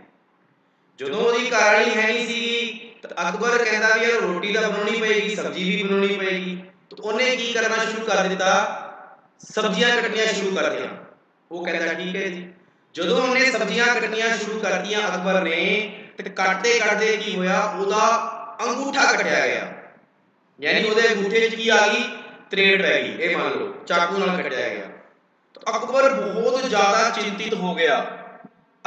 ਜਦੋਂ ਉਹਦੀ ਘਰ ਹੈ ਨਹੀਂ ਸੀ ਤਾਂ ਅਕਬਰ ਕਹਿੰਦਾ ਵੀ ਇਹ ਰੋਟੀ ਤਾਂ ਬਣਾਉਣੀ ਪਏਗੀ, ਸਬਜ਼ੀ ਵੀ ਬਣਾਉਣੀ ਪਏਗੀ। ਤਾਂ ਉਹਨੇ ਕੀ ਕਰਨਾ ਸ਼ੁਰੂ ਕਰ ਦਿੱਤਾ? ਸਬਜ਼ੀਆਂ ਕੱਟਣੀਆਂ ਸ਼ੁਰੂ ਕਰ ਦਿੱਤੀਆਂ। ਉਹ ਕਹਿੰਦਾ, ਠੀਕ ਹੈ ਜੀ। ਜਦੋਂ ਉਹਨੇ ਸਬਜ਼ੀਆਂ ਕੱਟਣੀਆਂ ਸ਼ੁਰੂ ਕਰਤੀਆਂ ਅਕਬਰ ਨੇ, ਤੇ ਕੱਟਦੇ ਕੱਟਦੇ ਕੀ ਹੋਇਆ? ਉਹਦਾ ਅੰਗੂਠਾ ਕੱਟਿਆ ਗਿਆ। ਯਾਨੀ ਉਹਦੇ ਅੰਗੂਠੇ 'ਚ ਕੀ ਆ ਗਈ? ਤਰੇੜ ਪੈ ਗਈ। ਇਹ ਮੰਨ ਲਓ, ਚਾਕੂ ਨਾਲ ਕੱਟਿਆ ਗਿਆ। ਤਾਂ ਅਕਬਰ ਬਹੁਤ ਜ਼ਿਆਦਾ ਚਿੰਤਿਤ ਹੋ ਗਿਆ।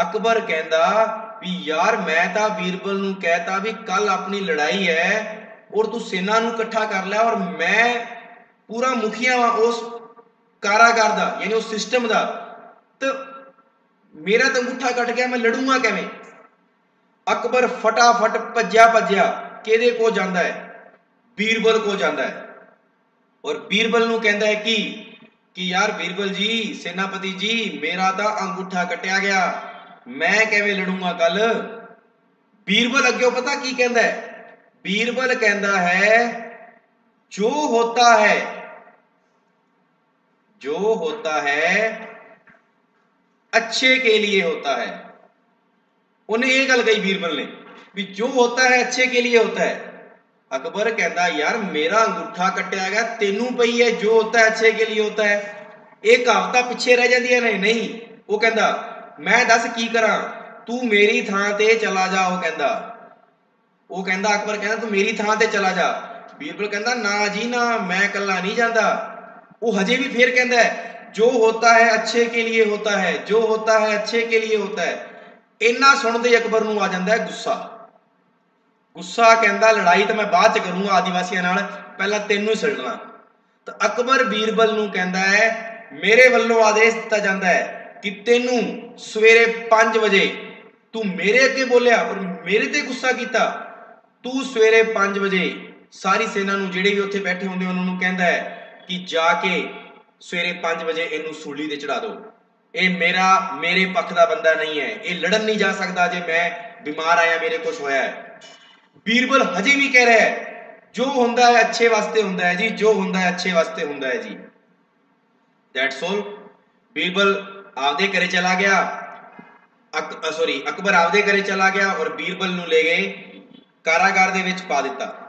ਅਕਬਰ ਕਹਿੰਦਾ ਵੀ, ਯਾਰ, ਮੈਂ ਤਾਂ ਬੀਰਬਲ ਨੂੰ ਕਹਿਤਾ ਵੀ ਕੱਲ ਆਪਣੀ ਲੜਾਈ ਹੈ ਔਰ ਤੂੰ ਸੈਨਾ ਨੂੰ ਇਕੱਠਾ ਕਰ ਲਿਆ ਔਰ ਮੈਂ ਪੂਰਾ ਮੁਖੀਆ ਵਾਂ ਉਸ ਕਾਰਾਗਰ ਦਾ, ਯਾਨੀ ਉਸ ਸਿਸਟਮ ਦਾ। ਤੇ ਮੇਰਾ ਤਾਂ ਅੰਗੂਠਾ ਕੱਟ ਗਿਆ, ਮੈਂ ਲੜੂੰਗਾ ਕਿਵੇਂ? ਅਕਬਰ ਫਟਾਫਟ ਭੱਜਿਆ ਭੱਜਿਆ ਕਿਹਦੇ ਕੋ ਜਾਂਦਾ ਹੈ? ਬੀਰਬਲ ਕੋ ਜਾਂਦਾ ਹੈ। ਔਰ ਬੀਰਬਲ ਨੂੰ ਕਹਿੰਦਾ ਹੈ ਕਿ? ਕਿ ਯਾਰ ਬੀਰਬਲ ਜੀ, ਸੈਨਾਪਤੀ ਜੀ, ਮੇਰਾ ਤਾਂ ਅੰਗੂਠਾ ਕੱਟਿਆ ਗਿਆ। ਮੈਂ ਕਿਵੇਂ ਲੜੂੰਗਾ ਕੱਲ? ਬੀਰਬਲ ਅੱਗੇ ਪਤਾ ਕੀ ਕਹਿੰਦਾ ਹੈ? ਬੀਰਬਲ ਕਹਿੰਦਾ ਹੈ, ਜੋ ਹੋਤਾ ਹੈ, ਜੋ ਹੋਤਾ ਹੈ अच्छे के लिए होता है ਉਹਨੇ ਇਹ ਗੱਲ ਕਹੀ ਬੀਰਬਲ ਨੇ ਵੀ ਜੋ ਹੁੰਦਾ ਹੈ ਅੱਛੇ ਕੇ ਲਈ ਹੁੰਦਾ ਹੈ ਅਕਬਰ ਕਹਿੰਦਾ ਯਾਰ ਮੇਰਾ ਅੰਗੂਠਾ ਕੱਟਿਆ ਗਿਆ ਤੈਨੂੰ ਪਈ ਹੈ ਜੋ ਹੁੰਦਾ ਹੈ ਅੱਛੇ ਕੇ ਲਈ ਹੁੰਦਾ ਹੈ ਇਹ ਕਹਾਵਤਾਂ ਪਿੱਛੇ ਰਹਿ ਜਾਂਦੀਆਂ ਨੇ ਨਹੀਂ ਉਹ ਕਹਿੰਦਾ ਮੈਂ ਦੱਸ ਕੀ ਕਰਾਂ ਤੂੰ ਮੇਰੀ ਥਾਂ ਤੇ ਚਲਾ ਜਾ ਉਹ ਕਹਿੰਦਾ ਉਹ ਕਹਿੰਦਾ ਅਕਬਰ ਕਹਿੰਦਾ ਤੂੰ ਮੇਰੀ ਥਾਂ ਤੇ ਚਲਾ ਜਾ ਬੀਰਬਲ ਕਹਿੰਦਾ ਨਾ ਜੀ ਨਾ ਮੈਂ ਇਕੱਲਾ ਨਹੀਂ ਜਾਂਦਾ वो हजे भी फिर कहता ਜੋ ਹੋਤਾ ਹੈ ਅੱਛੇ ਕੇ ਲਈ ਹੋਤਾ ਹੈ, ਜੋ ਹੋਤਾ ਹੈ ਅੱਛੇ ਕੇ ਲਈ ਹੋਤਾ ਹੈ। ਇੰਨਾ ਸੁਣਦੇ ਅਕਬਰ ਨੂੰ ਆ ਜਾਂਦਾ ਹੈ ਗੁੱਸਾ। ਗੁੱਸਾ ਕਹਿੰਦਾ, ਲੜਾਈ ਤਾਂ ਮੈਂ ਬਾਅਦ ਚ ਕਰੂੰਗਾ ਆਦੀਵਾਸੀਆਂ ਨਾਲ, ਪਹਿਲਾਂ ਤੈਨੂੰ ਹੀ ਸੜਨਾ ਤਾਂ ਅਕਬਰ ਬੀਰਬਲ ਨੂੰ ਕਹਿੰਦਾ ਹੈ, ਮੇਰੇ ਵੱਲੋਂ ਆਦੇਸ਼ ਦਿੱਤਾ ਜਾਂਦਾ ਹੈ ਕਿ ਤੈਨੂੰ ਸਵੇਰੇ 5 ਵਜੇ ਤੂੰ ਮੇਰੇ ਅੱਗੇ ਬੋਲਿਆ ਔਰ ਮੇਰੇ ਤੇ ਗੁੱਸਾ ਕੀਤਾ, ਤੂੰ ਸਵੇਰੇ 5 ਵਜੇ ਸਾਰੀ ਸੈਨਾ ਨੂੰ, ਜਿਹੜੇ ਵੀ ਉੱਥੇ ਬੈਠੇ ਹੁੰਦੇ ਉਹਨਾਂ ਨੂੰ ਕਹਿੰਦਾ ਹੈ ਕਿ ਜਾ ਕੇ ਸਵੇਰੇ 5 ਵਜੇ ਇਹਨੂੰ ਸੂਲੀ ਤੇ ਚੜਾ ਦਿਓ। ਇਹ ਮੇਰਾ, ਮੇਰੇ ਪੱਖ ਦਾ ਬੰਦਾ ਨਹੀਂ ਹੈ। ਇਹ ਲੜਨ ਨਹੀਂ ਜਾ ਸਕਦਾ ਜੇ ਮੈਂ ਬਿਮਾਰ ਆਇਆ, ਮੇਰੇ ਕੁਝ ਹੋਇਆ ਹੈ। ਬੀਰਬਲ ਹਜੇ ਵੀ ਕਹਿ ਰਿਹਾ ਹੈ, ਜੋ ਹੁੰਦਾ ਹੈ ਅੱਛੇ ਵਾਸਤੇ ਹੁੰਦਾ ਹੈ ਜੀ, ਜੋ ਹੁੰਦਾ ਹੈ ਅੱਛੇ ਵਾਸਤੇ ਹੁੰਦਾ ਹੈ ਜੀ। ਦੈਟਸ ਆਲ ਬੀਰਬਲ ਆਪਦੇ ਘਰੇ ਚਲਾ ਗਿਆ। ਅਕ ਸੌਰੀ ਅਕਬਰ ਆਪਦੇ ਘਰੇ ਚਲਾ ਗਿਆ ਔਰ ਬੀਰਬਲ ਨੂੰ ਲੈ ਗਏ ਕਾਰਾਗਾਰ ਦੇ ਵਿੱਚ ਪਾ ਦਿੱਤਾ।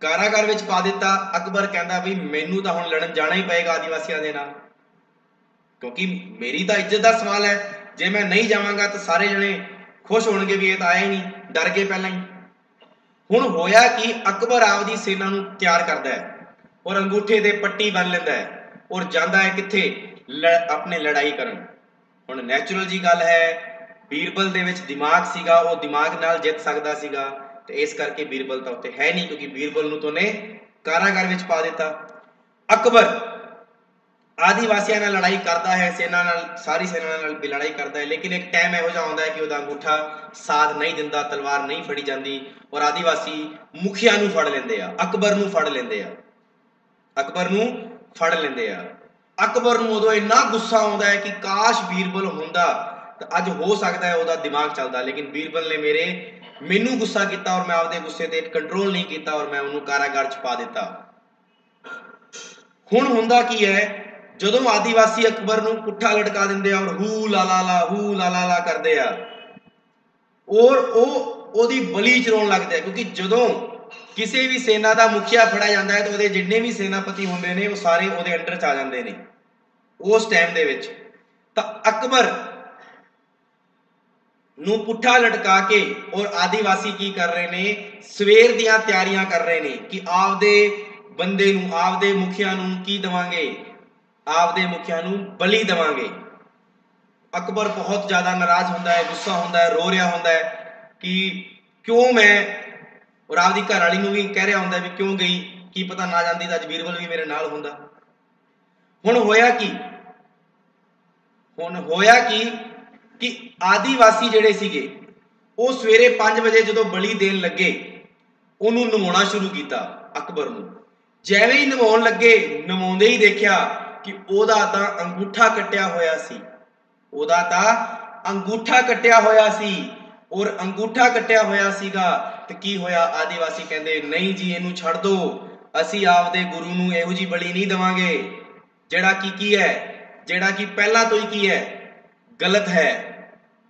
ਕਾਰਾਗਾਰ ਵਿੱਚ ਪਾ ਦਿੱਤਾ। ਅਕਬਰ ਕਹਿੰਦਾ ਵੀ ਮੈਨੂੰ ਤਾਂ ਹੁਣ ਲੜਨ ਜਾਣਾ ਹੀ ਪਏਗਾ ਆਦੀਵਾਸੀਆਂ ਦੇ ਨਾਲ। ਕਿਉਂਕਿ ਮੇਰੀ ਤਾਂ ਇੱਜ਼ਤ ਦਾ ਸਵਾਲ ਹੈ। ਜੇ ਮੈਂ ਨਹੀਂ ਜਾਵਾਂਗਾ ਤਾਂ ਸਾਰੇ ਜਣੇ ਖੁਸ਼ ਹੋਣਗੇ ਵੀ ਇਹ ਤਾਂ ਆਇਆ ਹੀ ਨਹੀਂ। ਡਰ ਗਏ ਪਹਿਲਾਂ ਹੀ। ਹੁਣ ਹੋਇਆ ਕਿ? ਅਕਬਰ ਆਪਦੀ ਸੈਨਾ ਨੂੰ ਤਿਆਰ ਕਰਦਾ ਹੈ ਔਰ ਅੰਗੂਠੇ ਤੇ ਪੱਟੀ ਬੰਨ ਲੈਂਦਾ ਹੈ ਔਰ ਜਾਂਦਾ ਹੈ ਕਿੱਥੇ? ਆਪਣੇ ਲੜਾਈ ਕਰਨ। ਹੁਣ ਨੈਚੁਰਲ ਜੀ ਗੱਲ ਹੈ। ਬੀਰਬਲ ਦੇ ਵਿੱਚ ਦਿਮਾਗ ਸੀਗਾ। ਉਹ ਦਿਮਾਗ ਨਾਲ ਜਿੱਤ ਸਕਦਾ ਸੀਗਾ। ਤੇ ਇਸ ਕਰਕੇ ਬੀਰਬਲ ਤਾਂ ਉੱਥੇ ਹੈ ਨਹੀਂ, ਕਿਉਂਕਿ ਬੀਰਬਲ ਨੂੰ ਤੋਂ ਨੇ ਕਾਰਾਗਰ ਵਿੱਚ ਪਾ ਦਿੱਤਾ। ਅਕਬਰ ਆਦੀਵਾਸੀਆਂ ਨਾਲ ਲੜਾਈ ਕਰਦਾ ਹੈ, ਸੈਨਾ ਨਾਲ, ਸਾਰੀ ਸੈਨਾ ਨਾਲ ਵੀ ਲੜਾਈ ਕਰਦਾ ਹੈ, ਲੇਕਿਨ ਇੱਕ ਟਾਈਮ ਇਹੋ ਜਿਹਾ ਆਉਂਦਾ ਹੈ ਕਿ ਉਹਦਾ ਅੰਗੂਠਾ ਸਾਥ ਨਹੀਂ ਦਿੰਦਾ, ਤਲਵਾਰ ਨਹੀਂ ਫੜੀ ਜਾਂਦੀ ਔਰ ਆਦੀਵਾਸੀ ਮੁਖੀਆਂ ਨੂੰ ਫੜ ਲੈਂਦੇ ਆ, ਅਕਬਰ ਨੂੰ ਫੜ ਲੈਂਦੇ ਆ। ਅਕਬਰ ਨੂੰ ਫੜ ਲੈਂਦੇ ਆ। ਅਕਬਰ ਨੂੰ ਉਦੋਂ ਇੰਨਾ ਗੁੱਸਾ ਆਉਂਦਾ ਹੈ ਕਿ ਕਾਸ਼ ਬੀਰਬਲ ਹੁੰਦਾ ਅੱਜ ਹੋ ਸਕਦਾ ਹੈ ਉਹਦਾ ਦਿਮਾਗ ਚੱਲਦਾ, ਲੇਕਿਨ ਬੀਰਬਲ ਨੇ ਮੇਰੇ, ਮੈਨੂੰ ਗੁੱਸਾ ਕੀਤਾ ਔਰ ਮੈਂ ਆਪਦੇ ਗੁੱਸੇ ਤੇ ਕੰਟਰੋਲ ਨਹੀਂ ਕੀਤਾ ਔਰ ਮੈਂ ਉਹਨੂੰ ਕਾਰਾਗਾਰ ਚ ਪਾ ਦਿੱਤਾ। ਹੁਣ ਹੁੰਦਾ ਕੀ ਹੈ, ਜਦੋਂ ਆਦੀਵਾਸੀ ਅਕਬਰ ਨੂੰ ਪੁੱਠਾ ਲਟਕਾ ਦਿੰਦੇ ਆ ਔਰ ਹੂ ਲਾ ਲਾ ਲਾ, ਹੂ ਲਾ ਲਾ ਲਾ ਕਰਦੇ ਆ, ਔਰ ਉਹ ਉਹਦੀ ਬਲੀ ਚਰਾਉਣ ਲੱਗਦੇ ਆ, ਕਿਉਂਕਿ ਜਦੋਂ ਕਿਸੇ ਵੀ ਸੈਨਾ ਦਾ ਮੁਖੀਆ ਫੜਿਆ ਜਾਂਦਾ ਹੈ, ਤਾਂ ਉਹਦੇ ਜਿੰਨੇ ਵੀ ਸੈਨਾਪਤੀ ਹੁੰਦੇ ਨੇ, ਉਹ ਸਾਰੇ ਉਹਦੇ ਅੰਡਰ ਚ ਆ ਜਾਂਦੇ ਨੇ, ਉਸ ਟਾਈਮ ਦੇ ਵਿੱਚ। ਤਾਂ ਅਕਬਰ ਨੂੰ ਪੁੱਠਾ ਲਟਕਾ ਕੇ ਔਰ ਆਦੀਵਾਸੀ ਕੀ ਕਰ ਰਹੇ ਨੇ? ਸਵੇਰ ਦੀਆਂ ਤਿਆਰੀਆਂ ਕਰ ਰਹੇ ਨੇ ਕਿ ਆਪਦੇ ਬੰਦੇ ਨੂੰ, ਆਪਦੇ ਮੁਖੀਆਂ ਨੂੰ ਕੀ ਦਵਾਂਗੇ? ਆਪਦੇ ਮੁਖੀਆਂ ਨੂੰ ਬਲੀ ਦਵਾਂਗੇ। ਅਕਬਰ ਬਹੁਤ ਜ਼ਿਆਦਾ ਨਾਰਾਜ਼ ਹੁੰਦਾ ਹੈ, ਗੁੱਸਾ ਹੁੰਦਾ ਹੈ, ਰੋ ਰਿਹਾ ਹੁੰਦਾ ਹੈ ਕਿ ਕਿਉਂ ਮੈਂ ਔਰ ਆਪਦੀ ਘਰ ਵਾਲੀ ਨੂੰ ਵੀ ਕਹਿ ਰਿਹਾ ਹੁੰਦਾ ਵੀ ਕਿਉਂ ਗਈ? ਕੀ ਪਤਾ ਨਾ ਜਾਂਦੀ ਤਾਂ ਅੱਜ ਬੀਰਬਲ ਵੀ ਮੇਰੇ ਨਾਲ ਹੁੰਦਾ। ਹੁਣ ਹੋਇਆ ਕੀ? ਹੁਣ ਹੋਇਆ ਕੀ? ਕਿ ਆਦੀਵਾਸੀ ਜਿਹੜੇ ਸੀਗੇ, ਉਹ ਸਵੇਰੇ 5 ਵਜੇ ਜਦੋਂ ਬਲੀ ਦੇਣ ਲੱਗੇ, ਉਹਨੂੰ ਨਵਾਉਣਾ ਸ਼ੁਰੂ ਕੀਤਾ ਅਕਬਰ ਨੂੰ। ਜਿਵੇਂ ਹੀ ਨਵਾਉਣ ਲੱਗੇ ਨਵਾਉਂਦੇ ਹੀ ਦੇਖਿਆ ਕਿ ਉਹਦਾ ਤਾਂ ਅੰਗੂਠਾ ਕੱਟਿਆ ਹੋਇਆ ਸੀ। ਉਹਦਾ ਤਾਂ ਅੰਗੂਠਾ ਕੱਟਿਆ ਹੋਇਆ ਸੀ। ਔਰ ਅੰਗੂਠਾ ਕੱਟਿਆ ਹੋਇਆ ਸੀਗਾ, ਤੇ ਕੀ ਹੋਇਆ? ਆਦੀਵਾਸੀ ਕਹਿੰਦੇ, ਨਹੀਂ ਜੀ, ਇਹਨੂੰ ਛੱਡ ਦਿਓ ਅਸੀਂ ਆਪਦੇ ਗੁਰੂ ਨੂੰ ਇਹੋ ਜੀ ਬਲੀ ਨਹੀਂ ਦਵਾਂਗੇ। ਜਿਹੜਾ ਕੀ ਕੀ ਹੈ, ਜਿਹੜਾ ਕਿ ਪਹਿਲਾਂ ਤੋਂ ਹੀ ਕੀ ਹੈ ਗਲਤ ਹੈ।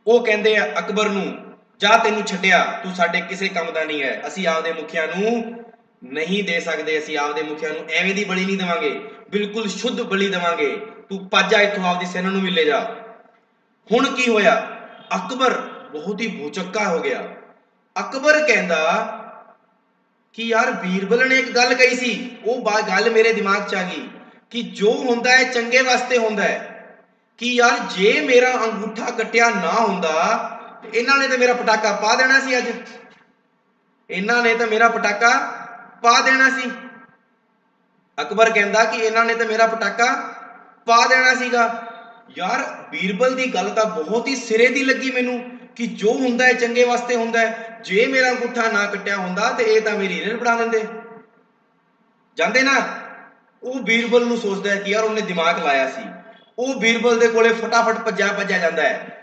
ਉਹ ਕਹਿੰਦੇ ਆ, ਅਕਬਰ ਨੂੰ, ਜਾ ਤੈਨੂੰ ਛੱਡਿਆ, ਤੂੰ ਸਾਡੇ ਕਿਸੇ ਕੰਮ ਦਾ ਨਹੀਂ ਹੈ। ਅਸੀਂ ਆਪਦੇ ਮੁਖੀਆਂ ਨੂੰ ਨਹੀਂ ਦੇ ਸਕਦੇ, ਅਸੀਂ ਆਪਦੇ ਮੁਖੀਆਂ ਨੂੰ ਐਵੇਂ ਦੀ ਬਲੀ ਨਹੀਂ ਦੇਵਾਂਗੇ। ਬਿਲਕੁਲ ਸ਼ੁੱਧ ਬਲੀ ਦੇਵਾਂਗੇ। ਤੂੰ ਪਾਜਾ ਇੱਥੋਂ, ਆਪਦੀ ਸੈਨਾ ਨੂੰ ਮਿਲੇ ਜਾ। ਹੁਣ ਕੀ ਹੋਇਆ? ਅਕਬਰ ਬਹੁਤ ਹੀ ਭੂਚੱਕਾ ਹੋ ਗਿਆ। ਅਕਬਰ ਕਹਿੰਦਾ ਕਿ ਯਾਰ ਬੀਰਬਲ ਨੇ ਇੱਕ ਗੱਲ ਕਹੀ ਸੀ, ਉਹ ਗੱਲ ਮੇਰੇ ਦਿਮਾਗ 'ਚ ਆ ਗਈ ਕਿ ਜੋ ਹੁੰਦਾ ਹੈ ਚੰਗੇ ਵਾਸਤੇ ਹੁੰਦਾ ਹੈ। ਕਿ ਯਾਰ ਜੇ ਮੇਰਾ ਅੰਗੂਠਾ ਕੱਟਿਆ ਨਾ ਹੁੰਦਾ, ਤੇ ਇਹਨਾਂ ਨੇ ਤਾਂ ਮੇਰਾ ਪਟਾਕਾ ਪਾ ਦੇਣਾ ਸੀ ਅੱਜ। ਇਹਨਾਂ ਨੇ ਤਾਂ ਮੇਰਾ ਪਟਾਕਾ ਪਾ ਦੇਣਾ ਸੀ। ਅਕਬਰ ਕਹਿੰਦਾ ਕਿ ਇਹਨਾਂ ਨੇ ਤਾਂ ਮੇਰਾ ਪਟਾਕਾ ਪਾ ਦੇਣਾ ਸੀਗਾ। ਯਾਰ, ਬੀਰਬਲ ਦੀ ਗੱਲ ਤਾਂ ਬਹੁਤ ਹੀ ਸਿਰੇ ਦੀ ਲੱਗੀ ਮੈਨੂੰ ਕਿ ਜੋ ਹੁੰਦਾ ਹੈ, ਚੰਗੇ ਵਾਸਤੇ ਹੁੰਦਾ ਹੈ। ਜੇ ਮੇਰਾ ਅੰਗੂਠਾ ਨਾ ਕੱਟਿਆ ਹੁੰਦਾ, ਤੇ ਇਹ ਤਾਂ ਮੇਰੀ ਰੀਲ ਬਣਾ ਦਿੰਦੇ। ਜਾਂਦੇ ਨਾ? ਉਹ ਬੀਰਬਲ ਨੂੰ ਸੋਚਦਾ ਹੈ ਕਿ ਯਾਰ ਉਹਨੇ ਦਿਮਾਗ ਲਾਇਆ ਸੀ। ਉਹ ਬੀਰਬਲ ਦੇ ਕੋਲੇ ਫਟਾਫਟ ਭੱਜਿਆ ਭੱਜਿਆ ਜਾਂਦਾ ਹੈ।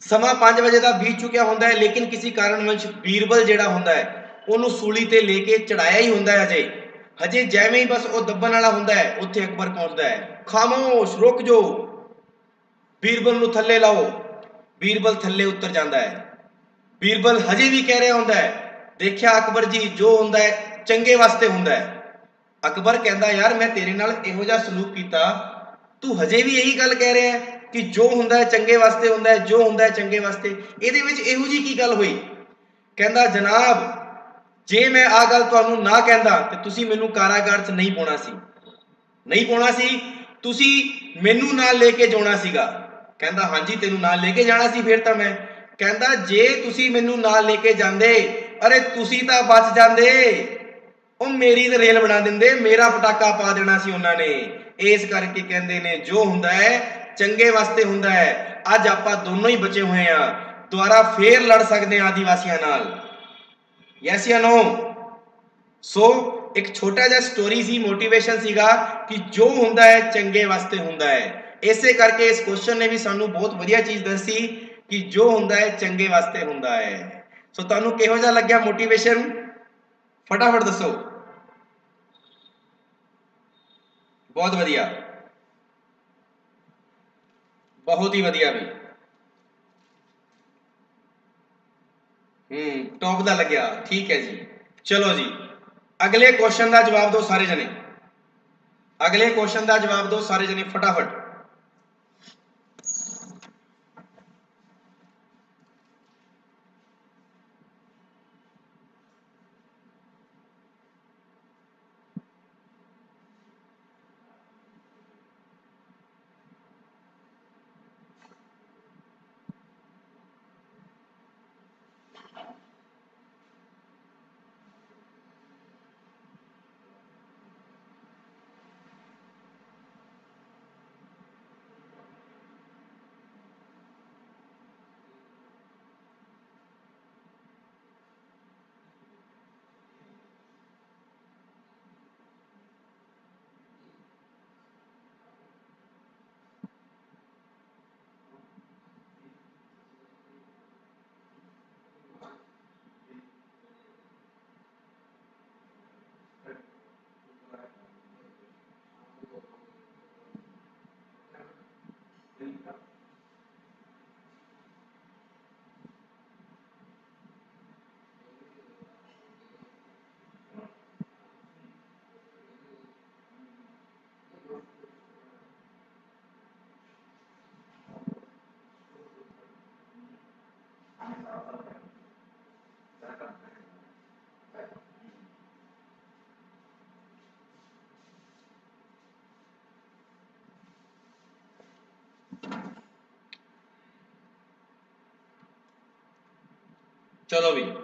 ਸਮਾਂ 5 ਵਜੇ ਦਾ ਬੀਤ ਚੁੱਕਿਆ ਹੁੰਦਾ ਹੈ, ਲੇਕਿਨ ਕਿਸੇ ਕਾਰਨ ਵਿੱਚ ਬੀਰਬਲ ਜਿਹੜਾ ਹੁੰਦਾ ਹੈ, ਉਹਨੂੰ ਸੂਲੀ ਤੇ ਲੈ ਕੇ ਚੜਾਇਆ ਹੀ ਹੁੰਦਾ ਹੈ ਅਜੇ ਹਜੇ ਜਿਵੇਂ ਹੀ ਬਸ ਉਹ ਦੱਬਣ ਵਾਲਾ ਹੁੰਦਾ ਹੈ, ਉੱਥੇ ਅਕਬਰ ਪਹੁੰਚਦਾ ਹੈ। ਖਾਮੋਸ਼, ਰੁਕ ਜੋ। ਬੀਰਬਲ ਨੂੰ ਥੱਲੇ ਲਾਓ। ਬੀਰਬਲ ਥੱਲੇ ਉਤਰ ਜਾਂਦਾ ਹੈ। ਬੀਰਬਲ ਹਜੇ ਵੀ ਕਹਿ ਰਿਹਾ ਹੁੰਦਾ ਹੈ, ਦੇਖਿਆ ਅਕਬਰ ਜੀ ਜੋ ਹੁੰਦਾ ਹੈ, ਚੰਗੇ ਵਾਸਤੇ ਹੁੰਦਾ ਹੈ। ਅਕਬਰ ਕਹਿੰਦਾ, ਯਾਰ, ਮੈਂ ਤੇਰੇ ਨਾਲ ਇਹੋ ਜਿਹਾ ਸਲੂਕ ਕੀਤਾ ਤੂੰ ਹਜੇ ਵੀ ਇਹੀ ਗੱਲ ਕਹਿ ਰਿਹਾ ਹੈ ਕਿ ਜੋ ਹੁੰਦਾ ਹੈ ਚੰਗੇ ਵਾਸਤੇ ਹੁੰਦਾ ਹੈ, ਜੋ ਹੁੰਦਾ ਹੈ ਚੰਗੇ ਵਾਸਤੇ। ਇਹਦੇ ਵਿੱਚ ਇਹੋ ਜੀ ਕੀ ਗੱਲ ਹੋਈ? ਕਹਿੰਦਾ, ਜਨਾਬ, ਜੇ ਮੈਂ ਆ ਗੱਲ ਤੁਹਾਨੂੰ ਨਾ ਕਹਿੰਦਾ, ਤੇ ਤੁਸੀਂ ਮੈਨੂੰ ਕਾਰਾਗਾਰ 'ਚ ਨਹੀਂ ਪਾਉਣਾ ਸੀ। ਨਹੀਂ ਪਾਉਣਾ ਸੀ, ਤੁਸੀਂ ਮੈਨੂੰ ਨਾਲ ਲੈ ਕੇ ਜਾਣਾ ਸੀਗਾ। ਕਹਿੰਦਾ, ਹਾਂਜੀ, ਤੈਨੂੰ ਨਾਲ ਲੈ ਕੇ ਜਾਣਾ ਸੀ, ਫਿਰ ਤਾਂ ਮੈਂ। ਕਹਿੰਦਾ, ਜੇ ਤੁਸੀਂ ਮੈਨੂੰ ਨਾਲ ਲੈ ਕੇ ਜਾਂਦੇ, ਅਰੇ ਤੁਸੀਂ ਤਾਂ ਬਚ ਜਾਂਦੇ। ਉਹ ਮੇਰੀ ਤੇ ਰੇਲ ਬਣਾ ਦਿੰਦੇ, ਮੇਰਾ ਪਟਾਕਾ ਪਾ ਦੇਣਾ ਸੀ ਉਹਨਾਂ ਨੇ। ਇਸ ਕਰਕੇ ਕਹਿੰਦੇ ਨੇ, ਜੋ ਹੁੰਦਾ ਹੈ, ਚੰਗੇ ਵਾਸਤੇ ਹੁੰਦਾ ਹੈ। ਅੱਜ ਆਪਾਂ ਦੋਨੋਂ ਹੀ ਬਚੇ ਹੋਏ ਆ ਦੁਆਰਾ ਫੇਰ ਲੜ ਸਕਦੇ ਆ ਆਦੀਵਾਸੀਆਂ ਨਾਲ। ਯੈਸ ਜਾਂ ਨੋ ਸੋ ਇੱਕ ਛੋਟਾ ਜਿਹਾ ਸਟੋਰੀ ਸੀ ਮੋਟੀਵੇਸ਼ਨ ਸੀਗਾ ਕਿ ਜੋ ਹੁੰਦਾ ਹੈ, ਚੰਗੇ ਵਾਸਤੇ ਹੁੰਦਾ ਹੈ। ਇਸੇ ਕਰਕੇ ਇਸ ਕੁਐਸਚਨ ਨੇ ਵੀ ਸਾਨੂੰ ਬਹੁਤ ਵਧੀਆ ਚੀਜ਼ ਦੱਸੀ ਕਿ ਜੋ ਹੁੰਦਾ ਹੈ, ਚੰਗੇ ਵਾਸਤੇ ਹੁੰਦਾ ਹੈ। ਸੋ ਤੁਹਾਨੂੰ ਕਿਹੋ ਜਿਹਾ ਲੱਗਿਆ ਮੋਟੀਵੇਸ਼ਨ ਫਟਾਫਟ ਦੱਸੋ। ਬਹੁਤ ਵਧੀਆ। ਬਹੁਤ ਹੀ ਵਧੀਆ ਬਈ ਹੂੰ ਟੌਪ ਦਾ ਲੱਗਿਆ। ਠੀਕ ਹੈ ਜੀ। ਚਲੋ ਜੀ। ਅਗਲੇ ਕੁਐਸਚਨ ਦਾ ਜਵਾਬ ਦਿਓ ਸਾਰੇ ਜਣੇ। ਅਗਲੇ ਕੁਐਸਚਨ ਦਾ ਜਵਾਬ ਦਿਓ ਸਾਰੇ ਜਣੇ ਫਟਾਫਟ। ਚਲੋ ਵੀ।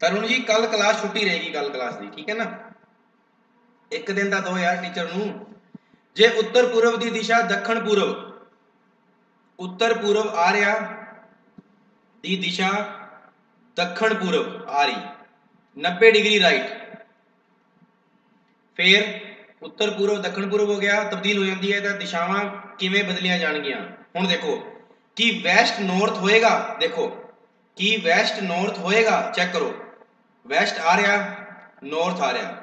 ਤਰੁਣ ਜੀ ਕੱਲ ਕਲਾਸ ਛੁੱਟੀ ਰਹੇਗੀ ਕੱਲ ਕਲਾਸ ਦੀ, ਠੀਕ ਹੈ ਨਾ? ਇੱਕ ਦਿਨ ਦਾ ਦੋ ਯਾਰ ਟੀਚਰ ਨੂੰ। ਜੇ ਉੱਤਰ ਪੂਰਬ ਦੀ ਦਿਸ਼ਾ, ਦੱਖਣ ਪੂਰਬ। ਉੱਤਰ ਪੂਰਬ ਆ ਰਿਹਾ ਦੀ ਦਿਸ਼ਾ, ਦੱਖਣ ਪੂਰਬ ਆ ਰਹੀ। 90 ਡਿਗਰੀ ਰਾਈਟ ਫੇਰ ਉੱਤਰ ਪੂਰਬ, ਦੱਖਣ ਪੂਰਬ ਹੋ ਗਿਆ, ਤਬਦੀਲ ਹੋ ਜਾਂਦੀ ਹੈ, ਤਾਂ ਦਿਸ਼ਾਵਾਂ ਕਿਵੇਂ ਬਦਲੀਆਂ ਜਾਣਗੀਆਂ? ਹੁਣ ਦੇਖੋ, ਕੀ ਵੈਸਟ ਨਾਰਥ ਹੋਏਗਾ? ਦੇਖੋ, ਕੀ ਵੈਸਟ ਨਾਰਥ ਹੋਏਗਾ? ਚੈੱਕ ਕਰੋ। ਵੈਸਟ ਆ ਰਿਹਾ, ਨਾਰਥ ਆ ਰਿਹਾ।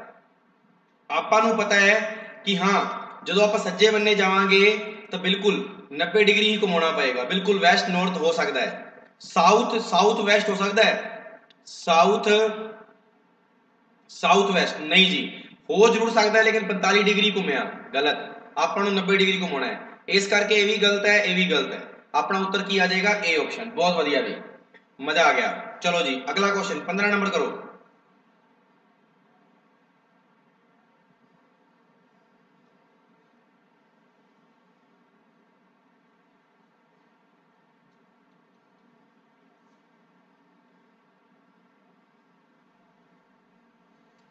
ਆਪਾਂ ਨੂੰ ਪਤਾ ਹੈ ਕਿ ਹਾਂ, ਜਦੋਂ ਆਪਾਂ ਸੱਜੇ ਬੰਨੇ ਜਾਵਾਂਗੇ, ਤਾਂ ਬਿਲਕੁਲ 90 ਡਿਗਰੀ ਹੀ ਘੁਮਾਉਣਾ ਪਏਗਾ। ਬਿਲਕੁਲ ਵੈਸਟ ਨਾਰਥ ਹੋ ਸਕਦਾ ਹੈ। ਸਾਊਥ ਸਾਊਥ ਵੈਸਟ ਹੋ ਸਕਦਾ ਹੈ। ਸਾਊਥ ਸਾਊਥ ਵੈਸਟ, ਨਹੀਂ ਜੀ। ਹੋ ਜ਼ਰੂਰ ਸਕਦਾ ਹੈ ਲੇਕਿਨ 45 ਡਿਗਰੀ ਘੁੰਮਿਆ ਗਲਤ ਆਪਾਂ ਨੂੰ 90 ਡਿਗਰੀ ਘੁਮਾਉਣਾ ਹੈ ਇਸ ਕਰਕੇ ਇਹ ਵੀ ਗਲਤ ਹੈ ਇਹ ਵੀ ਗਲਤ ਹੈ ਆਪਣਾ ਉੱਤਰ ਕੀ ਆ ਜਾਏਗਾ ਏ ਆਪਸ਼ਨ ਬਹੁਤ ਵਧੀਆ ਵੀ ਮਜ਼ਾ ਆ ਗਿਆ ਚਲੋ ਜੀ ਅਗਲਾ ਕੁਐਸਚਨ 15 ਨੰਬਰ ਕਰੋ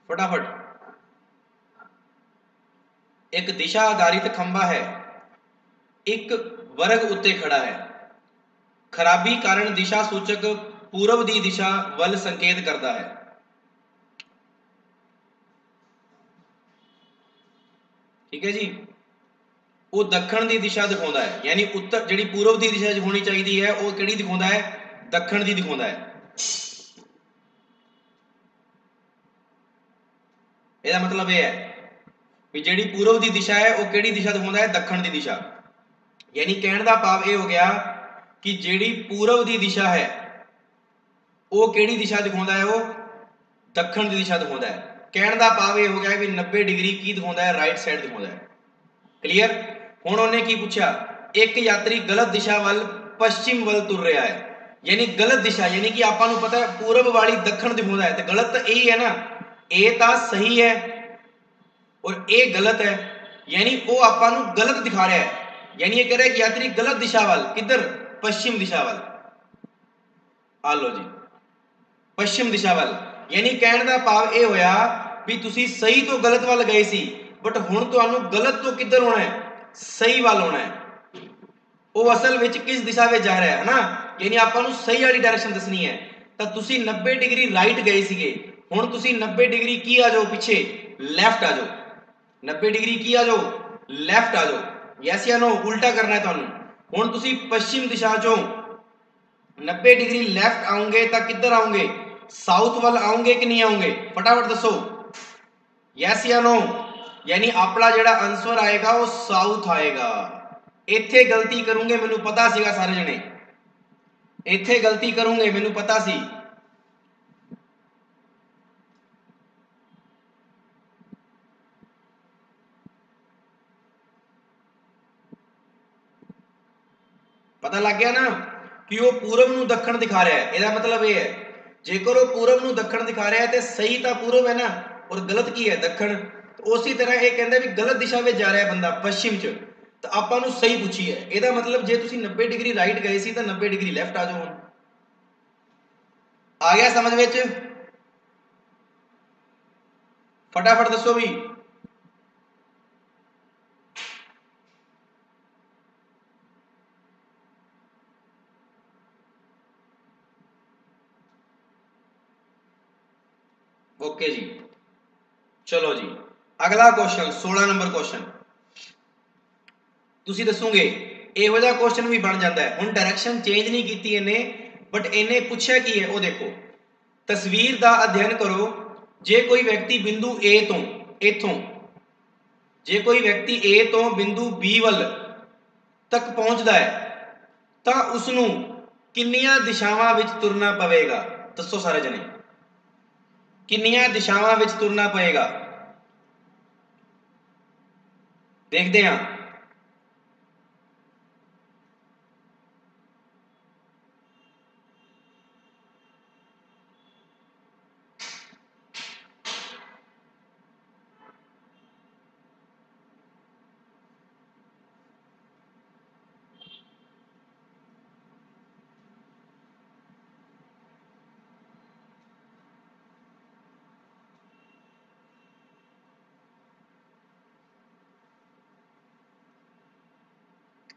फटाफट ਇੱਕ ਦਿਸ਼ਾ ਆਧਾਰਿਤ ਖੰਭਾ ਹੈ। ਇੱਕ ਵਰਗ ਉੱਤੇ ਖੜਾ ਹੈ। ਖਰਾਬੀ ਕਾਰਨ ਦਿਸ਼ਾ ਸੂਚਕ ਪੂਰਬ ਦੀ ਦਿਸ਼ਾ ਵੱਲ ਸੰਕੇਤ ਕਰਦਾ ਹੈ। ਠੀਕ ਹੈ ਜੀ? ਉਹ ਦੱਖਣ ਦੀ ਦਿਸ਼ਾ ਦਿਖਾਉਂਦਾ ਹੈ। ਯਾਨੀ ਉੱਤਰ, ਜਿਹੜੀ ਪੂਰਬ ਦੀ ਦਿਸ਼ਾ ਹੋਣੀ ਚਾਹੀਦੀ ਹੈ, ਉਹ ਕਿਹੜੀ ਦਿਖਾਉਂਦਾ ਹੈ? ਦੱਖਣ ਦੀ ਦਿਖਾਉਂਦਾ ਹੈ। ਇਹਦਾ ਮਤਲਬ ਇਹ ਹੈ ਵੀ ਜਿਹੜੀ ਪੂਰਬ ਦੀ ਦਿਸ਼ਾ ਹੈ, ਉਹ ਕਿਹੜੀ ਦਿਸ਼ਾ ਦਿਖਾਉਂਦਾ ਹੈ? ਦੱਖਣ ਦੀ ਦਿਸ਼ਾ। ਯਾਨੀ ਕਹਿਣ ਦਾ ਭਾਵ ਇਹ ਹੋ ਗਿਆ ਕਿ ਜਿਹੜੀ ਪੂਰਬ ਦੀ ਦਿਸ਼ਾ ਹੈ, ਉਹ ਕਿਹੜੀ ਦਿਸ਼ਾ ਦਿਖਾਉਂਦਾ ਹੈ? ਉਹ ਦੱਖਣ ਦੀ ਦਿਸ਼ਾ ਦਿਖਾਉਂਦਾ ਹੈ। ਕਹਿਣ ਦਾ ਭਾਵ ਇਹ ਹੋ ਗਿਆ ਵੀ 90 ਡਿਗਰੀ ਕੀ ਦਿਖਾਉਂਦਾ ਹੈ? ਰਾਈਟ ਸਾਈਡ ਦਿਖਾਉਂਦਾ ਹੈ। ਕਲੀਅਰ ਹੁਣ ਉਹਨੇ ਕੀ ਪੁੱਛਿਆ? ਇੱਕ ਯਾਤਰੀ ਗਲਤ ਦਿਸ਼ਾ ਵੱਲ ਪੱਛਮ ਵੱਲ ਤੁਰ ਰਿਹਾ ਹੈ। ਯਾਨੀ ਗਲਤ ਦਿਸ਼ਾ, ਯਾਨੀ ਕਿ ਆਪਾਂ ਨੂੰ ਪਤਾ ਹੈ, ਪੂਰਬ ਵਾਲੀ ਦੱਖਣ ਦਿਖਾਉਂਦਾ ਹੈ। ਤੇ ਗਲਤ ਤਾਂ ਇਹੀ ਹੈ ਨਾ। ਇਹ ਤਾਂ ਸਹੀ ਹੈ। ਔਰ ਇਹ ਗਲਤ ਹੈ, ਯਾਨੀ ਉਹ ਆਪਾਂ ਨੂੰ ਗਲਤ ਦਿਖਾ ਰਿਹਾ ਹੈ। ਯਾਨੀ ਇਹ ਕਹ ਰਿਹਾ ਕਿ ਯਾਤਰੀ ਗਲਤ ਦਿਸ਼ਾ ਵੱਲ, ਕਿੱਧਰ? ਪੱਛਮ ਦਿਸ਼ਾ ਵੱਲ। ਆ ਲੋ ਜੀ। ਪੱਛਮ ਦਿਸ਼ਾ ਵੱਲ। ਯਾਨੀ ਕਹਿਣ ਦਾ ਭਾਵ ਇਹ ਹੋਇਆ ਵੀ ਤੁਸੀਂ ਸਹੀ ਤੋਂ ਗਲਤ ਵੱਲ ਗਏ ਸੀ ਬਟ ਹੁਣ ਤੁਹਾਨੂੰ ਗਲਤ ਤੋਂ ਕਿੱਧਰ ਹੋਣਾ ਹੈ? ਸਹੀ ਵੱਲ ਹੋਣਾ ਹੈ। ਉਹ ਅਸਲ ਵਿੱਚ ਕਿਸ ਦਿਸ਼ਾ ਵਿੱਚ ਜਾ ਰਿਹਾ ਹੈ ਨਾ ਯਾਨੀ ਆਪਾਂ ਨੂੰ ਸਹੀ ਵਾਲੀ ਡਾਇਰੈਕਸ਼ਨ ਦੱਸਣੀ ਹੈ। ਤਾਂ ਤੁਸੀਂ 90 ਡਿਗਰੀ ਰਾਈਟ ਗਏ ਸੀਗੇ। ਹੁਣ ਤੁਸੀਂ 90 ਡਿਗਰੀ ਕੀ ਆ ਜਾਓ ਪਿੱਛੇ? ਲੈਫਟ ਆ ਜਾਓ। 90 ਡਿਗਰੀ ਕੀ ਆ ਜਾਓ ਲੈਫਟ ਆ ਜਾਓ ਯੈਸ ਜਾਂ ਨੋ ਉਲਟਾ ਕਰਨਾ ਹੈ ਤੁਹਾਨੂੰ ਹੁਣ ਤੁਸੀਂ ਪੱਛਮ ਦਿਸ਼ਾ ਚੋਂ 90 ਡਿਗਰੀ ਲੈਫਟ ਆਉਂਗੇ ਤਾਂ ਕਿੱਧਰ ਆਉਂਗੇ ਸਾਊਥ ਵੱਲ ਆਉਂਗੇ ਕਿ ਨਹੀਂ ਆਉਂਗੇ ਫਟਾਫਟ ਦੱਸੋ ਯੈਸ ਜਾਂ ਨੋ ਯਾਨੀ ਆਪਣਾ ਜਿਹੜਾ ਆਨਸਰ ਆਏਗਾ ਉਹ ਸਾਊਥ ਆਏਗਾ ਇੱਥੇ ਗਲਤੀ ਕਰੂੰਗੇ ਮੈਨੂੰ ਪਤਾ ਸੀਗਾ ਸਾਰੇ ਜਣੇ ਇੱਥੇ ਗਲਤੀ ਕਰੂੰਗੇ ਮੈਨੂੰ ਪਤਾ ਸੀ ਪਤਾ ਲੱਗ ਗਿਆ ਨਾ ਕਿ ਉਹ ਪੂਰਬ ਨੂੰ ਦੱਖਣ ਦਿਖਾ ਰਿਹਾ ਹੈ। ਇਹਦਾ ਮਤਲਬ ਇਹ ਹੈ, ਜੇਕਰ ਉਹ ਪੂਰਬ ਨੂੰ ਦੱਖਣ ਦਿਖਾ ਰਿਹਾ ਹੈ ਤੇ ਸਹੀ ਤਾਂ ਪੂਰਬ ਹੈ ਨਾ, ਔਰ ਗਲਤ ਕੀ ਹੈ ਦੱਖਣ? ਉਸੇ ਤਰ੍ਹਾਂ ਇਹ ਕਹਿੰਦਾ ਵੀ ਗਲਤ ਦਿਸ਼ਾ ਵਿੱਚ ਜਾ ਰਿਹਾ ਬੰਦਾ ਪੱਛਮ 'ਚ। ਤਾਂ ਆਪਾਂ ਨੂੰ ਸਹੀ ਪੁੱਛੀ ਹੈ। ਇਹਦਾ ਮਤਲਬ ਜੇ ਤੁਸੀਂ 90 ਡਿਗਰੀ ਰਾਈਟ ਗਏ ਸੀ ਤਾਂ 90 ਡਿਗਰੀ ਲੈਫਟ ਆ ਜਾਓ ਹੁਣ। ਆ ਗਿਆ ਸਮਝ ਵਿੱਚ? ਫਟਾਫਟ ਦੱਸੋ ਵੀ ਓਕੇ ਜੀ ਚਲੋ ਜੀ। ਅਗਲਾ ਕੁਐਸਚਨ 16 ਨੰਬਰ ਕੁਐਸਚਨ ਤੁਸੀਂ ਦੱਸੋਗੇ, ਇਹੋ ਜਿਹਾ ਕੁਐਸਚਨ ਵੀ ਬਣ ਜਾਂਦਾ ਹੈ। ਹੁਣ ਡਾਇਰੈਕਸ਼ਨ ਚੇਂਜ ਨਹੀਂ ਕੀਤੀ ਇਹਨੇ ਬਟ ਇਹਨੇ ਪੁੱਛਿਆ ਕੀ ਹੈ, ਉਹ ਦੇਖੋ। ਤਸਵੀਰ ਦਾ ਅਧਿਐਨ ਕਰੋ, ਜੇ ਕੋਈ ਵਿਅਕਤੀ ਬਿੰਦੂ A ਤੋਂ, ਇੱਥੋਂ, ਜੇ ਕੋਈ ਵਿਅਕਤੀ A ਤੋਂ ਬਿੰਦੂ B ਵੱਲ ਤੱਕ ਪਹੁੰਚਦਾ ਹੈ, ਤਾਂ ਉਸ ਨੂੰ ਕਿੰਨੀਆਂ ਦਿਸ਼ਾਵਾਂ ਵਿੱਚ ਤੁਰਨਾ ਪਵੇਗਾ? ਦੱਸੋ ਸਾਰੇ ਜਣੇ। ਕਿੰਨੀਆਂ ਦਿਸ਼ਾਵਾਂ ਵਿੱਚ ਤੁਰਨਾ ਪਵੇਗਾ? ਦੇਖਦੇ ਹਾਂ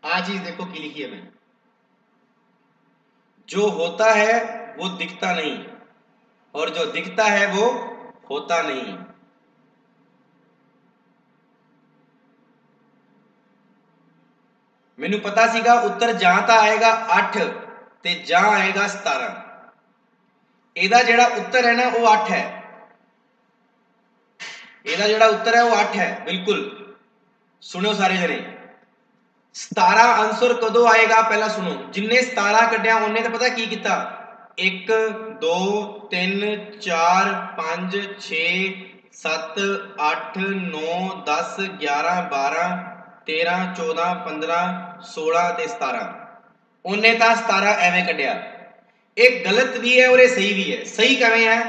आ चीज देखो की लिखी है मैं जो होता है वो दिखता नहीं और जो दिखता है वो होता नहीं ਮੈਨੂੰ ਪਤਾ ਸੀਗਾ ਉੱਤਰ ਜਾਂ ਤਾਂ ਆਏਗਾ 8 ਤੇ ਜਾਂ ਆਏਗਾ 17 ਇਹਦਾ ਜਿਹੜਾ ਉੱਤਰ ਹੈ ਨਾ ਉਹ 8 ਹੈ ਇਹਦਾ ਜਿਹੜਾ ਉੱਤਰ ਹੈ ਉਹ 8 ਹੈ ਬਿਲਕੁਲ ਸੁਣੋ ਸਾਰੇ ਜਣੇ 17 ਆਨਸਰ ਕਦੋਂ ਆਏਗਾ ਪਹਿਲਾਂ ਸੁਣੋ। ਜਿੰਨੇ 17 ਕੱਢਿਆ, ਉਹਨੇ ਤਾਂ ਪਤਾ ਕੀ ਕੀਤਾ? 1 2 3 4 5 6 7 8 9 10 11 12 13 14 15 16 ਤੇ 17 ਉਹਨੇ ਤਾਂ 17 ਐਵੇਂ ਕੱਢਿਆ। ਇਹ ਗਲਤ ਵੀ ਹੈ ਔਰ ਇਹ ਸਹੀ ਵੀ ਹੈ। ਸਹੀ ਕਿਵੇਂ ਹੈ?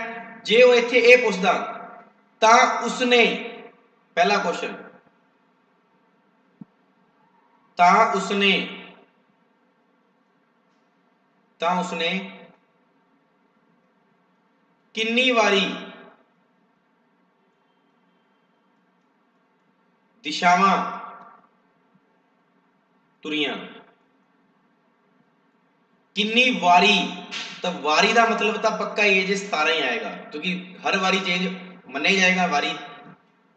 ਜੇ ਉਹ ਇੱਥੇ ਇਹ ਪੁੱਛਦਾ, ਤਾਂ ਉਸਨੇ, ਪਹਿਲਾ ਕੁਐਸਚਨ ਤਾਂ ਉਸਨੇ ਤਾਂ ਉਸਨੇ ਕਿੰਨੀ ਵਾਰੀ ਦਿਸ਼ਾਵਾਂ ਤੁਰੀਆਂ? ਕਿੰਨੀ ਵਾਰੀ? ਤਾਂ ਵਾਰੀ ਦਾ ਮਤਲਬ ਤਾਂ ਪੱਕਾ ਹੀ ਹੈ ਜੇ 17 ਹੀ ਆਏਗਾ, ਕਿਉਂਕਿ ਹਰ ਵਾਰੀ ਚੇਂਜ ਮੰਨਿਆ ਜਾਏਗਾ ਵਾਰੀ,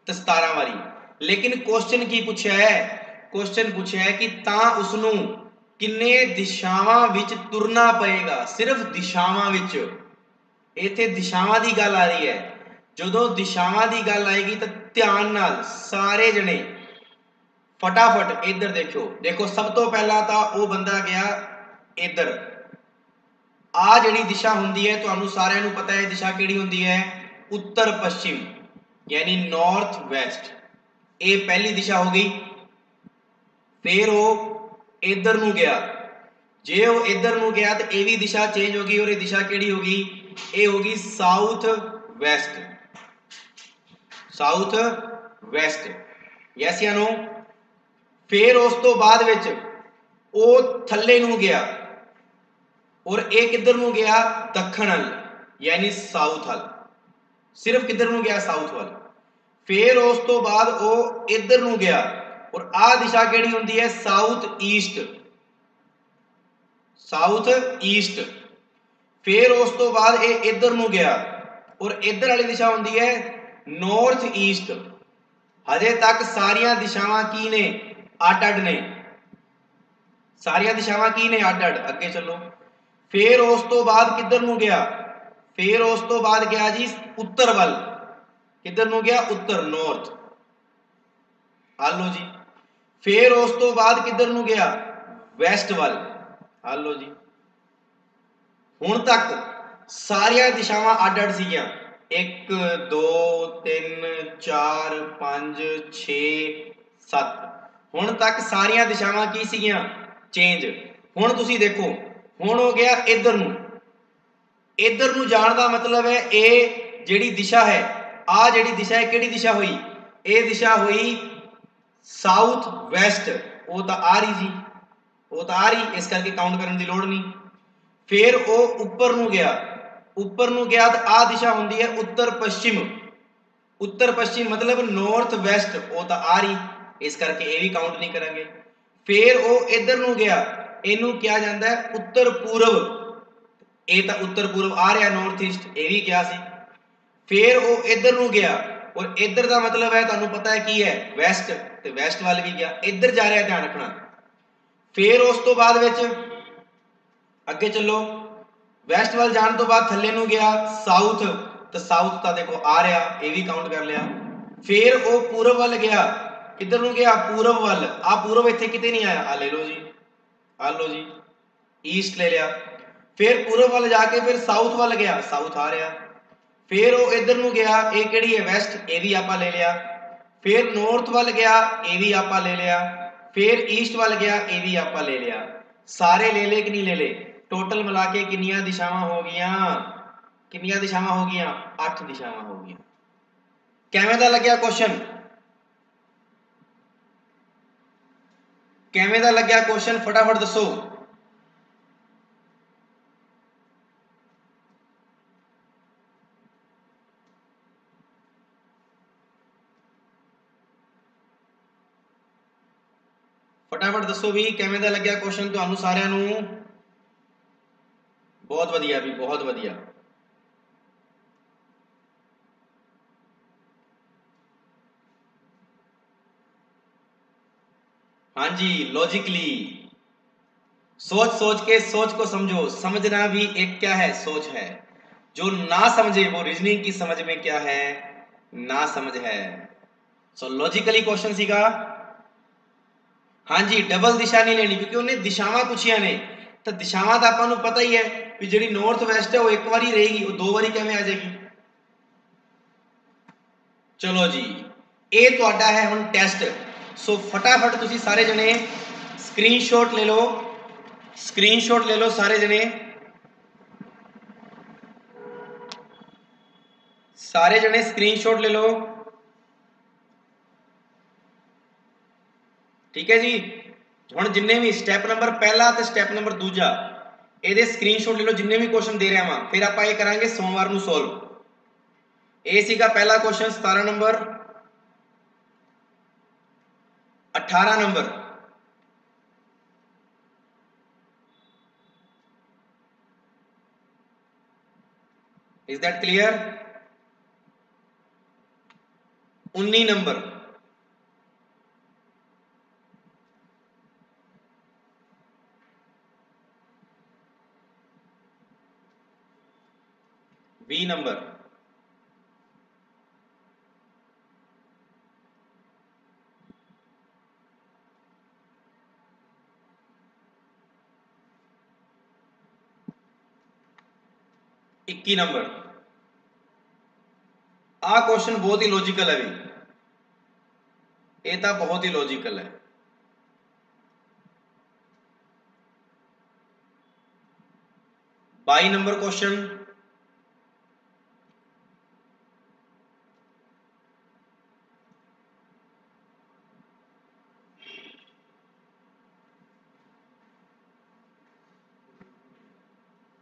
ਤਾਂ 17 ਵਾਰੀ। ਲੇਕਿਨ ਕੁਐਸਚਨ ਕੀ ਪੁੱਛਿਆ ਹੈ? ਕੁਐਸਚਨ ਪੁੱਛਿਆ ਹੈ ਕਿ ਤਾਂ ਉਸ ਨੂੰ ਕਿੰਨੇ ਦਿਸ਼ਾਵਾਂ ਵਿੱਚ ਤੁਰਨਾ ਪਏਗਾ? ਸਿਰਫ ਦਿਸ਼ਾਵਾਂ ਵਿੱਚ। ਇੱਥੇ ਦਿਸ਼ਾਵਾਂ ਦੀ ਗੱਲ ਆ ਰਹੀ ਹੈ। ਜਦੋਂ ਦਿਸ਼ਾਵਾਂ ਦੀ ਗੱਲ ਆਏਗੀ ਤਾਂ ਧਿਆਨ ਨਾਲ ਸਾਰੇ ਜਣੇ ਫਟਾਫਟ ਇੱਧਰ ਦੇਖਿਓ ਦੇਖੋ, ਸਭ ਤੋਂ ਪਹਿਲਾਂ ਤਾਂ ਉਹ ਬੰਦਾ ਗਿਆ ਇੱਧਰ। ਆ ਜਿਹੜੀ ਦਿਸ਼ਾ ਹੁੰਦੀ ਹੈ, ਤੁਹਾਨੂੰ ਸਾਰਿਆਂ ਨੂੰ ਪਤਾ ਹੈ ਦਿਸ਼ਾ ਕਿਹੜੀ ਹੁੰਦੀ ਹੈ? ਉੱਤਰ ਪੱਛਮ ਯਾਨੀ ਨਾਰਥ ਵੈਸਟ ਇਹ ਪਹਿਲੀ ਦਿਸ਼ਾ ਹੋ ਗਈ। ਫਿਰ ਉਹ ਇੱਧਰ ਨੂੰ ਗਿਆ। ਜੇ ਉਹ ਇੱਧਰ ਨੂੰ ਗਿਆ ਤਾਂ ਇਹ ਵੀ ਦਿਸ਼ਾ ਚੇਂਜ ਹੋ ਗਈ ਔਰ ਇਹ ਦਿਸ਼ਾ ਕਿਹੜੀ ਹੋ ਗਈ? ਇਹ ਹੋ ਗਈ south west south west yes ਜਾਂ ਨੋ ਫਿਰ ਉਸ ਤੋਂ ਬਾਅਦ ਵਿੱਚ ਉਹ ਥੱਲੇ ਨੂੰ ਗਿਆ ਔਰ ਇਹ ਕਿੱਧਰ ਨੂੰ ਗਿਆ? ਦੱਖਣ ਵੱਲ, ਯਾਨੀ ਸਾਊਥ ਵੱਲ। ਸਿਰਫ ਕਿੱਧਰ ਨੂੰ ਗਿਆ? ਸਾਊਥ ਵੱਲ। ਫਿਰ ਉਸ ਤੋਂ ਬਾਅਦ ਉਹ ਇੱਧਰ ਨੂੰ ਗਿਆ। ਔਰ ਆਹ ਦਿਸ਼ਾ ਕਿਹੜੀ ਹੁੰਦੀ ਹੈ? ਸਾਊਥ ਈਸਟ ਸਾਊਥ ਈਸਟ ਫਿਰ ਉਸ ਤੋਂ ਬਾਅਦ ਇਹ ਇੱਧਰ ਨੂੰ ਗਿਆ। ਔਰ ਇੱਧਰ ਵਾਲੀ ਦਿਸ਼ਾ ਹੁੰਦੀ ਹੈ ਨਾਰਥ ਈਸਟ ਹਜੇ ਤੱਕ ਸਾਰੀਆਂ ਦਿਸ਼ਾਵਾਂ ਕੀ ਨੇ? ਅੱਡ ਅੱਡ ਨੇ। ਸਾਰੀਆਂ ਦਿਸ਼ਾਵਾਂ ਕੀ ਨੇ? ਅੱਡ ਅੱਡ ਅੱਗੇ ਚੱਲੋ। ਫਿਰ ਉਸ ਤੋਂ ਬਾਅਦ ਕਿੱਧਰ ਨੂੰ ਗਿਆ? ਫਿਰ ਉਸ ਤੋਂ ਬਾਅਦ ਗਿਆ ਜੀ ਉੱਤਰ ਵੱਲ। ਕਿੱਧਰ ਨੂੰ ਗਿਆ? ਉੱਤਰ ਨਾਰਥ ਲਓ ਜੀ। ਫਿਰ ਉਸ ਤੋਂ ਬਾਅਦ ਕਿੱਧਰ ਨੂੰ ਗਿਆ? ਵੈਸਟ ਵੱਲ। ਹਾਲੋ ਜੀ। ਹੁਣ ਤੱਕ ਸਾਰੀਆਂ ਦਿਸ਼ਾਵਾਂ ਅੱਡ ਅੱਡ ਸੀਗੀਆਂ। 1 2 3 4 5 6 7 ਹੁਣ ਤੱਕ ਸਾਰੀਆਂ ਦਿਸ਼ਾਵਾਂ ਕੀ ਸੀਗੀਆਂ? ਚੇਂਜ। ਹੁਣ ਤੁਸੀਂ ਦੇਖੋ, ਹੁਣ ਹੋ ਗਿਆ ਇਧਰ ਨੂੰ। ਇਧਰ ਨੂੰ ਜਾਣ ਦਾ ਮਤਲਬ ਹੈ ਇਹ ਜਿਹੜੀ ਦਿਸ਼ਾ ਹੈ ਆ ਜਿਹੜੀ ਦਿਸ਼ਾ ਹੈ, ਕਿਹੜੀ ਦਿਸ਼ਾ ਹੋਈ? ਇਹ ਦਿਸ਼ਾ ਹੋਈ ਸਾਊਥ ਵੈਸਟ, ਉਹ ਤਾਂ ਆ ਰਹੀ ਜੀ ਉਹ ਤਾਂ ਆ ਰਹੀ, ਇਸ ਕਰਕੇ ਕਾਊਂਟ ਕਰਨ ਦੀ ਲੋੜ ਨਹੀਂ। ਫਿਰ ਉਹ ਉੱਪਰ ਨੂੰ ਗਿਆ। ਉੱਪਰ ਨੂੰ ਗਿਆ ਤਾਂ ਆ ਦਿਸ਼ਾ ਹੁੰਦੀ ਹੈ ਉੱਤਰ ਪੱਛਮ ਉੱਤਰ ਪੱਛਮ ਮਤਲਬ ਨਾਰਥ ਵੈਸਟ ਉਹ ਤਾਂ ਆ ਰਹੀ। ਇਸ ਕਰਕੇ ਇਹ ਵੀ ਕਾਊਂਟ ਨਹੀਂ ਕਰਾਂਗੇ। ਫਿਰ ਉਹ ਇੱਧਰ ਨੂੰ ਗਿਆ। ਇਹਨੂੰ ਕਿਹਾ ਜਾਂਦਾ ਹੈ ਉੱਤਰ ਪੂਰਬ ਇਹ ਤਾਂ ਉੱਤਰ ਪੂਰਬ ਆ ਰਿਹਾ ਨਾਰਥ ਈਸਟ ਇਹ ਵੀ ਕਿਹਾ ਸੀ। ਫਿਰ ਉਹ ਇੱਧਰ ਨੂੰ ਗਿਆ। ਔਰ ਇੱਧਰ ਦਾ ਮਤਲਬ ਹੈ, ਤੁਹਾਨੂੰ ਪਤਾ ਹੈ ਕੀ ਹੈ? ਵੈਸਟ ਤੇ ਵੈਸਟ ਵੱਲ ਵੀ ਗਿਆ। ਇੱਧਰ ਜਾ ਰਿਹਾ ਧਿਆਨ ਰੱਖਣਾ। ਫਿਰ ਉਸ ਤੋਂ ਬਾਅਦ ਵਿੱਚ ਅੱਗੇ ਚੱਲੋ। ਵੈਸਟ ਵੱਲ ਜਾਣ ਤੋਂ ਬਾਅਦ ਥੱਲੇ ਨੂੰ ਗਿਆ ਸਾਊਥ ਤਾਂ ਸਾਊਥ ਤਾਂ ਦੇਖੋ ਆ ਰਿਹਾ, ਇਹ ਵੀ ਕਾਊਂਟ ਕਰ ਲਿਆ। ਫਿਰ ਉਹ ਪੂਰਬ ਵੱਲ ਗਿਆ। ਕਿੱਧਰ ਨੂੰ ਗਿਆ? ਪੂਰਬ ਵੱਲ। ਆ ਪੂਰਬ ਇੱਥੇ ਕਿਤੇ ਨਹੀਂ ਆਇਆ। ਆ ਲੈ ਲਓ ਜੀ। ਆ ਲਓ ਜੀ। ਈਸਟ ਲੈ ਲਿਆ। ਫਿਰ ਪੂਰਬ ਵੱਲ ਜਾ ਕੇ ਫਿਰ ਸਾਊਥ ਵੱਲ ਗਿਆ। ਸਾਊਥ ਆ ਰਿਹਾ। ਫਿਰ ਉਹ ਇੱਧਰ ਨੂੰ ਗਿਆ, ਇਹ ਕਿਹੜੀ ਹੈ ਵੈਸਟ ਇਹ ਵੀ ਆਪਾਂ ਲੈ ਲਿਆ। ਫਿਰ ਨਾਰਥ ਵੱਲ ਗਿਆ, ਇਹ ਵੀ ਆਪਾਂ ਲੈ ਲਿਆ। ਫਿਰ ਈਸਟ ਵੱਲ ਗਿਆ, ਇਹ ਵੀ ਆਪਾਂ ਲੈ ਲਿਆ। ਸਾਰੇ ਲੈ ਲੇ ਕਿ ਨਹੀਂ ਲੈ ਲੇ ਟੋਟਲ ਮਿਲਾ ਕੇ ਕਿੰਨੀਆਂ ਦਿਸ਼ਾਵਾਂ ਹੋ ਗਈਆਂ? ਕਿੰਨੀਆਂ ਦਿਸ਼ਾਵਾਂ ਹੋ ਗਈਆਂ? 8 ਦਿਸ਼ਾਵਾਂ ਹੋ ਗਈਆਂ। ਕਿਵੇਂ ਦਾ ਲੱਗਿਆ ਕੁਐਸਚਨ ਕਿਵੇਂ ਦਾ ਲੱਗਿਆ ਕੁਐਸਚਨ ਫਟਾਫਟ ਦੱਸੋ। ਫਟਾਫਟ ਦੱਸੋ ਵੀ ਕਿਵੇਂ ਦਾ ਲੱਗਿਆ ਕੁਐਸਚਨ ਤੁਹਾਨੂੰ ਸਾਰਿਆਂ ਨੂੰ ਬਹੁਤ ਵਧੀਆ ਵੀ ਬਹੁਤ ਵਧੀਆ हाँ जी लॉजिकली सोच सोच के सोच को समझो समझना भी एक क्या है सोच है जो ना समझे वो रीजनिंग की समझ में क्या है ना समझ है सो लॉजिकली क्वेश्चन सीगा ਹਾਂਜੀ ਡਬਲ ਦਿਸ਼ਾ ਨਹੀਂ ਲੈਣੀ ਕਿਉਂਕਿ ਉਹਨੇ ਦਿਸ਼ਾਵਾਂ ਪੁੱਛੀਆਂ ਨੇ। ਤਾਂ ਦਿਸ਼ਾਵਾਂ ਤਾਂ ਆਪਾਂ ਨੂੰ ਪਤਾ ਹੀ ਹੈ ਵੀ ਜਿਹੜੀ ਨਾਰਥ ਵੈਸਟ ਹੈ ਉਹ ਇੱਕ ਵਾਰੀ ਰਹੇਗੀ, ਉਹ ਦੋ ਵਾਰੀ ਕਿਵੇਂ ਆ ਜਾਏਗੀ। ਚਲੋ ਜੀ, ਇਹ ਤੁਹਾਡਾ ਹੈ ਹੁਣ ਟੈਸਟ ਸੋ ਫਟਾਫਟ ਤੁਸੀਂ ਸਾਰੇ ਜਣੇ ਸਕਰੀਨਸ਼ਾਟ ਲੈ ਲਓ। ਸਕਰੀਨਸ਼ਾਟ ਲੈ ਲਓ ਸਾਰੇ ਜਣੇ। ਸਾਰੇ ਜਣੇ ਸਕਰੀਨਸ਼ਾਟ ਲੈ ਲਓ। ਠੀਕ ਹੈ ਜੀ ਹੁਣ ਜਿੰਨੇ ਵੀ ਸਟੈਪ ਨੰਬਰ ਪਹਿਲਾ ਤੇ ਸਟੈਪ ਨੰਬਰ ਦੂਜਾ ਇਹਦੇ ਸਕਰੀਨਸ਼ਾਟ ਲੈ ਲਓ ਜਿੰਨੇ ਵੀ ਕੁਐਸਚਨ ਦੇ ਰਿਹਾ ਵਾਂ ਫਿਰ ਆਪਾਂ ਇਹ ਕਰਾਂਗੇ ਸੋਮਵਾਰ ਨੂੰ ਸੋਲਵ ਇਹ ਸੀਗਾ ਪਹਿਲਾ question 17 number 18 number is that clear 19 number B number इक्की नंबर आ क्वेश्चन बहुत ही लॉजिकल है भी एता बहुत ही लॉजिकल है। बाई नंबर क्वेश्चन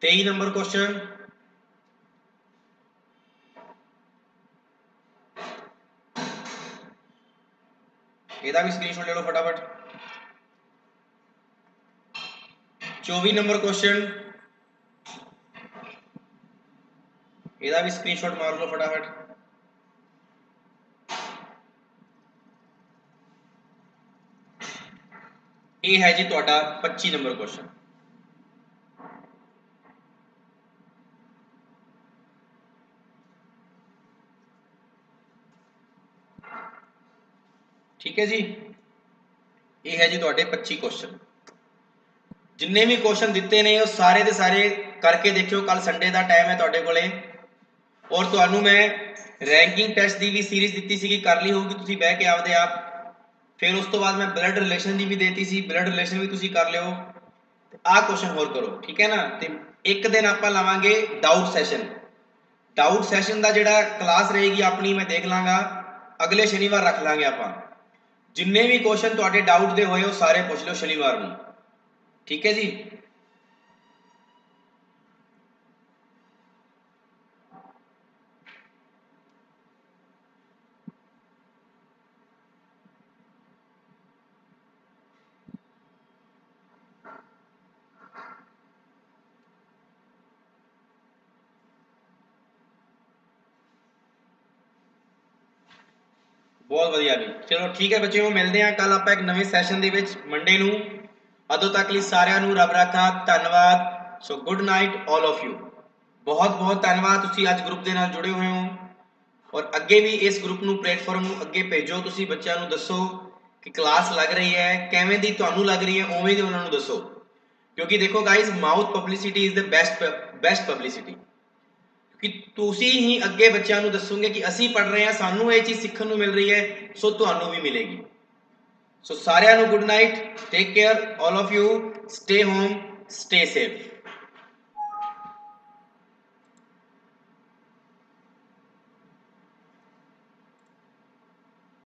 ਤੇਈ ਨੰਬਰ ਕੁਐਸਚਨ ਇਹਦਾ ਵੀ ਸਕਰੀਨਸ਼ਾਟ ਲੈ ਲਓ ਫਟਾਫਟ। 24 ਨੰਬਰ ਕੁਐਸਚਨ ਇਹਦਾ ਵੀ ਸਕਰੀਨਸ਼ਾਟ ਮਾਰ ਲਓ ਫਟਾਫਟ। ਇਹ ਹੈ ਜੀ ਤੁਹਾਡਾ 25 ਨੰਬਰ ਕੁਐਸਚਨ ਠੀਕ ਹੈ ਜੀ? ਇਹ ਹੈ ਜੀ ਤੁਹਾਡੇ 25 ਕੁਐਸਚਨ ਜਿੰਨੇ ਵੀ ਕੁਐਸਚਨ ਦਿੱਤੇ ਨੇ, ਉਹ ਸਾਰੇ ਦੇ ਸਾਰੇ ਕਰਕੇ ਦੇਖਿਓ ਕੱਲ ਸੰਡੇ ਦਾ ਟਾਈਮ ਹੈ ਤੁਹਾਡੇ ਕੋਲੇ। ਔਰ ਤੁਹਾਨੂੰ ਮੈਂ ਰੈਂਕਿੰਗ ਟੈਸਟ ਦੀ ਵੀ ਸੀਰੀਜ਼ ਦਿੱਤੀ ਸੀਗੀ, ਕਰ ਲਈ ਹੋਊਗੀ, ਤੁਸੀਂ ਬਹਿ ਕੇ ਆਪਦੇ ਆਪ। ਫਿਰ ਉਸ ਤੋਂ ਬਾਅਦ ਮੈਂ ਬਲੱਡ ਰਿਲੇਸ਼ਨ ਦੀ ਵੀ ਦੇਤੀ ਸੀ ਬਲੱਡ ਰਿਲੇਸ਼ਨ ਵੀ ਤੁਸੀਂ ਕਰ ਲਿਓ। ਆਹ ਕੁਐਸਚਨ ਹੋਰ ਕਰੋ, ਠੀਕ ਹੈ ਨਾ? ਤੇ ਇੱਕ ਦਿਨ ਆਪਾਂ ਲਾਵਾਂਗੇ ਡਾਊਟ ਸੈਸ਼ਨ ਡਾਊਟ ਸੈਸ਼ਨ ਦਾ ਜਿਹੜਾ ਕਲਾਸ ਰਹੇਗੀ ਆਪਣੀ, ਮੈਂ ਦੇਖ ਲਾਂਗਾ। ਅਗਲੇ ਸ਼ਨੀਵਾਰ ਰੱਖ ਲਾਂਗੇ ਆਪਾਂ। ਜਿੰਨੇ ਵੀ ਕੁਐਸਚਨ ਤੁਹਾਡੇ ਡਾਊਟ ਦੇ ਹੋਏ, ਉਹ ਸਾਰੇ ਪੁੱਛ ਲਓ ਸ਼ਨੀਵਾਰ ਨੂੰ। ਠੀਕ ਹੈ ਜੀ? ਬਹੁਤ ਵਧੀਆ ਵੀ ਚਲੋ ਠੀਕ ਹੈ ਬੱਚਿਓ, ਮਿਲਦੇ ਹਾਂ ਕੱਲ ਆਪਾਂ ਇੱਕ ਨਵੇਂ ਸੈਸ਼ਨ ਦੇ ਵਿੱਚ ਮੰਡੇ ਨੂੰ। ਅਦੋਂ ਤੱਕ ਲਈ ਸਾਰਿਆਂ ਨੂੰ ਰੱਬ ਰਾਖਾ, ਧੰਨਵਾਦ। So good night 올 of you ਬਹੁਤ ਬਹੁਤ ਧੰਨਵਾਦ, ਤੁਸੀਂ ਅੱਜ ਗਰੁੱਪ ਦੇ ਨਾਲ ਜੁੜੇ ਹੋਏ ਹੋ। ਔਰ ਅੱਗੇ ਵੀ ਇਸ ਗਰੁੱਪ ਨੂੰ ਪਲੇਟਫਾਰਮ ਨੂੰ ਅੱਗੇ ਭੇਜੋ। ਤੁਸੀਂ ਬੱਚਿਆਂ ਨੂੰ ਦੱਸੋ ਕਿ ਕਲਾਸ ਲੱਗ ਰਹੀ ਹੈ, ਕਿਵੇਂ ਦੀ ਤੁਹਾਨੂੰ ਲੱਗ ਰਹੀ ਹੈ, ਉਵੇਂ ਦੀ ਉਹਨਾਂ ਨੂੰ ਦੱਸੋ। ਕਿਉਂਕਿ ਦੇਖੋ guys mouth publicity is the best best publicity ਕਿ ਤੁਸੀਂ ਹੀ ਅੱਗੇ ਬੱਚਿਆਂ ਨੂੰ ਦੱਸੋਗੇ ਕਿ ਅਸੀਂ ਪੜ ਰਹੇ ਹਾਂ, ਸਾਨੂੰ ਇਹ ਚੀਜ਼ ਸਿੱਖਣ ਨੂੰ ਮਿਲ ਰਹੀ ਹੈ, ਸੋ ਤੁਹਾਨੂੰ ਵੀ ਮਿਲੇਗੀ। ਸੋ ਸਾਰਿਆਂ ਨੂੰ good night take care all of you stay home stay safe